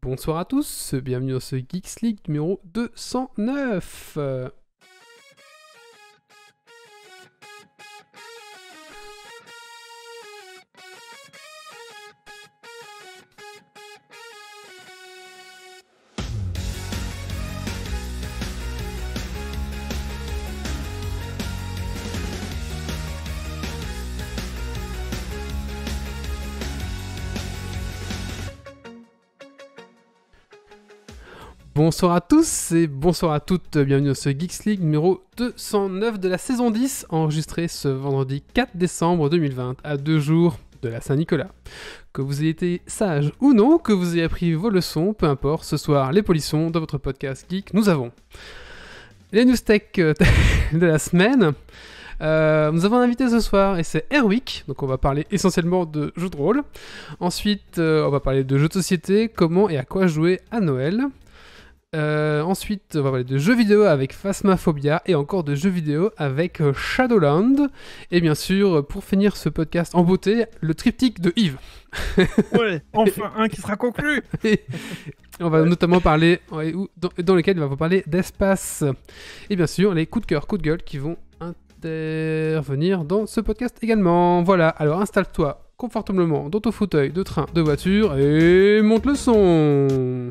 Bonsoir à tous, bienvenue dans ce Geeks League numéro 209. Bonsoir à tous et bonsoir à toutes, bienvenue dans ce Geeks League numéro 209 de la saison 10, enregistré ce vendredi 4 décembre 2020, à deux jours de la Saint-Nicolas. Que vous ayez été sage ou non, que vous ayez appris vos leçons, peu importe, ce soir, les polissons, dans votre podcast Geek, nous avons les news tech euh, de la semaine. Euh, nous avons un invité ce soir et c'est Erwick, donc on va parler essentiellement de jeux de rôle. Ensuite, euh, on va parler de jeux de société, comment et à quoi jouer à Noël. Euh, ensuite, on va parler de jeux vidéo avec Phasmaphobia et encore de jeux vidéo avec euh, Shadowland. Et bien sûr, pour finir ce podcast en beauté, le triptyque de Yves. ouais, enfin un qui sera conclu. on va notamment parler, dans, dans lesquels on va parler d'espace. Et bien sûr, les coups de cœur, coups de gueule qui vont intervenir dans ce podcast également. Voilà, alors installe-toi confortablement dans ton fauteuil de train, de voiture et monte le son.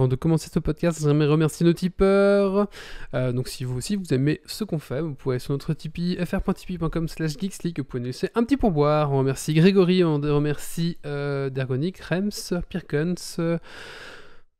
Avant de commencer ce podcast, j'aimerais remercier nos tipeurs. Euh, donc si vous aussi vous aimez ce qu'on fait, vous pouvez aller sur notre Tipeee, fr.tipeee.com slash geeksleague, vous pouvez nous laisser un petit pourboire. On remercie Grégory, on remercie euh, Dergonic, Rems, Pirkens,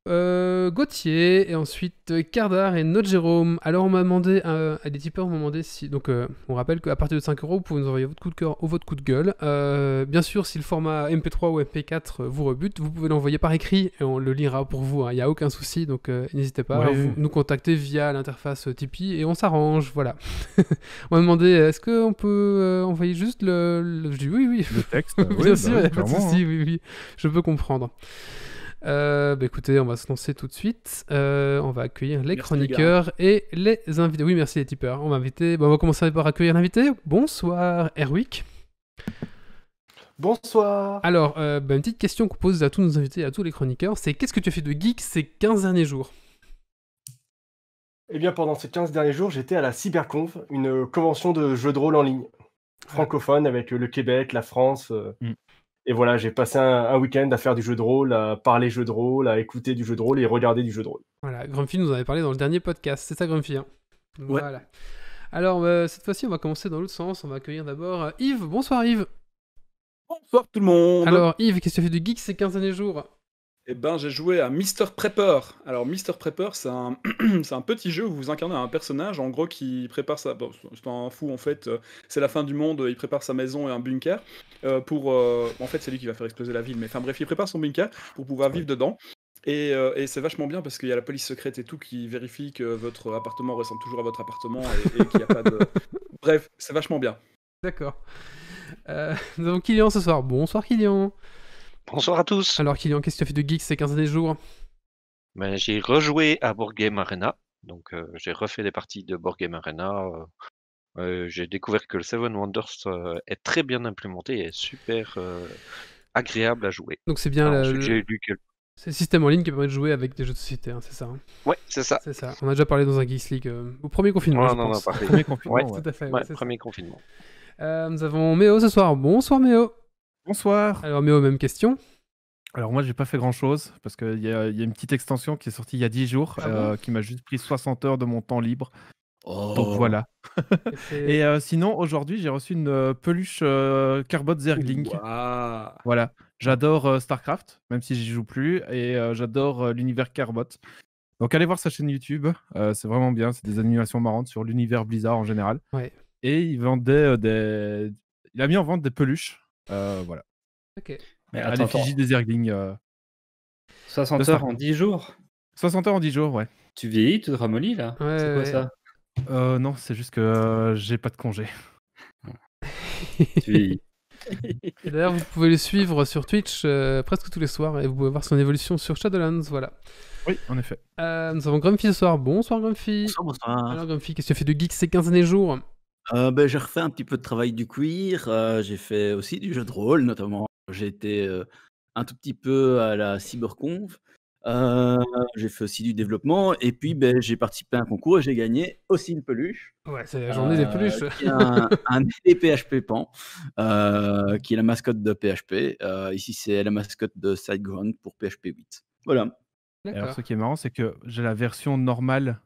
euh, Gauthier et ensuite Cardar et Note Jérôme. Alors on m'a demandé euh, à des tipeurs, on m'a demandé si donc euh, on rappelle qu'à partir de 5 euros vous pouvez nous envoyer votre coup de cœur ou votre coup de gueule. Euh, bien sûr si le format MP3 ou MP4 vous rebute, vous pouvez l'envoyer par écrit et on le lira pour vous. Il hein. n'y a aucun souci donc n'hésitez pas à nous contacter via l'interface Tipeee et on s'arrange. Voilà. on m'a demandé est-ce qu'on peut envoyer juste le, Je dis oui oui. Le texte. bien oui, sûr, bah, a pas de souci. Oui oui. Je peux comprendre. Euh, bah écoutez, on va se lancer tout de suite. Euh, on va accueillir les Merci, chroniqueurs et les invités. Oui, merci les tipeurs. On va, inviter... Bon, on va commencer par accueillir l'invité. Bonsoir, Erwick. Bonsoir. Alors, euh, bah, une petite question qu'on pose à tous nos invités et à tous les chroniqueurs c'est qu'est-ce que tu as fait de geek ces 15 derniers jours? Eh bien, pendant ces 15 derniers jours, j'étais à la Cyberconf, une convention de jeux de rôle en ligne, francophone avec le Québec, la France. euh, Mm. Et voilà, j'ai passé un, un week-end à faire du jeu de rôle, à parler jeu de rôle, à écouter du jeu de rôle et regarder du jeu de rôle. Voilà, Grumpy nous en avait parlé dans le dernier podcast. C'est ça, Grumpy hein? Ouais. Voilà. Alors, euh, cette fois-ci, on va commencer dans l'autre sens. On va accueillir d'abord euh, Yves. Bonsoir, Yves. Bonsoir tout le monde. Alors, Yves, qu'est-ce que tu as fait de geek ces 15 derniers jours? Eh ben, j'ai joué à Mr Prepper. Alors, Mr Prepper, c'est un... c'est un petit jeu où vous incarnez un personnage, en gros, qui prépare sa... Bon, c'est un fou, en fait. euh, C'est la fin du monde, il prépare sa maison et un bunker. euh, pour... euh, En fait, c'est lui qui va faire exploser la ville. Mais enfin, bref, il prépare son bunker pour pouvoir vivre dedans. Et, euh, et c'est vachement bien parce qu'il y a la police secrète et tout qui vérifie que votre appartement ressemble toujours à votre appartement et, et qu'il n'y a pas de... Bref, c'est vachement bien. D'accord. Euh, nous avons Kylian ce soir. Bonsoir, Kylian. Bonsoir à tous. Alors, Kylian, qu'est-ce que tu as fait de geek ces 15 derniers jours? Ben, j'ai rejoué à Board Game Arena. Donc, euh, j'ai refait des parties de Board Game Arena. euh, euh, j'ai découvert que le Seven Wonders euh, est très bien implémenté et est super euh, agréable à jouer. Donc, c'est bien le... j'ai lu c'est le système en ligne qui permet de jouer avec des jeux de société, hein, c'est ça. hein? Ouais, c'est ça. c'est ça. On a déjà parlé dans un Geeks League euh, au premier confinement. Ouais, je non, non, pense. parfait. Premier confinement. Ouais. ouais. Tout à fait. ouais, Ouais, c'est ça. premier confinement. Euh, nous avons Méo ce soir. Bonsoir, Méo. Bonsoir. Alors, Méo, même question. Alors moi j'ai pas fait grand chose parce qu'il y, a il y a une petite extension qui est sortie il y a 10 jours Ah bon euh, qui m'a juste pris 60 heures de mon temps libre. Oh. Donc voilà. Et euh, sinon aujourd'hui j'ai reçu une euh, peluche euh, Carbot Zergling. Voilà. J'adore euh, StarCraft, même si j'y joue plus, et euh, j'adore euh, l'univers Carbot. Donc allez voir sa chaîne YouTube, euh, c'est vraiment bien, c'est des animations marrantes sur l'univers Blizzard en général. Ouais. Et il vendait euh, des... Il a mis en vente des peluches. Euh, voilà. Ok. Mais À attends, l'effigie attends, des Zerglings. euh. 60 de heures en 10 jours 60 heures en 10 jours, ouais. Tu vieillis, tu te ramollis là? Ouais, C'est quoi ouais. ça? Euh, non, c'est juste que euh, j'ai pas de congé. Tu- Et D'ailleurs, vous pouvez le suivre sur Twitch euh, presque tous les soirs et vous pouvez voir son évolution sur Shadowlands. Voilà. Oui, en effet. Euh, nous avons Grumpy ce soir. Bonsoir Grumpy. Bonsoir, bonsoir. Alors Grumpy, qu'est-ce que tu as fait de geek ces 15 derniers jours? Euh, ben, j'ai refait un petit peu de travail du cuir. euh, j'ai fait aussi du jeu de rôle, notamment. J'ai été euh, un tout petit peu à la CyberConf. Euh, j'ai fait aussi du développement. Et puis, ben, j'ai participé à un concours et j'ai gagné aussi une peluche. Ouais, c'est la journée des peluches. qui est un, PHP Pan, euh, qui est la mascotte de PHP. Euh, ici, c'est la mascotte de SiteGround pour PHP 8. Voilà. Et alors, D'accord. ce qui est marrant, c'est que j'ai la version normale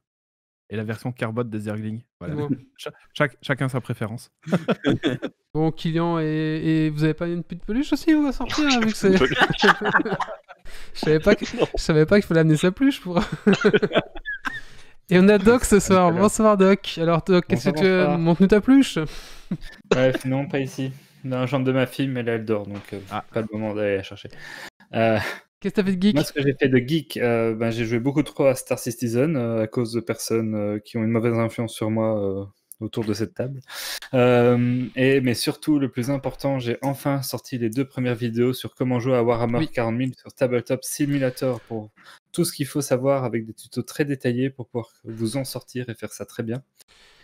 et la version Carbot des Zerglings. Voilà. Bon. Cha- chaque- chacun sa préférence. Bon, Kylian, et, et vous avez pas une petite peluche aussi vous à sortir hein, vu que c'est... Je savais pas que- je savais pas qu'il fallait amener sa peluche pour. Et on a Doc ce soir. Bonsoir Doc. Alors Doc, qu'est-ce que tu bonsoir. montres-nous ta peluche? Bref, non, pas ici. Dans la chambre de ma fille, mais là, elle dort, donc euh, Ah. pas le moment d'aller la chercher. Euh, Qu'est-ce que t'as fait de geek? Moi, ce que j'ai fait de geek, euh, ben, j'ai joué beaucoup trop à Star Citizen euh, à cause de personnes euh, qui ont une mauvaise influence sur moi autour de cette table. Et, mais surtout, le plus important, j'ai enfin sorti les deux premières vidéos sur comment jouer à Warhammer Oui. 40 000 sur Tabletop Simulator pour tout ce qu'il faut savoir avec des tutos très détaillés pour pouvoir vous en sortir et faire ça très bien.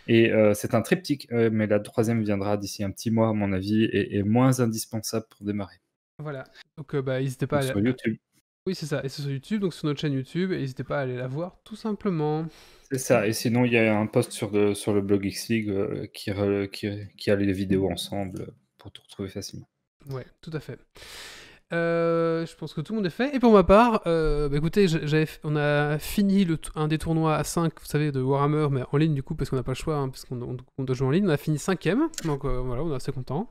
Et euh, c'est un triptyque, euh, mais la troisième viendra d'ici un petit mois, à mon avis, et est moins indispensable pour démarrer. Voilà. Donc euh, bah n'hésitez pas à Donc, aller... sur YouTube. Oui c'est ça. Et c'est sur YouTube, donc sur notre chaîne YouTube. Et n'hésitez pas à aller la voir tout simplement. C'est ça. Et sinon, il y a un post sur le, sur le blog X-League euh, qui, qui, qui a les vidéos ensemble pour tout retrouver facilement. Ouais, tout à fait. Euh, je pense que tout le monde est fait. Et pour ma part, euh, bah, écoutez, on a fini un des tournois à 5, vous savez, de Warhammer, mais en ligne du coup, parce qu'on n'a pas le choix, hein, parce qu'on on- on doit jouer en ligne. On a fini cinquième, donc euh, voilà, on est assez content.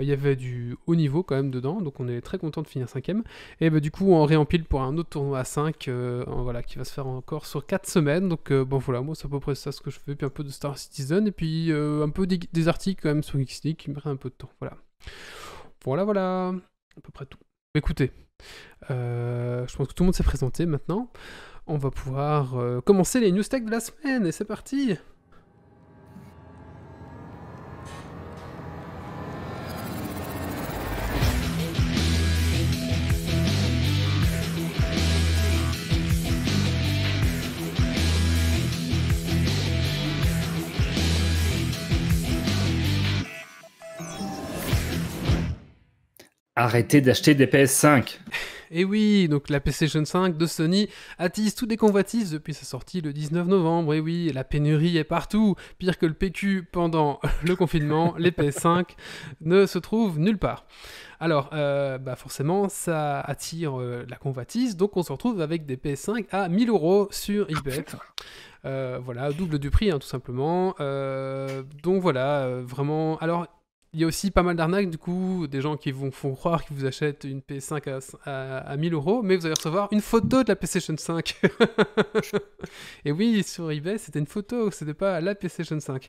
Il y avait du haut niveau quand même dedans, donc on est très content de finir cinquième. Et bah, du coup, on réempile pour un autre tournoi à 5, euh, en- voilà, qui va se faire encore sur 4 semaines. Donc bon, voilà, moi c'est à peu près ça ce que je fais, puis un peu de Star Citizen, et puis un peu des, articles quand même sur Geeks qui me prennent un peu de temps. Voilà. Voilà, voilà, à peu près tout. Écoutez, euh, je pense que tout le monde s'est présenté maintenant. On va pouvoir euh, commencer les news de la semaine, et c'est parti Arrêtez d'acheter des PS5. Et oui, donc la PlayStation 5 de Sony attise tous des convoitises depuis sa sortie le 19 novembre. Et oui, la pénurie est partout. Pire que le PQ pendant le confinement, les PS5 ne se trouvent nulle part. Alors, euh, bah forcément, ça attire euh, la convoitise. Donc, on se retrouve avec des PS5 à 1000 euros sur eBay. Euh, voilà, double du prix, hein, tout simplement. Donc voilà, vraiment. Alors, il y a aussi pas mal d'arnaques, du coup, des gens qui vont font croire qu'ils vous achètent une PS5 à, à, à 1000 euros, mais vous allez recevoir une photo de la PlayStation 5. Et oui, sur eBay, c'était une photo, c'était pas la PlayStation 5.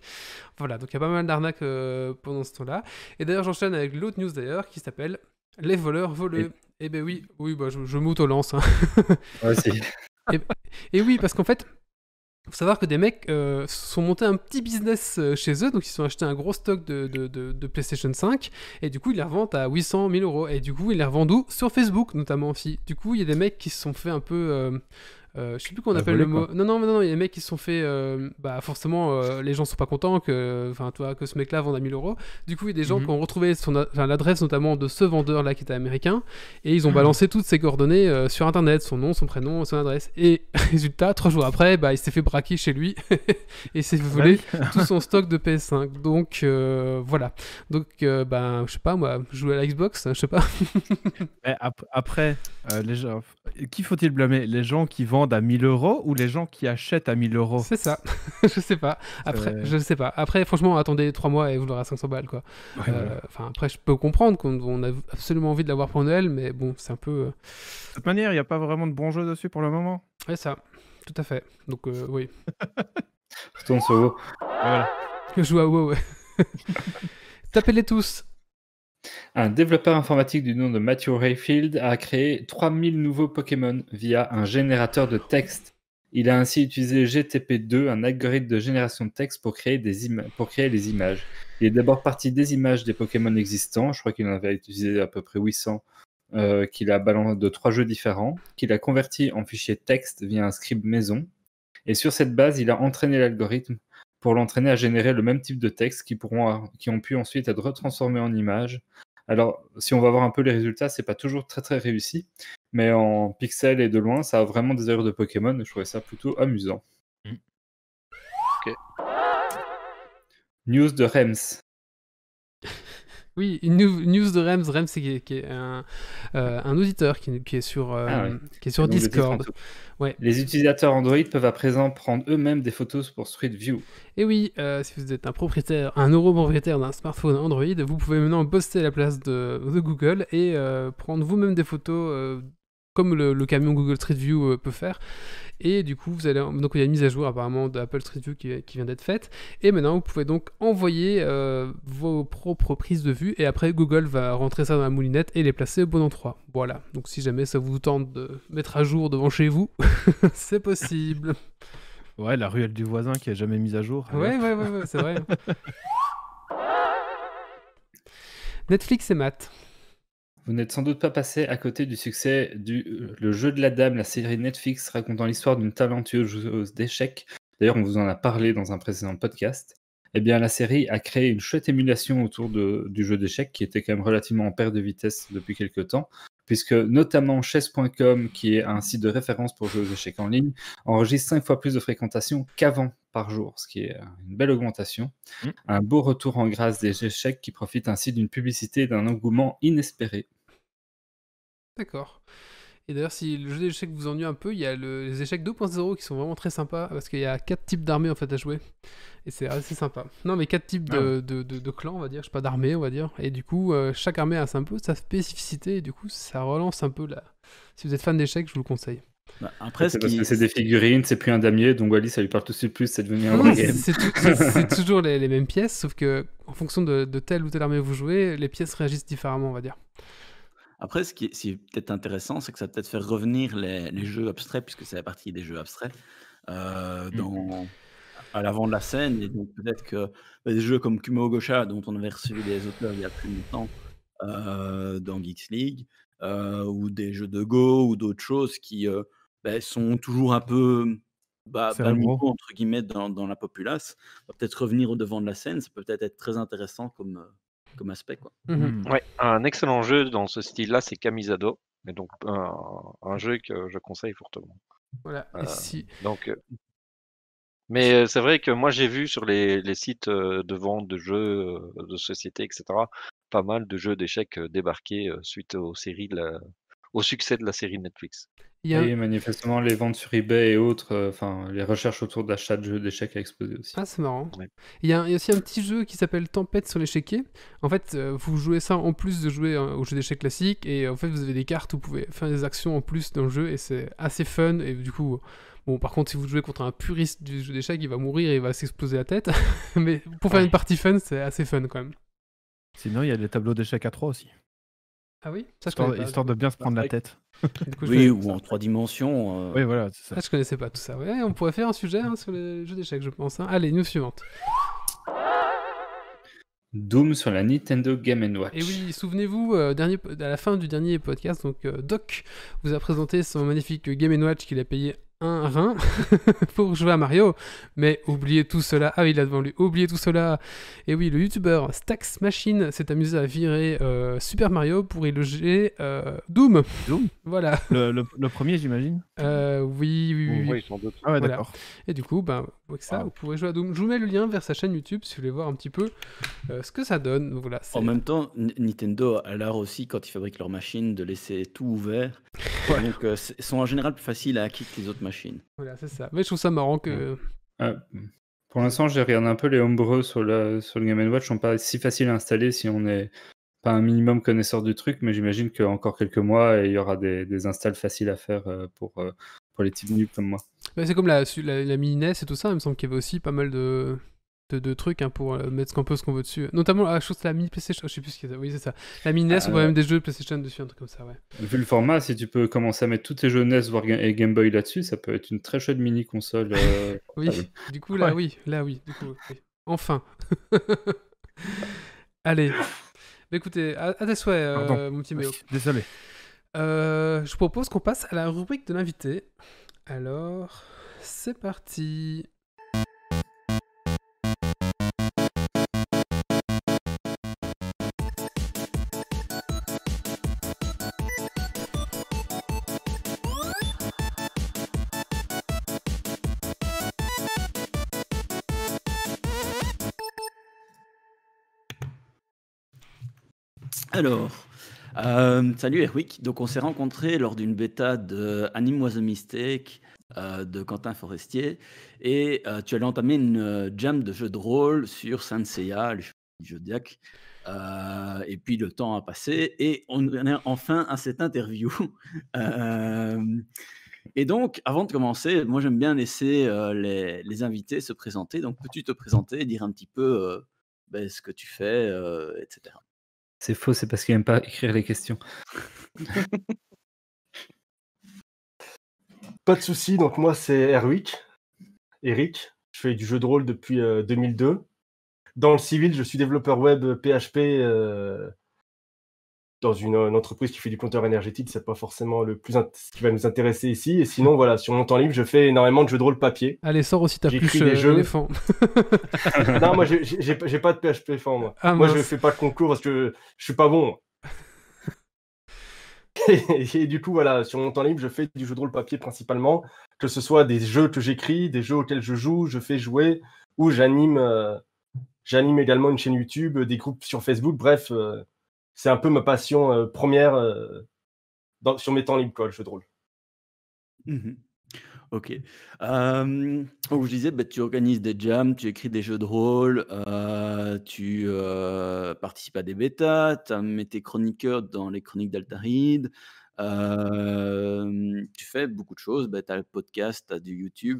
Voilà, donc il y a pas mal d'arnaques euh, pendant ce temps-là. Et d'ailleurs, j'enchaîne avec l'autre news d'ailleurs qui s'appelle Les voleurs voleux. Et, ben oui, oui, bah, je, je m'auto-lance. hein. Et oui, parce qu'en fait, faut savoir que des mecs euh, sont montés un petit business euh, chez eux, donc ils se sont achetés un gros stock de PlayStation 5, et du coup ils les revendent à 800 000 euros, et du coup ils les revendent où? Sur Facebook notamment aussi. Du coup il y a des mecs qui se sont fait un peu... euh, euh, je sais plus comment on Bah, appelle le mot. Non, non, mais non, il y a des mecs qui se sont fait. euh, bah, forcément, euh, les gens sont pas contents que, enfin, toi, que ce mec-là vende à 1000 euros. Du coup, il y a des gens Mhm. qui ont retrouvé son, l'adresse notamment de ce vendeur-là qui était américain, et ils ont balancé toutes ses coordonnées euh, sur internet, son nom, son prénom, son adresse. Et résultat, trois jours après, bah, il s'est fait braquer chez lui et s'est fait voler tout son stock de PS5. Donc voilà. Donc euh, bah, je sais pas moi, jouer à la Xbox, je sais pas. Ap- après, euh, les gens... qui faut-il blâmer? Les gens qui vendent à 1000 euros ou les gens qui achètent à 1000 euros? C'est ça. je sais pas. Après, Euh. je sais pas. Après, franchement, attendez trois mois et vous l'aurez à 500 balles quoi. Ouais, Euh, après, je peux comprendre qu'on on a absolument envie de l'avoir pour Noël, mais bon, c'est un peu. De toute manière, il n'y a pas vraiment de bons jeux dessus pour le moment. Ouais, ça. Tout à fait. Donc euh, oui. Retourne sur WoW. Voilà. Je joue à WoW. ouais. Tapez-les tous. Un développeur informatique du nom de Matthew Rayfield a créé 3000 nouveaux Pokémon via un générateur de texte. Il a ainsi utilisé GTP2, un algorithme de génération de texte pour créer, les images. Il est d'abord parti des images des Pokémon existants, je crois qu'il en avait utilisé à peu près 800, euh, qu'il a balancé de trois jeux différents, qu'il a converti en fichier texte via un script maison. Et sur cette base, il a entraîné l'algorithme pour l'entraîner à générer le même type de texte qui, pourront, qui ont pu ensuite être retransformés en images. Alors, si on va voir un peu les résultats, c'est pas toujours très très réussi, mais en pixels et de loin, ça a vraiment des erreurs de Pokémon et je trouvais ça plutôt amusant. Mm. News de Rems. Oui, une news de Rems. Rems, c'est qui est, qui est un, euh, un auditeur qui, qui est sur, euh, Ah ouais. qui est sur Donc, le titre en Discord. Ouais. Les utilisateurs Android peuvent à présent prendre eux-mêmes des photos pour Street View. Et oui, euh, si vous êtes un propriétaire, un euro propriétaire d'un smartphone Android, vous pouvez maintenant poster à la place de, de Google et prendre vous-même des photos comme le, le camion Google Street View euh, peut faire. Et du coup, vous allez donc il y a une mise à jour apparemment d'Apple Street View qui, qui vient d'être faite. Et maintenant, vous pouvez donc envoyer euh, vos propres prises de vue et après Google va rentrer ça dans la moulinette et les placer au bon endroit. Voilà. Donc si jamais ça vous tente de mettre à jour devant chez vous, c'est possible. Ouais, la ruelle du voisin qui est jamais mise à jour. Ouais, ouais, ouais, ouais, c'est vrai. Netflix et maths. Vous n'êtes sans doute pas passé à côté du succès du euh, Le jeu de la dame, la série Netflix racontant l'histoire d'une talentueuse joueuse d'échecs. D'ailleurs, on vous en a parlé dans un précédent podcast. Eh bien, la série a créé une chouette émulation autour de- du jeu d'échecs qui était quand même relativement en perte de vitesse depuis quelques temps, puisque notamment chess.com, qui est un site de référence pour jouer aux échecs en ligne, enregistre 5 fois plus de fréquentation qu'avant par jour, ce qui est euh, une belle augmentation. Mm. Un beau retour en grâce des échecs qui profitent ainsi d'une publicité et d'un engouement inespéré. D'accord. Et d'ailleurs, si le jeu d'échecs vous ennuie un peu, il y a le- les échecs 2.0 qui sont vraiment très sympas parce qu'il y a quatre types d'armées en fait à jouer. Et c'est assez sympa. Non, mais quatre types de, de- de- de clans, on va dire, je sais pas, d'armées, on va dire. Et du coup, euh, chaque armée a un peu sa spécificité et du coup, ça relance un peu la. Si vous êtes fan d'échecs, je vous le conseille. Bah, après, ce C'est parce qui... que c'est des figurines, c'est plus un damier, donc Wally, ça lui parle tout de suite plus, c'est devenu un Non, c'est game. toujours les, les mêmes pièces, sauf que en fonction de, de telle ou telle armée vous jouez, les pièces réagissent différemment, on va dire. Après, ce qui est, peut-être intéressant, c'est que ça va peut-être faire revenir les, les jeux abstraits, puisque c'est la partie des jeux abstraits, euh, dans, à l'avant de la scène. Et donc peut-être que bah, des jeux comme Kumo Gosha, dont on avait reçu des auteurs il y a plus longtemps euh, dans Geeks League, euh, ou des jeux de Go, ou d'autres choses qui euh, bah, sont toujours un peu bah, niveau, entre guillemets, dans, dans la populace, peut-être revenir au devant de la scène. Ça peut peut-être être très intéressant comme, comme aspect. Quoi. Mhm. Hmm. Ouais, un excellent jeu dans ce style-là, c'est Camisado. Et donc, un, un jeu que je conseille fortement. Voilà. Et Euh, si... Donc, euh, mais euh, c'est vrai que moi, j'ai vu sur les, les sites de vente de jeux, de sociétés, etc., pas mal de jeux d'échecs débarqués euh, suite aux séries de la- au succès de la série Netflix. il y a un- Et manifestement, les ventes sur eBay et autres, euh, enfin, les recherches autour d'achat de jeux d'échecs a explosé aussi. Ah, c'est marrant. Ouais. Il y, a, il y a aussi un petit jeu qui s'appelle Tempête sur l'échiquier. En fait, euh, vous jouez ça en plus de jouer euh, au jeu d'échecs classique. Et en fait, vous avez des cartes où vous pouvez faire des actions en plus dans le jeu. Et c'est assez fun. Et du coup, bon, par contre, si vous jouez contre un puriste du jeu d'échecs, il va mourir et il va s'exploser la tête. Mais pour faire Ouais. une partie fun, c'est assez fun quand même. Sinon, il y a les tableaux d'échecs à 3 aussi. Ah oui? Ça, je Histoire, histoire de bien se prendre la vrai que- tête. Coup, Oui, ou en trois dimensions. euh, Oui, voilà, c'est ça. Ah, je connaissais pas tout ça. Ouais, on pourrait faire un sujet hein, sur les jeux d'échecs, je pense. hein. Allez, news suivante. Doom sur la Nintendo Game Watch. Et oui, souvenez-vous, euh, dernier, à la fin du dernier podcast, donc euh, Doc vous a présenté son magnifique Game Watch qu'il a payé un rein pour jouer à Mario. Mais oubliez tout cela. Ah oui, il a devant lui. Oubliez tout cela. Et oui, le youtubeur Stax Machine s'est amusé à virer euh, Super Mario pour y loger euh, Doom. Doom Voilà. Le, le- le premier, j'imagine Euh, oui, oui, oui. oui. Oui, sans doute. Ah ouais, Voilà. d'accord. Et du coup, ben, avec ça, Wow. vous pourrez jouer à Doom. Je vous mets le lien vers sa chaîne YouTube si vous voulez voir un petit peu euh, ce que ça donne. Donc Voilà, En même temps, Nintendo a l'art aussi, quand ils fabriquent leurs machines, de laisser tout ouvert. Donc, euh, c'est- sont en général plus faciles à hacker que les autres machines. Voilà, c'est ça. Mais je trouve ça marrant que. Ah, pour l'instant, j'ai regardé un peu les homebrew sur, le- sur le Game Watch, sont pas si faciles à installer si on n'est pas un minimum connaisseur du truc, mais j'imagine qu'encore quelques mois, il y aura des, des installs faciles à faire euh, pour, euh, pour les types nuls comme moi. Bah, c'est comme la, la, la mini NES et tout ça. Il me semble qu'il y avait aussi pas mal de, de, de trucs hein, pour euh, mettre un peu ce qu'on veut dessus. Notamment, la chose, la mini PlayStation. Je sais plus ce qu'il y a. Oui, c'est ça. La mini NES, on voit même des jeux de PlayStation dessus, un truc comme ça, ouais. Vu le format, si tu peux commencer à mettre toutes tes jeux NES et Game Boy là-dessus, ça peut être une très chouette mini console. euh, Oui, du coup, là, Ouais. oui. Là, oui. Du coup, oui. Enfin. Allez. Bah, écoutez, à, à tes souhaits, euh, mon petit Méo. Désolé. Euh, je vous propose qu'on passe à la rubrique de l'invité. Alors, c'est parti. Alors, euh, salut Erwick. Donc, on s'est rencontrés lors d'une bêta de Anime Was a Mistake euh, de Quentin Forestier. Et euh, tu allais entamer une jam de jeu de rôle sur Saint Seiya, le Zodiac. Et puis le temps a passé et on est enfin à cette interview. Et donc, avant de commencer, moi j'aime bien laisser les, invités se présenter. Donc, peux-tu te présenter, dire un petit peu ben, ce que tu fais, etc. C'est faux, c'est parce qu'il n'aime pas écrire les questions. Pas de souci, donc moi c'est Erwick, Eric. Je fais du jeu de rôle depuis euh, 2002. Dans le civil, je suis développeur web PHP euh, dans une, une entreprise qui fait du compteur énergétique. C'est pas forcément le plus ce qui va nous intéresser ici. Et sinon, voilà, sur mon temps libre, je fais énormément de jeux de rôle papier. Allez, sors aussi ta pluche des euh, jeux. éléphant. non, moi j'ai- pas de PHP fort, moi. Ah, Moi, je fais pas de concours parce que je suis pas bon. et du coup, voilà, sur mon temps libre, je fais du jeu de rôle papier principalement, que ce soit des jeux que j'écris, des jeux auxquels je joue, je fais jouer, ou j'anime. euh, j'anime également une chaîne YouTube, des groupes sur Facebook. Bref, euh, c'est un peu ma passion euh, première euh, sur mes temps libres, quoi, le jeu de rôle. Mhm. Ok. Euh, donc je disais, bah, tu organises des jams, tu écris des jeux de rôle, euh, tu participes à des bêtas, tu mis tes chroniqueurs dans les chroniques d'Altaride, tu fais beaucoup de choses, tu as le podcast, tu as du YouTube.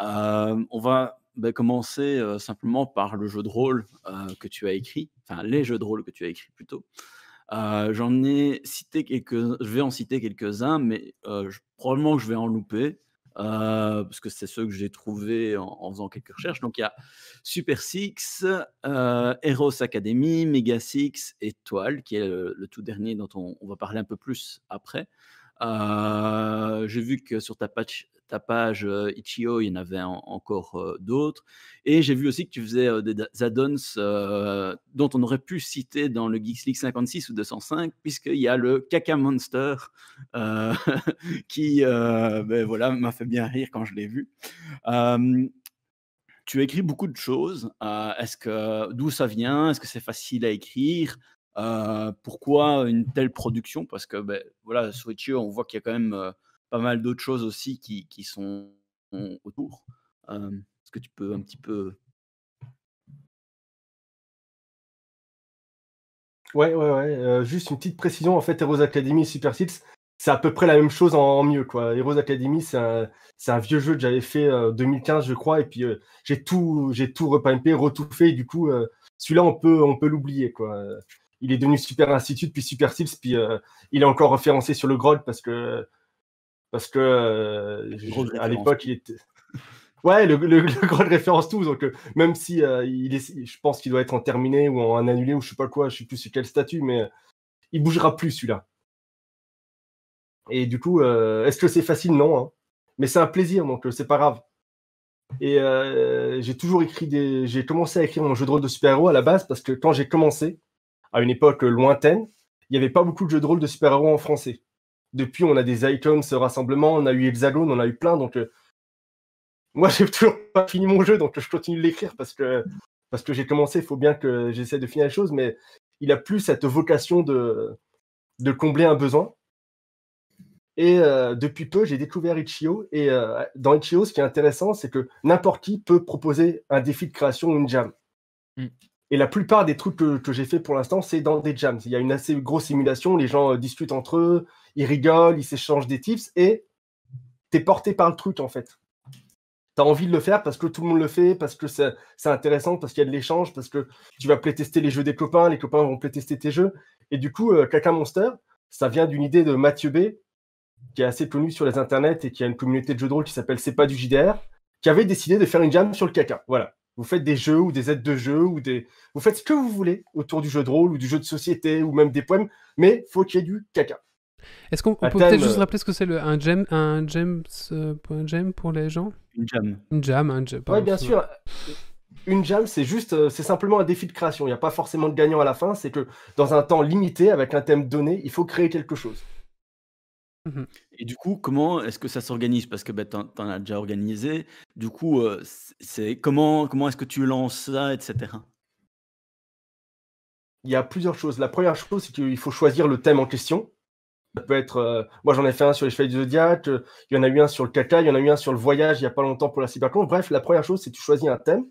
Euh, on va bah, commencer euh, simplement par le jeu de rôle euh, que tu as écrit, enfin les jeux de rôle que tu as écrit plutôt. J'en ai cité quelques, je vais en citer quelques-uns, mais probablement que je vais en louper parce que c'est ceux que j'ai trouvés en, faisant quelques recherches. Donc il y a Super Six, Heroes Academy, Mega Six et Toile, qui est le, tout dernier dont on, on va parler un peu plus après. J'ai vu que sur ta page, ta page euh, Itch.io, il y en avait en- encore euh, d'autres. Et j'ai vu aussi que tu faisais euh, des add-ons dont on aurait pu citer dans le Geeks League 56 ou 205, puisqu'il y a le Caca Monster qui ben voilà, m'a fait bien rire quand je l'ai vu. Tu écris beaucoup de choses. Est-ce que d'où ça vient? Est-ce que c'est facile à écrire? Pourquoi une telle production? Parce que ben, voilà, sur Itch.io, on voit qu'il y a quand même pas mal d'autres choses aussi qui, qui sont autour. Est-ce que tu peux un petit peu Ouais, ouais, ouais. juste une petite précision, en fait, Heroes Academy et Super Six, c'est à peu près la même chose en, mieux, quoi. Heroes Academy, c'est un, un vieux jeu que j'avais fait en 2015, je crois, et puis j'ai tout, tout repimpé, retouffé, et du coup, celui-là, on peut, on peut l'oublier, quoi. Il est devenu Super Institute, puis Super Six, puis il est encore référencé sur le Grod parce que, parce que euh, à l'époque, il était. Ouais, le, le, le Grod référence tout, donc euh, même si euh, il est, je pense qu'il doit être en terminé ou en annulé ou je sais pas quoi, je sais plus sur quel statut, mais il bougera plus celui-là. Et du coup, est-ce que c'est facile? Non, hein. mais c'est un plaisir, donc c'est pas grave. Et j'ai toujours écrit des, j'ai commencé à écrire mon jeu de rôle de super-héros à la base parce que quand j'ai commencé, à une époque lointaine, il n'y avait pas beaucoup de jeux de rôle de super-héros en français. Depuis, on a des icons, ce rassemblement, on a eu Hexagone, on a eu plein, donc euh, moi, j'ai toujours pas fini mon jeu, donc je continue de l'écrire parce que, parce que j'ai commencé. Il faut bien que j'essaie de finir les choses, mais il a plus cette vocation de, de combler un besoin. Et euh, depuis peu, j'ai découvert Itch.io. Et euh, dans Itch.io, ce qui est intéressant, c'est que n'importe qui peut proposer un défi de création ou une jam. Mm. Et la plupart des trucs que, j'ai fait pour l'instant, c'est dans des jams. Il y a une assez grosse simulation, les gens euh, discutent entre eux, ils rigolent, ils s'échangent des tips, et t'es porté par le truc, en fait. tu as envie de le faire parce que tout le monde le fait, parce que c'est c'est intéressant, parce qu'il y a de l'échange, parce que tu vas playtester les jeux des copains, les copains vont playtester tes jeux. Et du coup, euh, Caca Monster, ça vient d'une idée de Mathieu B, qui est assez connu sur les internets et qui a une communauté de jeux de rôle qui s'appelle C'est pas du JDR, qui avait décidé de faire une jam sur le caca. Voilà. Vous faites des jeux ou des aides de jeu ou des. Vous faites ce que vous voulez autour du jeu de rôle ou du jeu de société ou même des poèmes, mais faut qu'il y ait du caca. Est-ce qu'on peut peut-être juste euh, rappeler ce que c'est le, un gem, un gems, un gem pour les gens? Une jam. Une jam, un gem. Oui, bien sûr. Une jam, c'est juste, euh, c'est simplement un défi de création. Il n'y a pas forcément de gagnant à la fin. C'est que dans un temps limité, avec un thème donné, il faut créer quelque chose. Et du coup, comment est-ce que ça s'organise? Parce que ben, tu en as déjà organisé. Du coup, c- c'est comment, comment est-ce que tu lances ça, etc. Il y a plusieurs choses. La première chose, c'est qu'il faut choisir le thème en question. Ça peut être, moi j'en ai fait un sur les chevaliers du zodiaque, il y en a eu un sur le caca, il y en a eu un sur le voyage il n'y a pas longtemps pour la cybercon. Bref, la première chose, c'est que tu choisis un thème.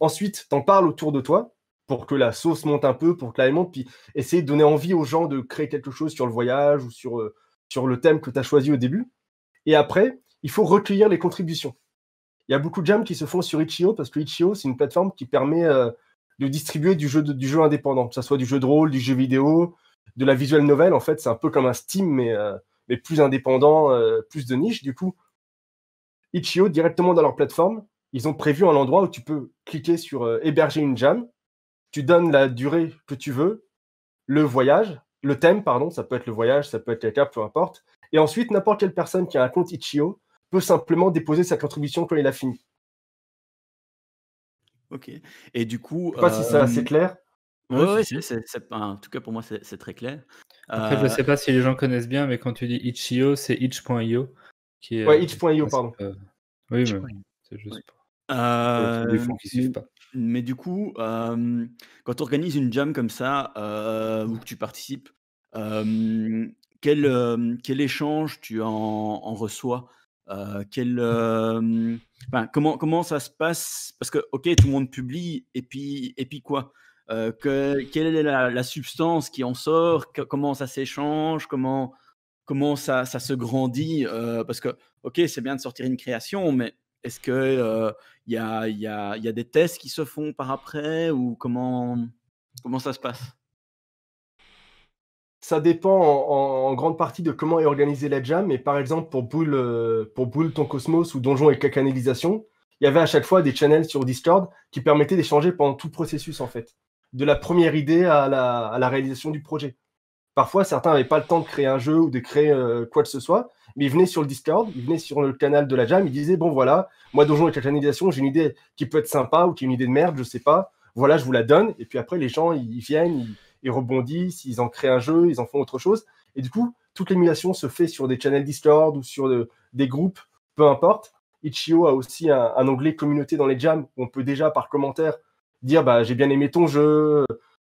Ensuite, t'en parles autour de toi pour que la sauce monte un peu, pour que la monte, puis essayer de donner envie aux gens de créer quelque chose sur le voyage ou sur, sur le thème que tu as choisi au début. Et après, il faut recueillir les contributions. Il y a beaucoup de jams qui se font sur Itch.io parce que Itch.io, c'est une plateforme qui permet euh, de distribuer du jeu, indépendant, que ce soit du jeu de rôle, du jeu vidéo, de la visual novel. En fait, c'est un peu comme un Steam, mais, euh, plus indépendant, euh, plus de niche. Du coup, Itch.io, directement dans leur plateforme, ils ont prévu un endroit où tu peux cliquer sur héberger une jam. Tu donnes la durée que tu veux, le voyage, le thème, pardon, ça peut être le voyage, ça peut être caca, peu importe. Et ensuite, n'importe quelle personne qui a un compte Itch.io peut simplement déposer sa contribution quand il a fini. Ok. Et du coup. Je sais pas si c'est euh, assez clair. Ouais, Ouais, ouais, si, c'est, c'est- c'est- en tout cas, pour moi, c'est, c'est très clair. Après, je Euh, sais pas si les gens connaissent bien, mais quand tu dis itch.io, c'est itch.io. Qui est, Ouais, euh, itch.io, c'est- pardon. euh, oui, mais c'est juste Ouais. pour, pour les euh, fonds qui suivent pas. Mais du coup, quand tu organises une jam comme ça, euh, ou que tu participes, quel, quel échange tu en, reçois? Quel, comment, comment ça se passe? Parce que, ok, tout le monde publie, et puis, et puis quoi? Que, Quelle est la, substance qui en sort? Comment ça s'échange? Comment, comment ça, ça se grandit? Parce que, ok, c'est bien de sortir une création, mais est-ce que euh, il y, a, des tests qui se font par après ou comment, ça se passe? Ça dépend en, grande partie de comment est organisée la jam. Mais par exemple, pour Boule, ton Cosmos ou Donjon et Cacanélisation, il y avait à chaque fois des channels sur Discord qui permettaient d'échanger pendant tout le processus, en fait. De la première idée à la réalisation du projet. Parfois, certains n'avaient pas le temps de créer un jeu ou de créer euh, quoi que ce soit, mais ils venaient sur le Discord, ils venaient sur le canal de la jam, ils disaient Bon, voilà, moi, Donjon et Cacanélisation, j'ai une idée qui peut être sympa ou qui est une idée de merde, je sais pas. Voilà, je vous la donne. Et puis après, les gens, ils viennent, ils, rebondissent, ils en créent un jeu, ils en font autre chose. Et du coup, toute l'émulation se fait sur des channels Discord ou sur de- des groupes, peu importe. Itch.io a aussi un, un onglet communauté dans les jams où on peut déjà par commentaire dire bah, j'ai bien aimé ton jeu,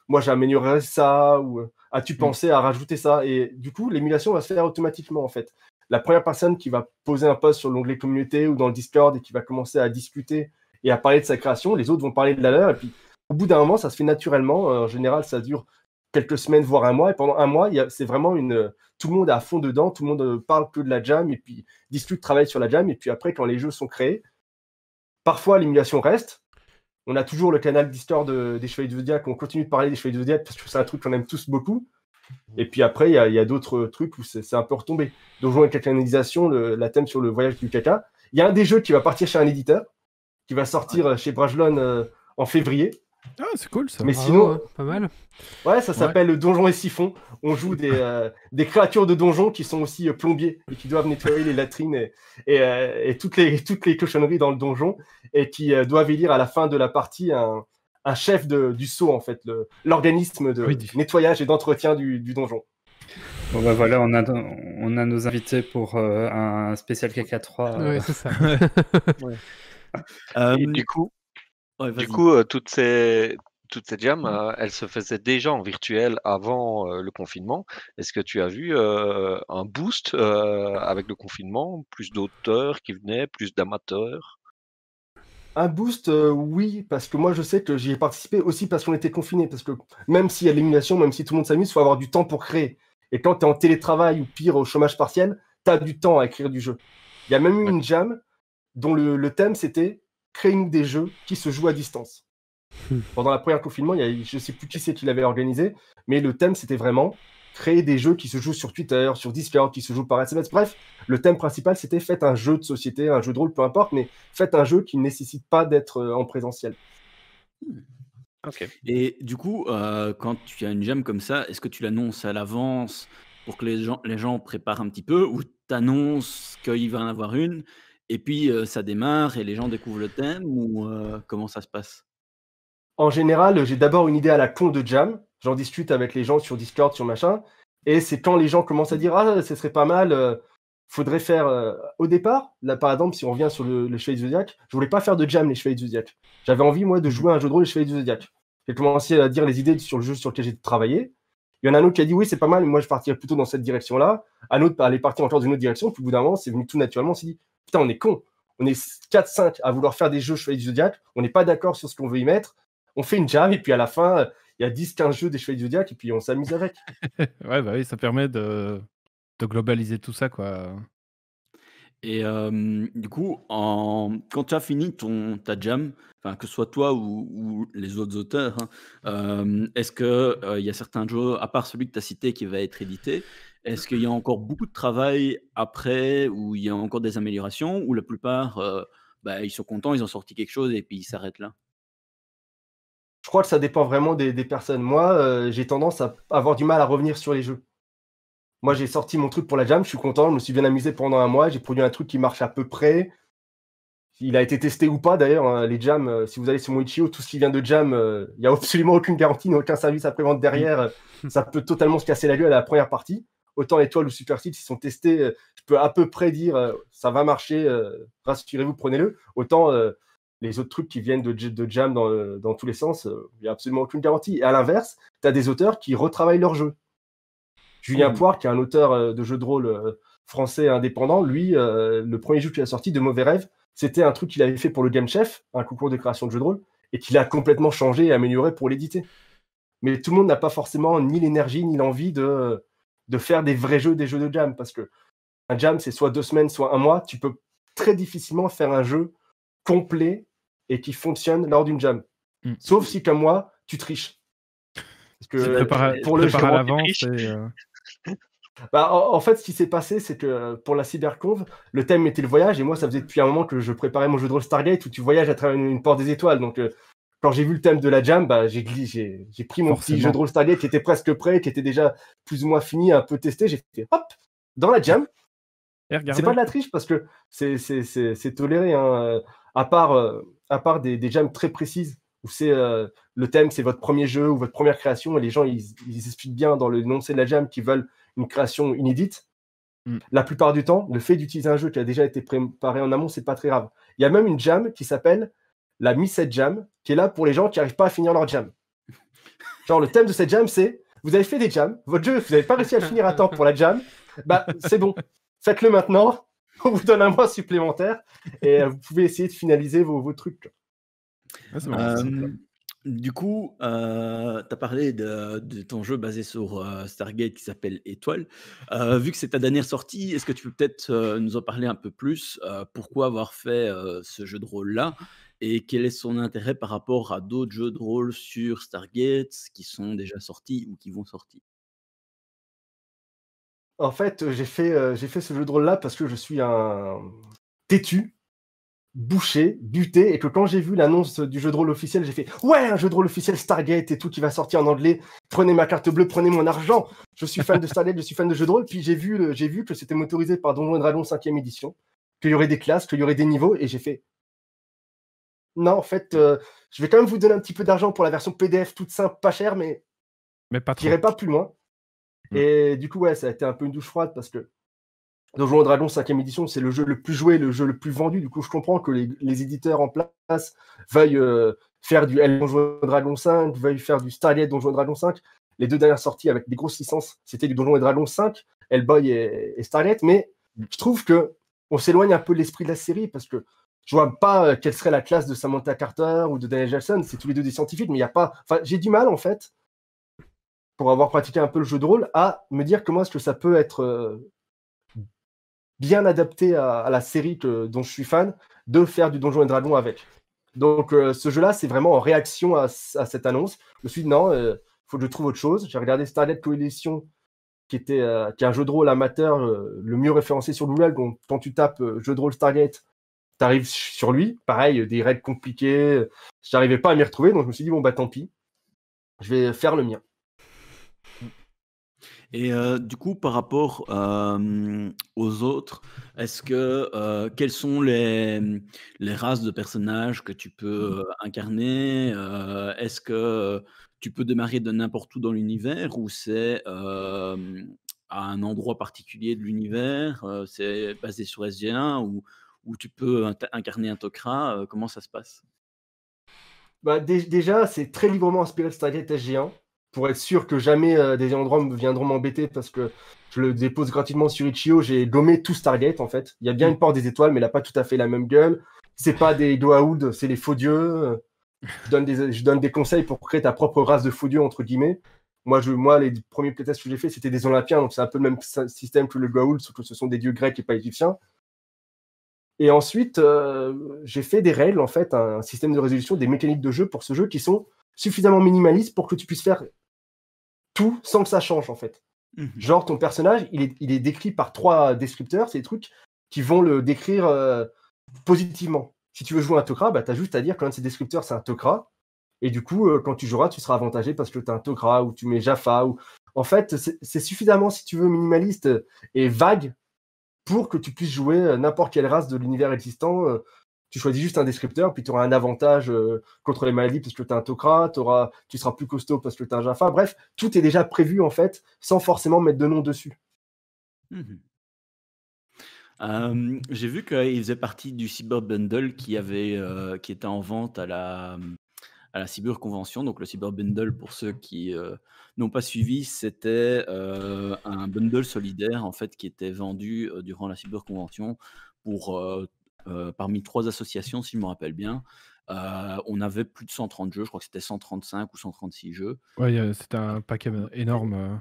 moi amélioré ça, ou euh, as-tu pensé à rajouter ça? Et du coup, l'émulation va se faire automatiquement en fait. La première personne qui va poser un post sur l'onglet communauté ou dans le Discord et qui va commencer à discuter et à parler de sa création, les autres vont parler de la leur. Et puis au bout d'un moment, ça se fait naturellement. Euh, En général, ça dure quelques semaines, voire un mois. Et pendant un mois, c'est vraiment une. Tout le monde est à fond dedans, tout le monde euh, parle que de la jam et puis discute, travaille sur la jam. Et puis après, quand les jeux sont créés, parfois l'émulation reste. On a toujours le canal de- des Chevaliers du Zodiac. On continue de parler des Chevaliers du Zodiac parce que c'est un truc qu'on aime tous beaucoup. Et puis après, il y a, d'autres trucs où c'est un peu retombé. Donjon et cacanisation, le, la thème sur le voyage du caca. Il y a un des jeux qui va partir chez un éditeur, qui va sortir chez Brajlon euh, en février. Ah, c'est cool ça. Mais Bravo, sinon, hein, pas mal. Ouais, ça s'appelle Donjon et Siphon. On joue des, euh, des créatures de donjon qui sont aussi euh, plombiers et qui doivent nettoyer les latrines et, et, euh, et toutes, les, toutes les cochonneries dans le donjon et qui euh, doivent élire à la fin de la partie un, un chef de, du sceau, en fait, le- l'organisme de Oui, du- nettoyage et d'entretien du, du donjon. Bon, bah voilà, on a, on a nos invités pour euh, un spécial KK3. euh, Ouais, c'est ça. Euh, Et du coup, ouais, du coup euh, toutes ces toutes ces jams, euh, elles se faisaient déjà en virtuel avant euh, le confinement. Est-ce que tu as vu euh, un boost euh, avec le confinement, plus d'auteurs qui venaient, plus d'amateurs? Un boost, euh, oui, parce que moi je sais que j'y ai participé aussi parce qu'on était confinés. Parce que même s'il y a de l'émulation, même si tout le monde s'amuse, il faut avoir du temps pour créer. Et quand tu es en télétravail ou pire au chômage partiel, tu as du temps à écrire du jeu. Il y a même eu une jam dont le, le thème c'était créer-nous des jeux qui se jouent à distance. Hmm. Pendant la première confinement, il y a, je ne sais plus qui c'est qui l'avait organisé, mais le thème c'était vraiment créer des jeux qui se jouent sur Twitter, sur Discord, qui se jouent par SMS. Bref, le thème principal c'était faites un jeu de société, un jeu de rôle, peu importe, mais faites un jeu qui ne nécessite pas d'être euh, en présentiel. Ok. Et du coup, euh, quand tu as une jam comme ça, est-ce que tu l'annonces à l'avance pour que les gens, les gens préparent un petit peu ou tu annonces qu'il va en avoir une et puis euh, ça démarre et les gens découvrent le thème ou euh, comment ça se passe? En général, j'ai d'abord une idée à la con de jam. J'en discute avec les gens sur Discord, sur machin. Et c'est quand les gens commencent à dire Ah, ce serait pas mal, euh, faudrait faire. Au départ, là par exemple, si on revient sur le, le Chevalier du Zodiac, je voulais pas faire de jam les Chevaliers du Zodiac. J'avais envie, moi, de jouer à un jeu de rôle les Chevaliers du Zodiac. J'ai commencé à dire les idées sur le jeu sur lequel j'ai travaillé. Il y en a un autre qui a dit Oui, c'est pas mal, mais moi, je partirais plutôt dans cette direction-là. Un autre, elle est parti encore dans une autre direction. Puis au bout d'un moment, c'est venu tout naturellement. On s'est dit Putain, on est con. On est 4-5 à vouloir faire des jeux Chevaliers du Zodiac. On n'est pas d'accord sur ce qu'on veut y mettre. On fait une jam, et puis à la fin, il y a 10-15 jeux des Chevaliers du Zodiac, et puis on s'amuse avec. ouais, bah oui, ça permet de, de globaliser tout ça, quoi. Et euh, du coup, en... quand tu as fini ton, ta jam, que ce soit toi ou, ou les autres auteurs, hein, euh, est-ce qu'il y a certains jeux, à part celui que tu as cité qui va être édité, est-ce qu'il y a encore beaucoup de travail après, où il y a encore des améliorations, ou la plupart, euh, bah, ils sont contents, ils ont sorti quelque chose et puis ils s'arrêtent là? Je crois que ça dépend vraiment des, des personnes. Moi, euh, j'ai tendance à avoir du mal à revenir sur les jeux. Moi, j'ai sorti mon truc pour la jam, je suis content, je me suis bien amusé pendant un mois, j'ai produit un truc qui marche à peu près. Il a été testé ou pas d'ailleurs, hein, les jams, euh, si vous allez sur mon Itch.io, tout ce qui vient de jam, euh, il n'y a absolument aucune garantie, aucun service après-vente derrière. ça peut totalement se casser la gueule à la première partie. Autant Étoile ou Super Seed, s'ils sont testés, euh, je peux à peu près dire euh, ça va marcher, euh, rassurez-vous, prenez-le. Autant les autres trucs qui viennent de, jam dans, dans tous les sens, il n'y a absolument aucune garantie. Et à l'inverse, tu as des auteurs qui retravaillent leur jeu. Julien Mhm. Poire, qui est un auteur de jeux de rôle français indépendant, lui, le premier jeu qu'il a sorti, De Mauvais Rêves, c'était un truc qu'il avait fait pour le Game Chef, un concours de création de jeux de rôle, et qu'il a complètement changé et amélioré pour l'éditer. Mais tout le monde n'a pas forcément ni l'énergie ni l'envie de, de faire des vrais jeux, des jeux de jam, parce que un jam, c'est soit deux semaines, soit un mois. Tu peux très difficilement faire un jeu complet et qui fonctionne lors d'une jam. Mm. Sauf si, comme moi, tu triches. Parce que pour le jeu, à l'avance. euh, bah, en, en fait, ce qui s'est passé, c'est que euh, pour la cyberconv, le thème était le voyage, et moi, ça faisait depuis un moment que je préparais mon jeu de rôle Stargate où tu voyages à travers une, une porte des étoiles. Donc, euh, quand j'ai vu le thème de la jam, bah, j'ai gli- j'ai j'ai pris mon petit jeu de rôle Stargate qui était presque prêt, qui était déjà plus ou moins fini, un peu testé. J'ai fait hop dans la jam. C'est pas de la triche parce que c'est c'est- c'est- c'est toléré. hein, À part, euh, à part des, des jams très précises où c'est euh, le thème, c'est votre premier jeu ou votre première création et les gens ils, ils expliquent bien dans le l'énoncé de la jam qu'ils veulent une création inédite. Mm. La plupart du temps, le fait d'utiliser un jeu qui a déjà été préparé en amont, c'est pas très grave. Il y a même une jam qui s'appelle la Missed Jam, qui est là pour les gens qui n'arrivent pas à finir leur jam. Genre, le thème de cette jam, c'est vous avez fait des jams, votre jeu, vous n'avez pas réussi à le finir à temps pour la jam, bah c'est bon, faites-le maintenant, on vous donne un mois supplémentaire et euh, vous pouvez essayer de finaliser vos, vos trucs. Euh, du coup, tu as parlé de, de ton jeu basé sur euh, Stargate qui s'appelle Étoile. Euh, vu que c'est ta dernière sortie, est-ce que tu peux peut-être euh, nous en parler un peu plus euh, Pourquoi avoir fait euh, ce jeu de rôle-là? Et quel est son intérêt par rapport à d'autres jeux de rôle sur Stargate qui sont déjà sortis ou qui vont sortir? En fait, euh, j'ai fait, euh, fait ce jeu de rôle-là parce que je suis un têtu, bouché, buté, et que quand j'ai vu l'annonce du jeu de rôle officiel, j'ai fait Ouais, un jeu de rôle officiel Stargate et tout qui va sortir en anglais. Prenez ma carte bleue, prenez mon argent. Je suis fan de Stargate, je suis fan de jeux de rôle. Puis j'ai vu, j'ai vu que c'était motorisé par Donjons et Dragons 5e édition, qu'il y aurait des classes, qu'il y aurait des niveaux, et j'ai fait Non, en fait, euh, je vais quand même vous donner un petit peu d'argent pour la version PDF toute simple, pas chère, mais Mais pas j'irai pas plus loin. Mm. Et du coup, ouais, ça a été un peu une douche froide parce que Donjons et Dragons 5e édition, c'est le jeu le plus joué, le jeu le plus vendu. Du coup, je comprends que les, les éditeurs en place veuillent euh, faire du L Donjons et Dragons 5, veuillent faire du Stargate Donjons et Dragons 5. Les deux dernières sorties avec des grosses licences, c'était du Donjons et Dragons 5, Hellboy et, et Stargate. Mais Mm. je trouve que on s'éloigne un peu de l'esprit de la série parce que je vois pas euh, quelle serait la classe de Samantha Carter ou de Daniel Jackson. C'est tous les deux des scientifiques, mais il n'y a pas. Enfin, j'ai du mal en fait pour avoir pratiqué un peu le jeu de rôle, à me dire comment est-ce que ça peut être euh, bien adapté à, la série que- dont je suis fan, de faire du Donjon et Dragon avec. Donc euh, ce jeu-là, c'est vraiment en réaction à, cette annonce. Je me suis dit non, il faut que je trouve autre chose. J'ai regardé Stargate Coalition, qui, était, qui est un jeu de rôle amateur le mieux référencé sur Google. Quand tu tapes jeu de rôle Stargate, tu arrives sur lui. Pareil, des règles compliquées. J'arrivais pas à m'y retrouver, donc je me suis dit bon bah tant pis, je vais faire le mien. Et euh, du coup, par rapport euh, aux autres, est-ce que euh, quelles sont les, les races de personnages que tu peux incarner Est-ce que tu peux démarrer de n'importe où dans l'univers ou c'est à un endroit particulier de l'univers C'est basé sur SG1 ou, ou tu peux incarner un Tok'ra Comment ça se passe? Bah, Déjà, c'est très librement inspiré de Stargate SG1 pour être sûr que jamais euh, des endroits viendront m'embêter parce que je le dépose gratuitement sur Itch.io. J'ai gommé tout Stargate en fait. Il y a bien une porte des étoiles, mais elle n'a pas tout à fait la même gueule. C'est pas des Doaoud, c'est les faux dieux. Je donne, des, je donne des conseils pour créer ta propre race de faux dieux, entre guillemets. Moi, je, moi les premiers playtests que j'ai fait, c'était des Olympiens, donc c'est un peu le même système que le Goa'uld, sauf que ce sont des dieux grecs et pas égyptiens. Et ensuite, euh, j'ai fait des règles, en fait, un système de résolution, des mécaniques de jeu pour ce jeu qui sont suffisamment minimalistes pour que tu puisses faire tout sans que ça change en fait. Mhm. Genre ton personnage, il est, il est, décrit par trois descripteurs, c'est des trucs qui vont le décrire euh, positivement. Si tu veux jouer un Tok'ra, bah, tu as juste à dire qu'un de ces descripteurs c'est un Tok'ra. Et du coup, euh, quand tu joueras, tu seras avantagé parce que tu as un Tok'ra ou tu mets Jaffa. Ou... En fait, c'est suffisamment, si tu veux, minimaliste et vague pour que tu puisses jouer euh, n'importe quelle race de l'univers existant tu choisis juste un descripteur, puis tu auras un avantage euh, contre les maladies parce que tu as un Tok'ra, tu seras plus costaud parce que tu as un Jaffa. Bref, tout est déjà prévu en fait, sans forcément mettre de nom dessus. Mmh j'ai vu qu'il faisait partie du Cyber Bundle qui, avait, euh, qui était en vente à la, à la Cyber Convention. Donc le Cyber Bundle, pour ceux qui euh, n'ont pas suivi, c'était un bundle solidaire en fait qui était vendu durant la Cyber Convention pour euh, parmi trois associations, si je me rappelle bien. Euh, on avait plus de 130 jeux, je crois que c'était 135 ou 136 jeux. Ouais, c'était un paquet énorme.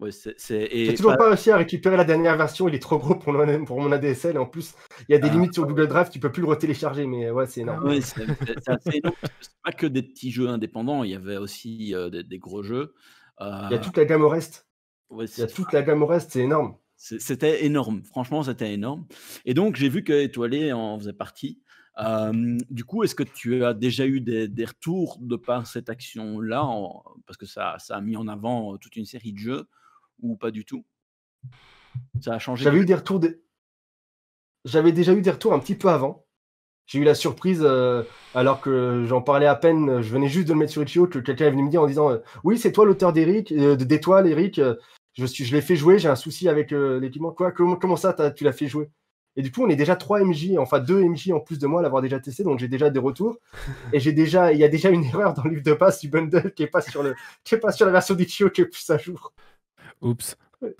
Euh. Ouais, J'ai toujours pas réussi à récupérer la dernière version, il est trop gros pour mon, pour mon ADSL. Et en plus, il y a des ah. limites sur Google Drive, tu peux plus le retélécharger, mais ouais, c'est énorme. Ouais, c'est, assez énorme. Pas que des petits jeux indépendants, il y avait aussi des, gros jeux. Il y a toute la gamme au reste. il y a toute la gamme au reste, c'est énorme. C'était énorme, franchement, c'était énorme. Et donc, j'ai vu que Étoilé en faisait partie. du coup, est-ce que tu as déjà eu des, retours de par cette action-là, parce que ça, ça, a mis en avant toute une série de jeux, ou pas du tout Ça a changé J'avais eu des retours. J'avais déjà eu des retours un petit peu avant. J'ai eu la surprise, alors que j'en parlais à peine, je venais juste de le mettre sur Itch.io, que quelqu'un est venu me dire en disant Oui, c'est toi l'auteur d'Eric, d'étoiles, Eric, je, suis, je l'ai fait jouer, j'ai un souci avec euh, l'équipement. Quoi, comment, comment ça, tu l'as fait jouer? Et du coup, on est déjà 3 MJ, enfin 2 MJ en plus de moi à l'avoir déjà testé, donc j'ai déjà des retours. Et j'ai déjà, il y a déjà une erreur dans le livre de passe du bundle qui est pas sur le, qui est pas sur la version d'Itch.io qui est plus à jour. Oups.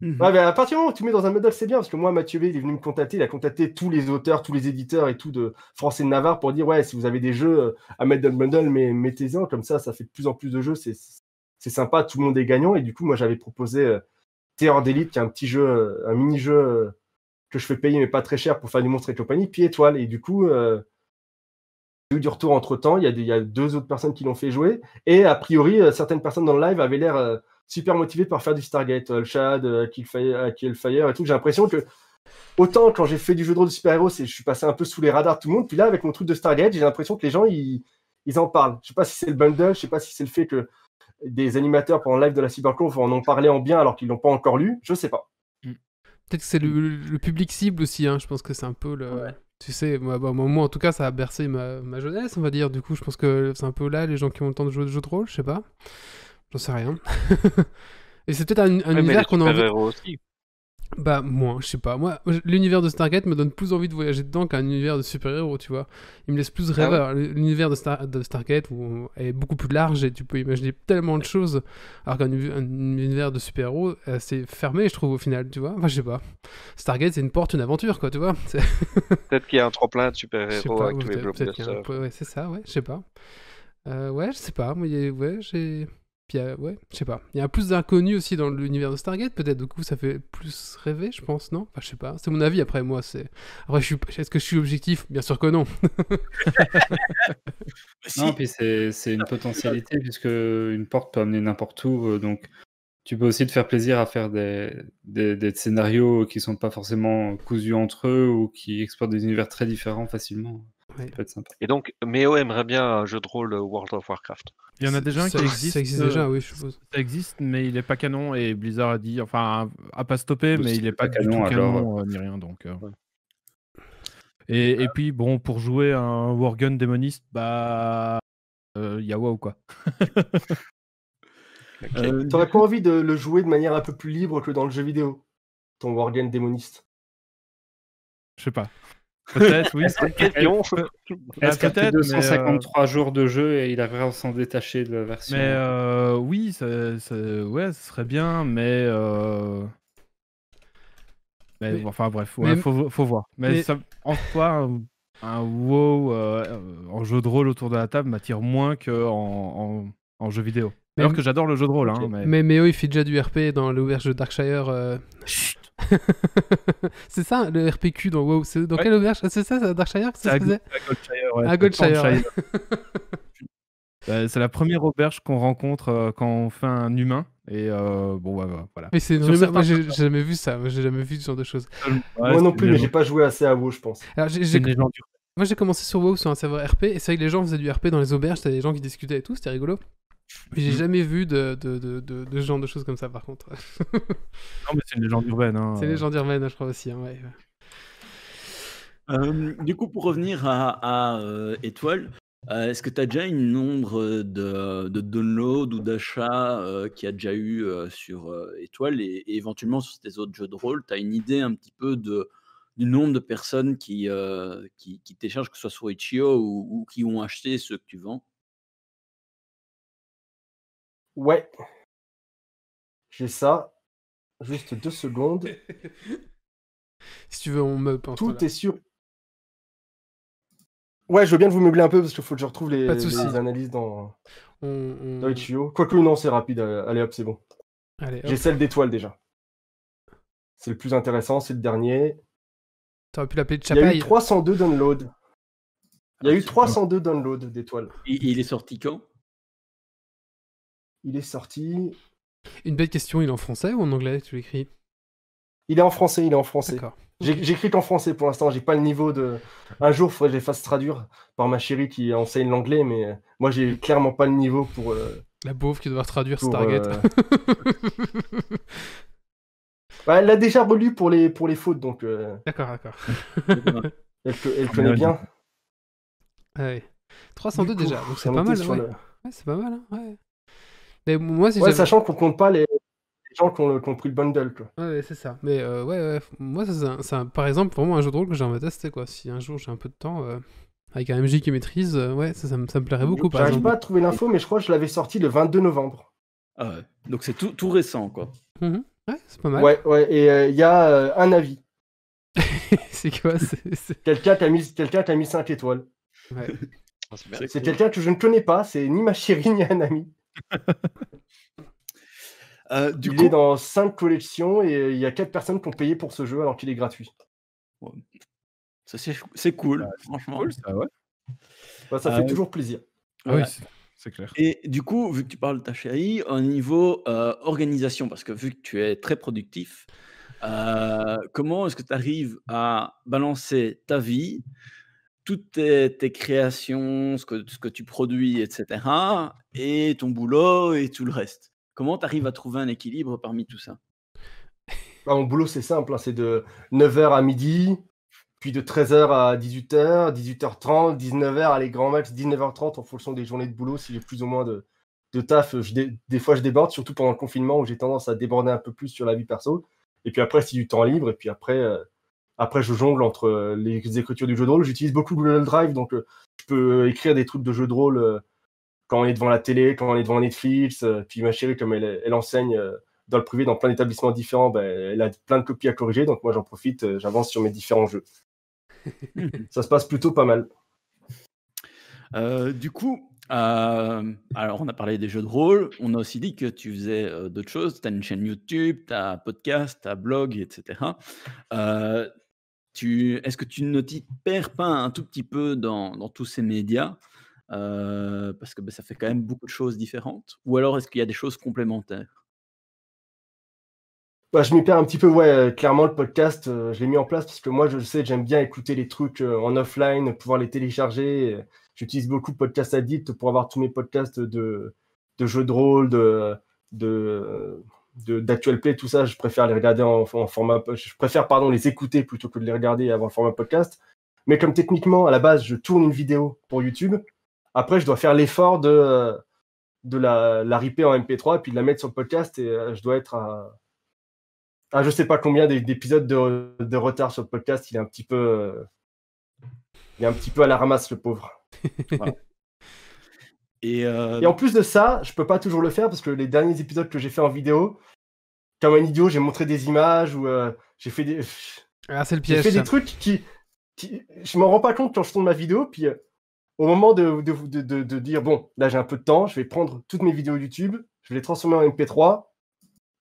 Ouais, mais à partir du moment où tu mets dans un bundle, c'est bien parce que moi, Mathieu V, il est venu me contacter. Il a contacté tous les auteurs, tous les éditeurs et tout de français de Navarre pour dire Ouais, si vous avez des jeux euh, à mettre dans le bundle, mais mettez-en. Comme ça, ça fait de plus en plus de jeux. C'est c'est sympa, tout le monde est gagnant. Et du coup, moi, j'avais proposé euh, Terror d'élite, qui est un petit jeu, euh, un mini-jeu euh, que je fais payer, mais pas très cher pour faire des monstres et compagnie, puis Étoile. Et du coup, j'ai eu du retour entre temps. Il y, a il y a deux autres personnes qui l'ont fait jouer. Et a priori, certaines personnes dans le live avaient l'air super motivées par faire du Stargate, le Shad, Killfire et tout. J'ai l'impression que autant quand j'ai fait du jeu de rôle de super-héros, je suis passé un peu sous les radars de tout le monde. Puis là, avec mon truc de Stargate, j'ai l'impression que les gens, ils, ils en parlent. Je sais pas si c'est le bundle, je sais pas si c'est le fait que des animateurs pendant le live de la Cyberconf en ont parlé en bien alors qu'ils l'ont pas encore lu, je sais pas. Mm. Peut-être que c'est le, public cible aussi, hein. je pense que c'est un peu le... Tu sais, moi, bah, moi, en tout cas, ça a bercé ma, ma, jeunesse, on va dire. Du coup, je pense que c'est un peu là les gens qui ont le temps de jouer de jeux de rôle, je sais pas. J'en sais rien. Et c'est peut-être un, univers qu'on a envie... Bah, moi, je sais pas. Moi, l'univers de Stargate me donne plus envie de voyager dedans qu'un univers de super-héros, tu vois. Il me laisse plus ah rêveur. l'univers de, Stargate est beaucoup plus large et tu peux imaginer tellement de choses. Alors qu'un univers de super-héros, euh, c'est fermé, je trouve, au final, tu vois. Enfin, je sais pas. Stargate, c'est une porte, une aventure, quoi, tu vois. Peut-être qu'il y a un trop-plein de super-héros avec tous les Ouais, c'est ça, ouais, je sais pas. Euh, ouais, je sais pas. Moi, ouais, j'ai Puis, euh, ouais, je sais pas. Il y a plus d'inconnus aussi dans l'univers de Stargate, peut-être. Du coup, ça fait plus rêver, je pense, non? Enfin, je sais pas. C'est mon avis. Après, moi, c'est. Après, je suis... est-ce que je suis objectif? Bien sûr que non. Si, Non, puis c'est c'est une potentialité puisque une porte peut amener n'importe où. euh, Donc, tu peux aussi te faire plaisir à faire des, des, des scénarios qui sont pas forcément cousus entre eux ou qui explorent des univers très différents facilement. Ouais. Ça peut être sympa. Et donc, Méo aimerait bien un jeu de rôle World of Warcraft. Il y en a déjà un qui existe. Ça existe euh, déjà, oui, je suppose. Ça existe, mais il est pas canon et Blizzard a dit, enfin, a pas stoppé, mais il est pas, pas du canon, tout alors, canon euh, ni rien. Donc, euh. et, et puis bon, pour jouer un Worgen démoniste, bah, euh, il y a WoW quoi. euh, T'aurais pas envie de le jouer de manière un peu plus libre que dans le jeu vidéo Ton Wargame démoniste? Je sais pas. Peut-être, oui. Question. Est-ce qu'après peut-être, mais, euh, 253 jours de jeu et il arrivera à s'en détacher de la version Mais euh, oui, ça, ça- ouais, ce serait bien, mais. euh, Mais, Mais- enfin bref, ouais, mais- faut, faut voir. Mais, mais- ça, en soi, un, un WoW euh, en jeu de rôle autour de la table m'attire moins qu'en en, en jeu vidéo. Mais- Alors que j'adore le jeu de rôle, hein, mais... Mais Méo, il fait déjà du RP dans l'auberge de Darkshire. euh. c'est ça, le RPQ dans WoW. C'est dans Ouais. quelle auberge? Ah, C'est ça, à Darkshire que ça à se faisait à Goldshire, ouais, À c'est Goldshire, ouais. Goldshire. C'est la première auberge qu'on rencontre euh, quand on fait un humain. Et euh, bon, ouais, ouais, voilà. Mais c'est une Sur rumeur. Moi, certains j'ai jamais vu ça. Moi, j'ai jamais vu ce genre de choses. Ouais, Moi non plus, mais j'ai pas joué assez à WoW, je pense. Alors, j'ai- moi, j'ai commencé sur WoW sur un serveur RP et c'est vrai que les gens faisaient du RP dans les auberges. C'était des gens qui discutaient et tout. C'était rigolo. Mais j'ai Mhm. jamais vu de, de, de, de, de ce genre de choses comme ça, par contre. Non, mais c'est une légende urbaine. Hein. c'est les gens d'Irmen, je crois aussi. hein, ouais. Euh, du coup, pour revenir à, à, euh, Étoile, euh, est-ce que tu as déjà une nombre de, de downloads ou d'achats euh, qu'il y a déjà eu euh, sur euh, Étoile et, et éventuellement sur tes autres jeux de rôle Tu as une idée un petit peu de, du nombre de personnes qui, euh, qui, qui téléchargent, que ce soit sur Itch.io ou, ou qui ont acheté ceux que tu vends? Ouais. J'ai ça. Juste deux secondes. Si tu veux, on me pense. Tout est sur. Ouais, je veux bien que vous meubler un peu parce qu'il faut que je retrouve les, analyses dans, On, on- dans Itch.io. Quoique, non, c'est rapide. euh, Allez hop, c'est bon. J'ai celle d'étoile déjà. C'est le plus intéressant, c'est le dernier. T'aurais pu l'appeler Il y a eu Chapaille. 302 downloads. Il y a Ah, eu c'est 302 downloads d'étoiles. Et, et il est sorti quand? Il est sorti. Une belle question, il est en français ou en anglais Tu l'écris? Il est en français, il est en français. J'écris qu'en français pour l'instant, j'ai pas le niveau de. Un jour, il faudrait que je les fasse traduire par ma chérie qui enseigne l'anglais, mais euh, moi, j'ai clairement pas le niveau pour. euh, La beauve qui doit traduire pour, Stargate. euh, bah, elle l'a déjà relu pour les, pour les fautes, donc euh, d'accord, d'accord. elle, co- elle connaît bien. Ah ouais. 302 Du coup, déjà, donc c'est pas Ouais, le- Ouais, c'est pas mal. hein, ouais. Mais moi, si Ouais, sachant qu'on compte pas les, les gens qui ont, le- qui ont pris le bundle. Quoi. Ouais, ouais, c'est ça. Mais euh, ouais, ouais, moi, ça, c'est un- c'est un- par exemple, vraiment un jeu de rôle que j'aimerais tester, quoi. Si un jour j'ai un peu de temps, euh, avec un MJ qui maîtrise, euh, ouais, ça, ça, me, ça me plairait beaucoup, J'arrive pas à trouver l'info, mais je crois que je l'avais sorti le 22 novembre. Ah ouais. Donc c'est tout, tout récent, quoi. Mhm. Ouais, c'est pas mal. Ouais, ouais, et euh, il y a euh, un avis. c'est quoi Quelqu'un qui a mis, quelqu'un qui a mis 5 étoiles. ouais. Ah, c'est quelqu'un que je ne connais pas, c'est ni ma chérie ni un ami. Euh, du il coup, est dans 5 collections et euh, il y a 4 personnes qui ont payé pour ce jeu alors qu'il est gratuit. ça, c'est cool, franchement. Cool, ça, ouais. Bah, ça Euh, fait toujours plaisir. Ah oui, c'est- c'est clair. Et du coup, vu que tu parles de ta chérie, au niveau euh, organisation, parce que vu que tu es très productif, euh, comment est-ce que tu arrives à balancer ta vie, toutes tes, créations, ce que, tu produis, etc., et ton boulot et tout le reste Comment tu arrives à trouver un équilibre parmi tout ça? Bah, mon boulot, c'est simple, hein, c'est de 9h à midi, puis de 13h à 18h, 18h30, 19h, allez, grand max 19h30 en fonction des journées de boulot. Si j'ai plus ou moins de, taf, des fois je déborde, surtout pendant le confinement où j'ai tendance à déborder un peu plus sur la vie perso. Et puis après, c'est du temps libre, et puis après, euh, après je jongle entre euh, les écritures du jeu de rôle. J'utilise beaucoup Google Drive, donc euh, je peux écrire des trucs de jeu de rôle euh, quand on est devant la télé, quand on est devant Netflix. euh, puis ma chérie, comme elle, elle enseigne. euh, dans le privé, dans plein d'établissements différents, ben, elle a plein de copies à corriger, donc moi j'en profite, euh, j'avance sur mes différents jeux. Ça se passe plutôt pas mal. Euh, du coup, Euh, alors, on a parlé des jeux de rôle. On a aussi dit que tu faisais euh, d'autres choses. Tu as une chaîne YouTube, tu as un podcast, tu as un blog, etc. Est-ce que tu ne t'y perds pas un tout petit peu dans, tous ces médias euh, Parce que ben, ça fait quand même beaucoup de choses différentes. Ou alors, est-ce qu'il y a des choses complémentaires? Bah, je m'y perds un petit peu, ouais. euh, Clairement, le podcast, euh, je l'ai mis en place parce que moi, je sais, j'aime bien écouter les trucs en offline, pouvoir les télécharger. J'utilise beaucoup Podcast Addict pour avoir tous mes podcasts de, jeux de rôle, de- d'actual play, tout ça. Je préfère les regarder en, format, je préfère, pardon, les écouter plutôt que de les regarder et avoir le format podcast. Mais comme techniquement, à la base, je tourne une vidéo pour YouTube, après, je dois faire l'effort de, de la, la ripper en MP3 et puis de la mettre sur le podcast et euh, je dois être à, à je sais pas combien d'é- d'épisodes de, de retard sur le podcast. Il est un petit peu, euh, il est un petit peu à la ramasse, le pauvre. Et, euh, Et en plus de ça, je peux pas toujours le faire parce que les derniers épisodes que j'ai fait en vidéo, comme un idiot, j'ai montré des images ou euh, j'ai fait des, Ah, c'est le j'ai piège. fait ça. des trucs qui, qui je m'en rends pas compte quand je tourne ma vidéo. Puis euh, au moment de, de, de, de- de dire bon, là j'ai un peu de temps, je vais prendre toutes mes vidéos YouTube, je vais les transformer en MP3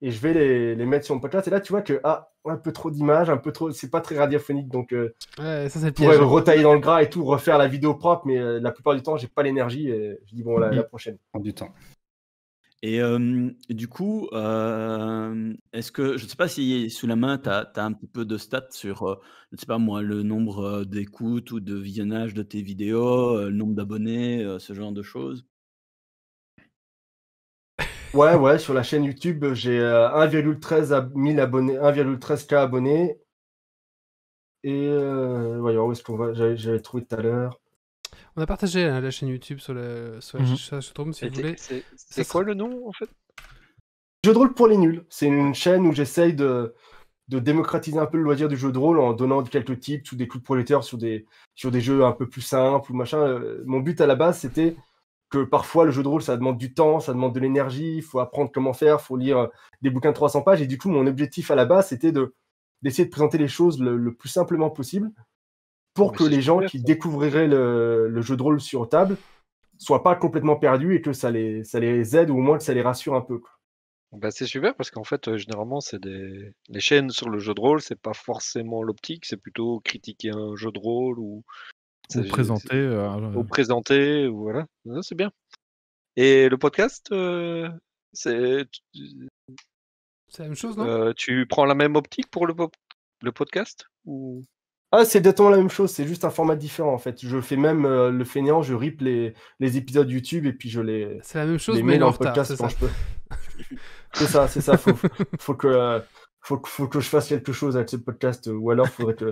et je vais les, les mettre sur mon podcast. Et là, tu vois que ah, un peu trop d'images, un peu trop, c'est pas très radiophonique, donc euh, Ouais, ça, c'est pourrais retailler dans le gras et tout, refaire la vidéo propre, mais euh, la plupart du temps, j'ai pas l'énergie et je dis bon, la, la prochaine. Prend du temps. Et euh, du coup, euh, est-ce que, je ne sais pas si sous la main, tu as, un petit peu de stats sur, euh, je ne sais pas moi, le nombre d'écoutes ou de visionnages de tes vidéos, euh, le nombre d'abonnés, euh, ce genre de choses? Ouais, ouais, sur la chaîne YouTube, j'ai euh, 1,13 ab- 1000 abonnés, 1,13K abonnés. Et euh, voyons, où est-ce qu'on va? J'avais trouvé tout à l'heure. On a partagé hein, la chaîne YouTube sur, le, sur la Mhm. ch- chatroom si vous voulez. C'est quoi le nom en fait? Jeu de rôle pour les nuls. C'est une chaîne où j'essaye de, de démocratiser un peu le loisir du jeu de rôle en donnant quelques tips ou des coups de projecteur sur des, sur des jeux un peu plus simples ou machin. Euh, Mon but à la base, c'était que parfois le jeu de rôle, ça demande du temps, ça demande de l'énergie, il faut apprendre comment faire, il faut lire euh, des bouquins de 300 pages. Et du coup, mon objectif à la base, c'était de d'essayer de présenter les choses le, le plus simplement possible pour Mais que les gens qui ça. découvriraient le, le jeu de rôle sur table soient pas complètement perdus et que ça les, ça les aide ou au moins que ça les rassure un peu. quoi. Bah, c'est super parce qu'en fait, euh, généralement, c'est des les chaînes sur le jeu de rôle, c'est pas forcément l'optique, c'est plutôt critiquer un jeu de rôle ou Ou c'est- présenter. c'est- euh, ou présenter ou voilà. C'est bien. Et le podcast, euh, c'est C'est la même chose, non? euh, tu prends la même optique pour le le podcast ou? Ah, c'est exactement la même chose, c'est juste un format différent en fait. Je fais même euh, le fainéant, je rip les, les épisodes YouTube et puis je les, C'est la même chose, les mais mets dans le retard, podcast c'est quand ça. je peux. c'est ça, c'est ça. Faut, faut, que, euh, faut, que- faut que je fasse quelque chose avec ce podcast ou alors faudrait que.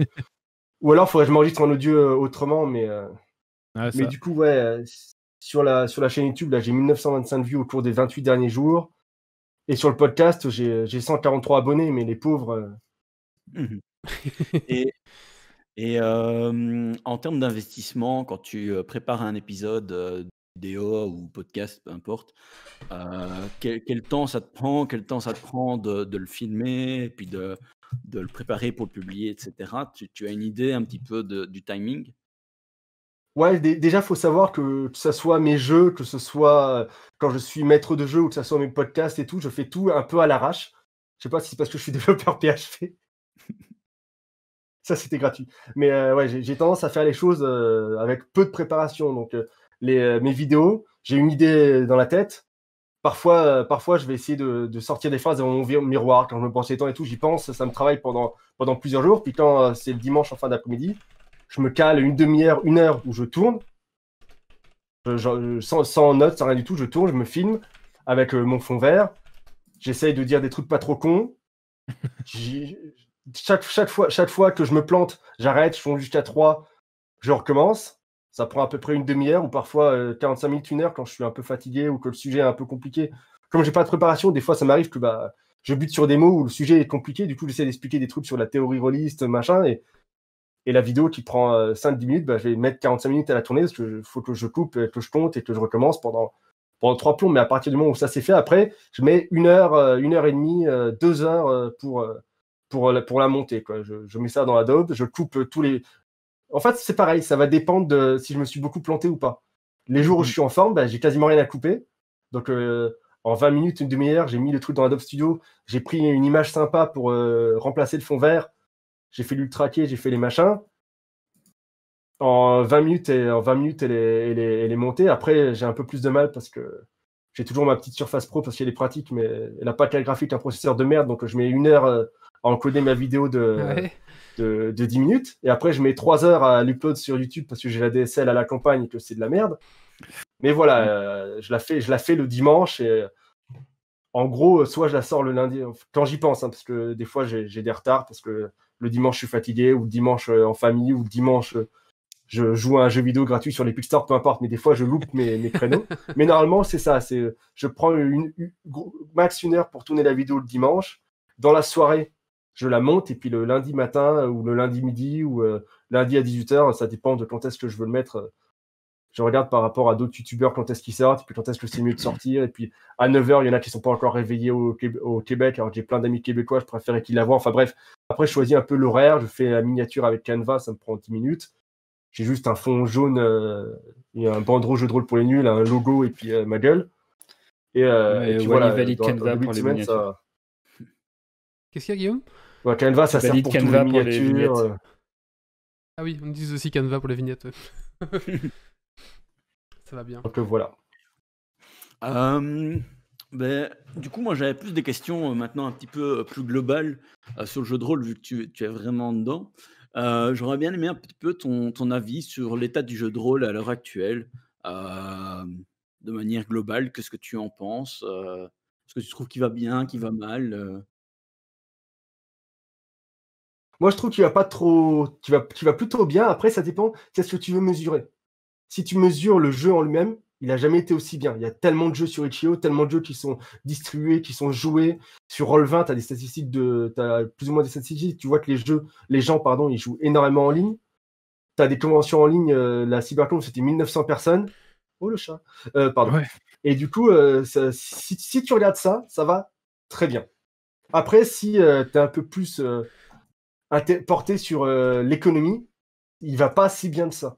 Ou alors faudrait que je m'enregistre en audio euh, autrement, mais, euh, ouais, ça- mais du coup, ouais, euh, sur, la, sur la chaîne YouTube, là j'ai 1925 vues au cours des 28 derniers jours. Et sur le podcast, j'ai j'ai 143 abonnés, mais les pauvres. euh, Mhm. Et, et euh, en termes d'investissement, quand tu prépares un épisode euh, vidéo ou podcast, peu importe, euh, quel, quel temps ça te prend Quel temps ça te prend de, de le filmer et puis de, de le préparer pour le publier, etc. Tu, as une idée un petit peu de- du timing? Ouais, dé- déjà, faut savoir que que ce soit mes jeux, que ce soit euh, quand je suis maître de jeu ou que ce soit mes podcasts et tout, je fais tout un peu à l'arrache. Je sais pas si c'est parce que je suis développeur PHP. Ça, c'était gratuit. Mais euh, ouais, j'ai tendance à faire les choses euh, avec peu de préparation. Donc, mes vidéos, j'ai une idée dans la tête. Parfois, euh, parfois je vais essayer de, de sortir des phrases dans mon miroir. Quand je me pense les temps et tout, j'y pense. Ça me travaille pendant, pendant plusieurs jours. Puis quand euh, c'est le dimanche en fin d'après-midi, je me cale une demi-heure, une heure où je tourne. Je- je- sans, sans notes, sans rien du tout, je tourne, je me filme avec euh, mon fond vert. J'essaye de dire des trucs pas trop cons. Chaque, chaque, fois, chaque fois que je me plante, j'arrête, je fonce jusqu'à 3, je recommence. Ça prend à peu près une demi-heure ou parfois euh, 45 minutes, une heure quand je suis un peu fatigué ou que le sujet est un peu compliqué. Comme j'ai pas de préparation, des fois ça m'arrive que bah, je bute sur des mots où le sujet est compliqué. Du coup, j'essaie d'expliquer des trucs sur la théorie rôliste, machin. Et, et la vidéo qui prend euh, 5-10 minutes, bah, je vais mettre 45 minutes à la tourner parce qu'il faut que je coupe, euh, que je compte et que je recommence pendant, pendant trois plombs. Mais à partir du moment où ça s'est fait, après, je mets une heure, euh, une heure et demie, euh, deux heures euh, pour, euh, pour, la- pour la monter. Quoi. Je, je mets ça dans Adobe, je coupe euh, tous les. En fait, c'est pareil, ça va dépendre de si je me suis beaucoup planté ou pas. Les jours où je suis en forme, bah, j'ai quasiment rien à couper. Donc, euh, en 20 minutes, une demi-heure, j'ai mis le truc dans Adobe Studio. J'ai pris une image sympa pour euh, remplacer le fond vert. J'ai fait l'ultra j'ai fait les machins. En 20 minutes, et, en 20 minutes elle, est, elle, est, elle est montée. Après, j'ai un peu plus de mal parce que j'ai toujours ma petite Surface Pro parce qu'elle est pratique, mais elle n'a pas carte graphique, un processeur de merde. Donc, je mets une heure euh, à encoder ma vidéo de, Ouais. De, de 10 minutes. Et après, je mets 3 heures à l'upload sur YouTube parce que j'ai la DSL à la campagne et que c'est de la merde. Mais voilà, euh, je, la fais, je la fais le dimanche. Et euh, en gros, euh, soit je la sors le lundi, quand j'y pense, hein, parce que des fois, j'ai des retards parce que le dimanche, je suis fatigué, ou le dimanche euh, en famille, ou le dimanche, euh, je joue à un jeu vidéo gratuit sur les Store, peu importe. Mais des fois, je loupe mes, mes créneaux. mais normalement, c'est ça. c'est Je prends une, max une heure pour tourner la vidéo le dimanche. Dans la soirée, je la monte et puis le lundi matin ou le lundi midi ou euh, lundi à 18h, ça dépend de quand est-ce que je veux le mettre. euh, Je regarde par rapport à d'autres youtubeurs quand est-ce qu'ils sortent, et puis quand est-ce que c'est mieux de sortir. Et puis à 9h, il y en a qui sont pas encore réveillés au, Qué- au Québec. Alors que j'ai plein d'amis québécois, je préférais qu'ils la voient. Enfin bref, après je choisis un peu l'horaire, je fais la miniature avec Canva, ça me prend 10 minutes. J'ai juste un fond jaune euh, et un bandeau jeu de rôle pour les nuls, un logo et puis euh, ma gueule. Et, euh, puis voilà, valide dans- dans Canva le pour huit les semaines, miniatures. ça- Qu'est-ce qu'il y a, Guillaume? Ouais, Canva, ça sert pour Canva toutes pour les les miniatures. vignettes. euh, Ah oui, on dit aussi Canva pour les vignettes. Ça va bien. Donc euh, voilà. Euh, ben, du coup, moi, j'avais plus des questions euh, maintenant un petit peu euh, plus globales euh, sur le jeu de rôle, vu que tu, tu es vraiment dedans. Euh, J'aurais bien aimé un petit peu ton, ton avis sur l'état du jeu de rôle à l'heure actuelle, euh, de manière globale. Qu'est-ce que tu en penses euh, Est-ce que tu trouves qu'il va bien, qu'il va mal euh? Moi, je trouve qu'il va pas trop, qu'il va, qu'il va plutôt bien. Après, ça dépend. Qu'est-ce que tu veux mesurer Si tu mesures le jeu en lui-même, il a jamais été aussi bien. Il y a tellement de jeux sur Itch.io, tellement de jeux qui sont distribués, qui sont joués. Sur Roll20, tu as des statistiques de, t'as plus ou moins des statistiques. Tu vois que les jeux, les gens, pardon, ils jouent énormément en ligne. Tu as des conventions en ligne. euh, la CyberCon, c'était 1900 personnes. Oh le chat. Euh, pardon. Ouais. Et du coup, euh, ça- si, si tu regardes ça, ça va très bien. Après, si tu es un peu plus porté sur euh, l'économie, il va pas si bien de ça.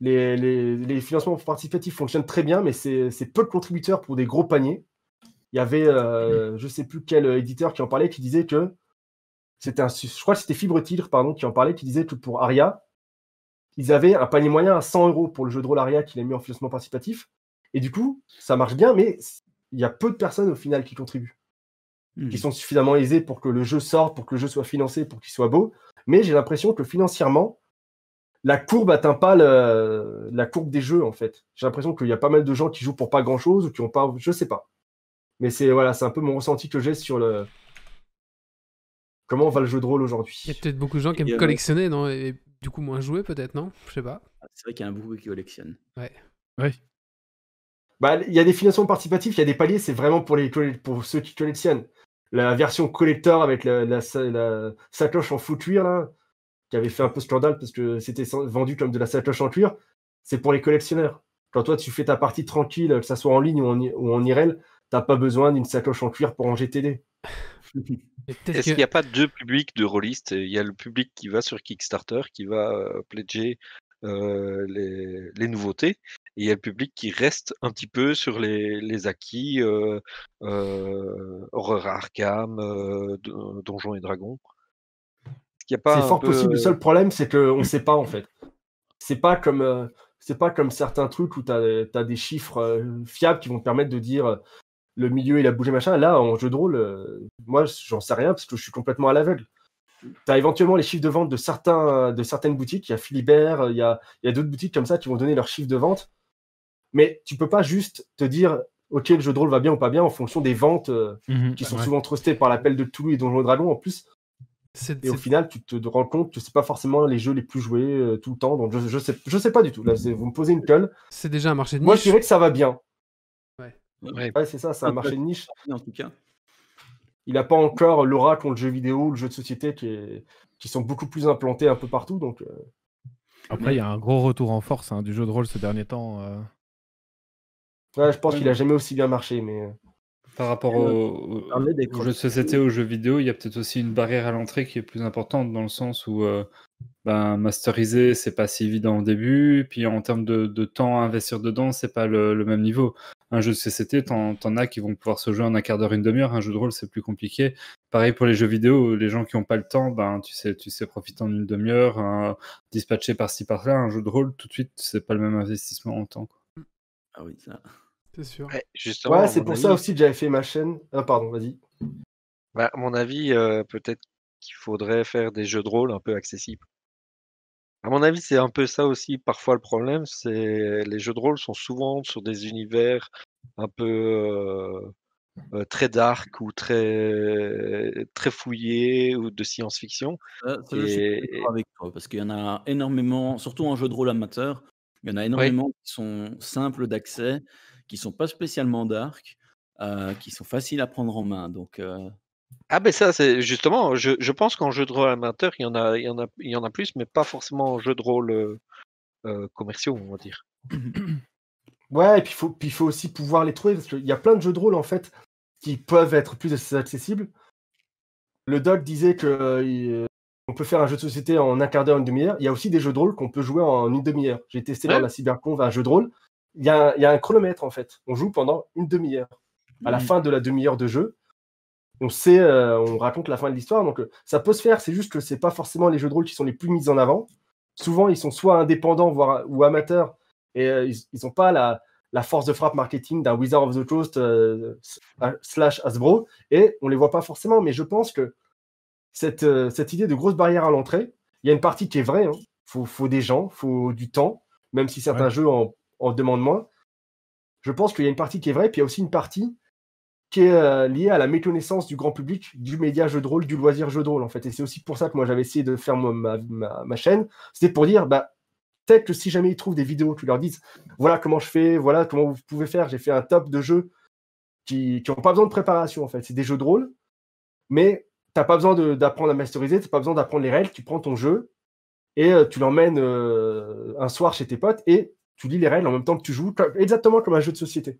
Les, financements participatifs fonctionnent très bien, mais c'est c'est peu de contributeurs pour des gros paniers. Il y avait, euh, je sais plus quel éditeur qui en parlait, qui disait que c'était un, je crois que c'était Fibre Tigre, pardon, qui en parlait, qui disait que pour Aria, ils avaient un panier moyen à 100 euros pour le jeu de rôle Aria qu'il a mis en financement participatif. Et du coup, ça marche bien, mais il y a peu de personnes au final qui contribuent Qui sont suffisamment aisés pour que le jeu sorte, pour que le jeu soit financé, pour qu'il soit beau. Mais j'ai l'impression que financièrement, la courbe atteint pas le- la courbe des jeux en fait. J'ai l'impression qu'il y a pas mal de gens qui jouent pour pas grand chose ou qui ont pas, je sais pas. Mais c'est voilà, c'est un peu mon ressenti que j'ai sur le comment va le jeu de rôle Il y a aujourd'hui. peut-être beaucoup de gens qui aiment collectionner, non? Et du coup, moins jouer, peut-être, non? Je sais pas. C'est vrai qu'il y en a beaucoup qui collectionnent. Bah, il y a des financements participatifs, il y a des paliers, c'est vraiment pour les pour ceux qui collectionnent. La version collector avec la, la, sa- la sacoche en faux cuir là, qui avait fait un peu scandale parce que c'était vendu comme de la sacoche en cuir, c'est pour les collectionneurs. Quand toi tu fais ta partie tranquille, que ça soit en ligne ou en, ou en IRL, t'as pas besoin d'une sacoche en cuir pour en GTD. Est-ce qu'il n'y a pas deux publics de rôlistes? Il y a le public qui va sur Kickstarter, qui va euh, pledger euh, les, les nouveautés, et il y a le public qui reste un petit peu sur les, les acquis, euh, euh, Horror Arkham, euh, Don- Donjons et Dragons. C'est fort peu, possible. Le euh, seul problème, c'est qu'on ne sait pas en fait. C'est pas comme euh, c'est pas comme certains trucs où tu as, des chiffres euh, fiables qui vont te permettre de dire euh, le milieu il a bougé machin. Là, en jeu de rôle, euh, moi j'en sais rien parce que je suis complètement à l'aveugle. Tu as éventuellement les chiffres de vente de, certains, de certaines boutiques. Il y a Philibert, il y a, il y a d'autres boutiques comme ça qui vont donner leurs chiffres de vente. Mais tu peux pas juste te dire ok le jeu de rôle va bien ou pas bien en fonction des ventes euh, Mhm, qui sont ouais. souvent trustées par l'appel de Toulouse et Donjons et Dragons. En plus, et au final, tu te rends compte que c'est pas forcément les jeux les plus joués euh, tout le temps. Donc je, je sais, je sais pas du tout. Là, c'est- vous me posez une colle. c'est déjà un marché de Moi, je niche. dirais que ça va bien. Ouais. Ouais, c'est ça, c'est un marché de niche. En tout cas. Il n'a pas encore l'aura qu'ont le jeu vidéo, le jeu de société qui, est- qui sont beaucoup plus implantés un peu partout. Donc, euh, Après, il y a un gros retour en force hein, du jeu de rôle ces derniers temps. euh. Ouais, je pense Ouais, qu'il a jamais aussi bien marché. Mais euh, Par rapport au- aux jeux de société, aux jeux vidéo, il y a peut-être aussi une barrière à l'entrée qui est plus importante dans le sens où euh, ben, masteriser, c'est pas si évident au début. Puis en termes de, de temps à investir dedans, c'est pas le, le même niveau. Un jeu de CCT, t'en t'en as qui vont pouvoir se jouer en un quart d'heure, une demi-heure. Un jeu de rôle, c'est plus compliqué. Pareil pour les jeux vidéo, les gens qui n'ont pas le temps, ben, tu sais, tu sais profiter en une demi-heure, dispatcher par-ci par-là. Un jeu de rôle, tout de suite, c'est pas le même investissement en temps. quoi. Ah oui, ça. C'est sûr. Ouais, justement, Ouais, c'est pour avis- ça aussi que j'avais fait ma chaîne. Ah, pardon, vas-y. Bah, à mon avis, euh, peut-être qu'il faudrait faire des jeux de rôle un peu accessibles. À mon avis, c'est un peu ça aussi parfois le problème, c'est les jeux de rôle sont souvent sur des univers un peu euh, euh, très dark ou très très fouillés ou de science-fiction. Ça, je suis avec toi, parce qu'il y en a énormément, surtout en jeu de rôle amateur, il y en a énormément qui sont simples d'accès, qui sont pas spécialement dark, euh, qui sont faciles à prendre en main. Donc, euh, Ah ben ça, c'est justement, je, je pense qu'en jeu de rôle amateur, il y en a, il y en a, il y en a plus, mais pas forcément en jeu de rôle euh, commerciaux, on va dire. Ouais, et puis il faut, puis il faut aussi pouvoir les trouver, parce qu'il y a plein de jeux de rôle, en fait, qui peuvent être plus accessibles. Le doc disait que euh, il- on peut faire un jeu de société en un quart d'heure, une demi-heure. Il y a aussi des jeux de rôle qu'on peut jouer en une demi-heure. J'ai testé Ouais. dans la cyberconf un jeu de rôle. Il y, a un, il y a un chronomètre, en fait. On joue pendant une demi-heure. À la Mhm. fin de la demi-heure de jeu, on sait, euh, on raconte la fin de l'histoire. Donc euh, ça peut se faire, c'est juste que c'est pas forcément les jeux de rôle qui sont les plus mis en avant. Souvent, ils sont soit indépendants, voire ou amateurs, et euh, ils n'ont pas la, la force de frappe marketing d'un Wizard of the Coast slash Hasbro, et on les voit pas forcément. Mais je pense que cette, cette idée de grosse barrière à l'entrée, il y a une partie qui est vraie. Il faut, faut des gens, faut du temps, même si certains Ouais. jeux en, en demandent moins. Je pense qu'il y a une partie qui est vraie, puis il y a aussi une partie qui est euh, liée à la méconnaissance du grand public du média jeu de rôle, du loisir jeu de rôle, en fait. Et c'est aussi pour ça que moi j'avais essayé de faire ma, chaîne. C'était pour dire, bah, peut-être que si jamais ils trouvent des vidéos qui leur disent, voilà comment je fais, voilà comment vous pouvez faire, j'ai fait un top de jeux qui n'ont pas besoin de préparation, en fait. C'est des jeux de rôle, mais t'as pas besoin d'apprendre à masteriser, t'as pas besoin d'apprendre les règles, tu prends ton jeu et euh, tu l'emmènes euh, un soir chez tes potes et tu lis les règles en même temps que tu joues, exactement comme un jeu de société.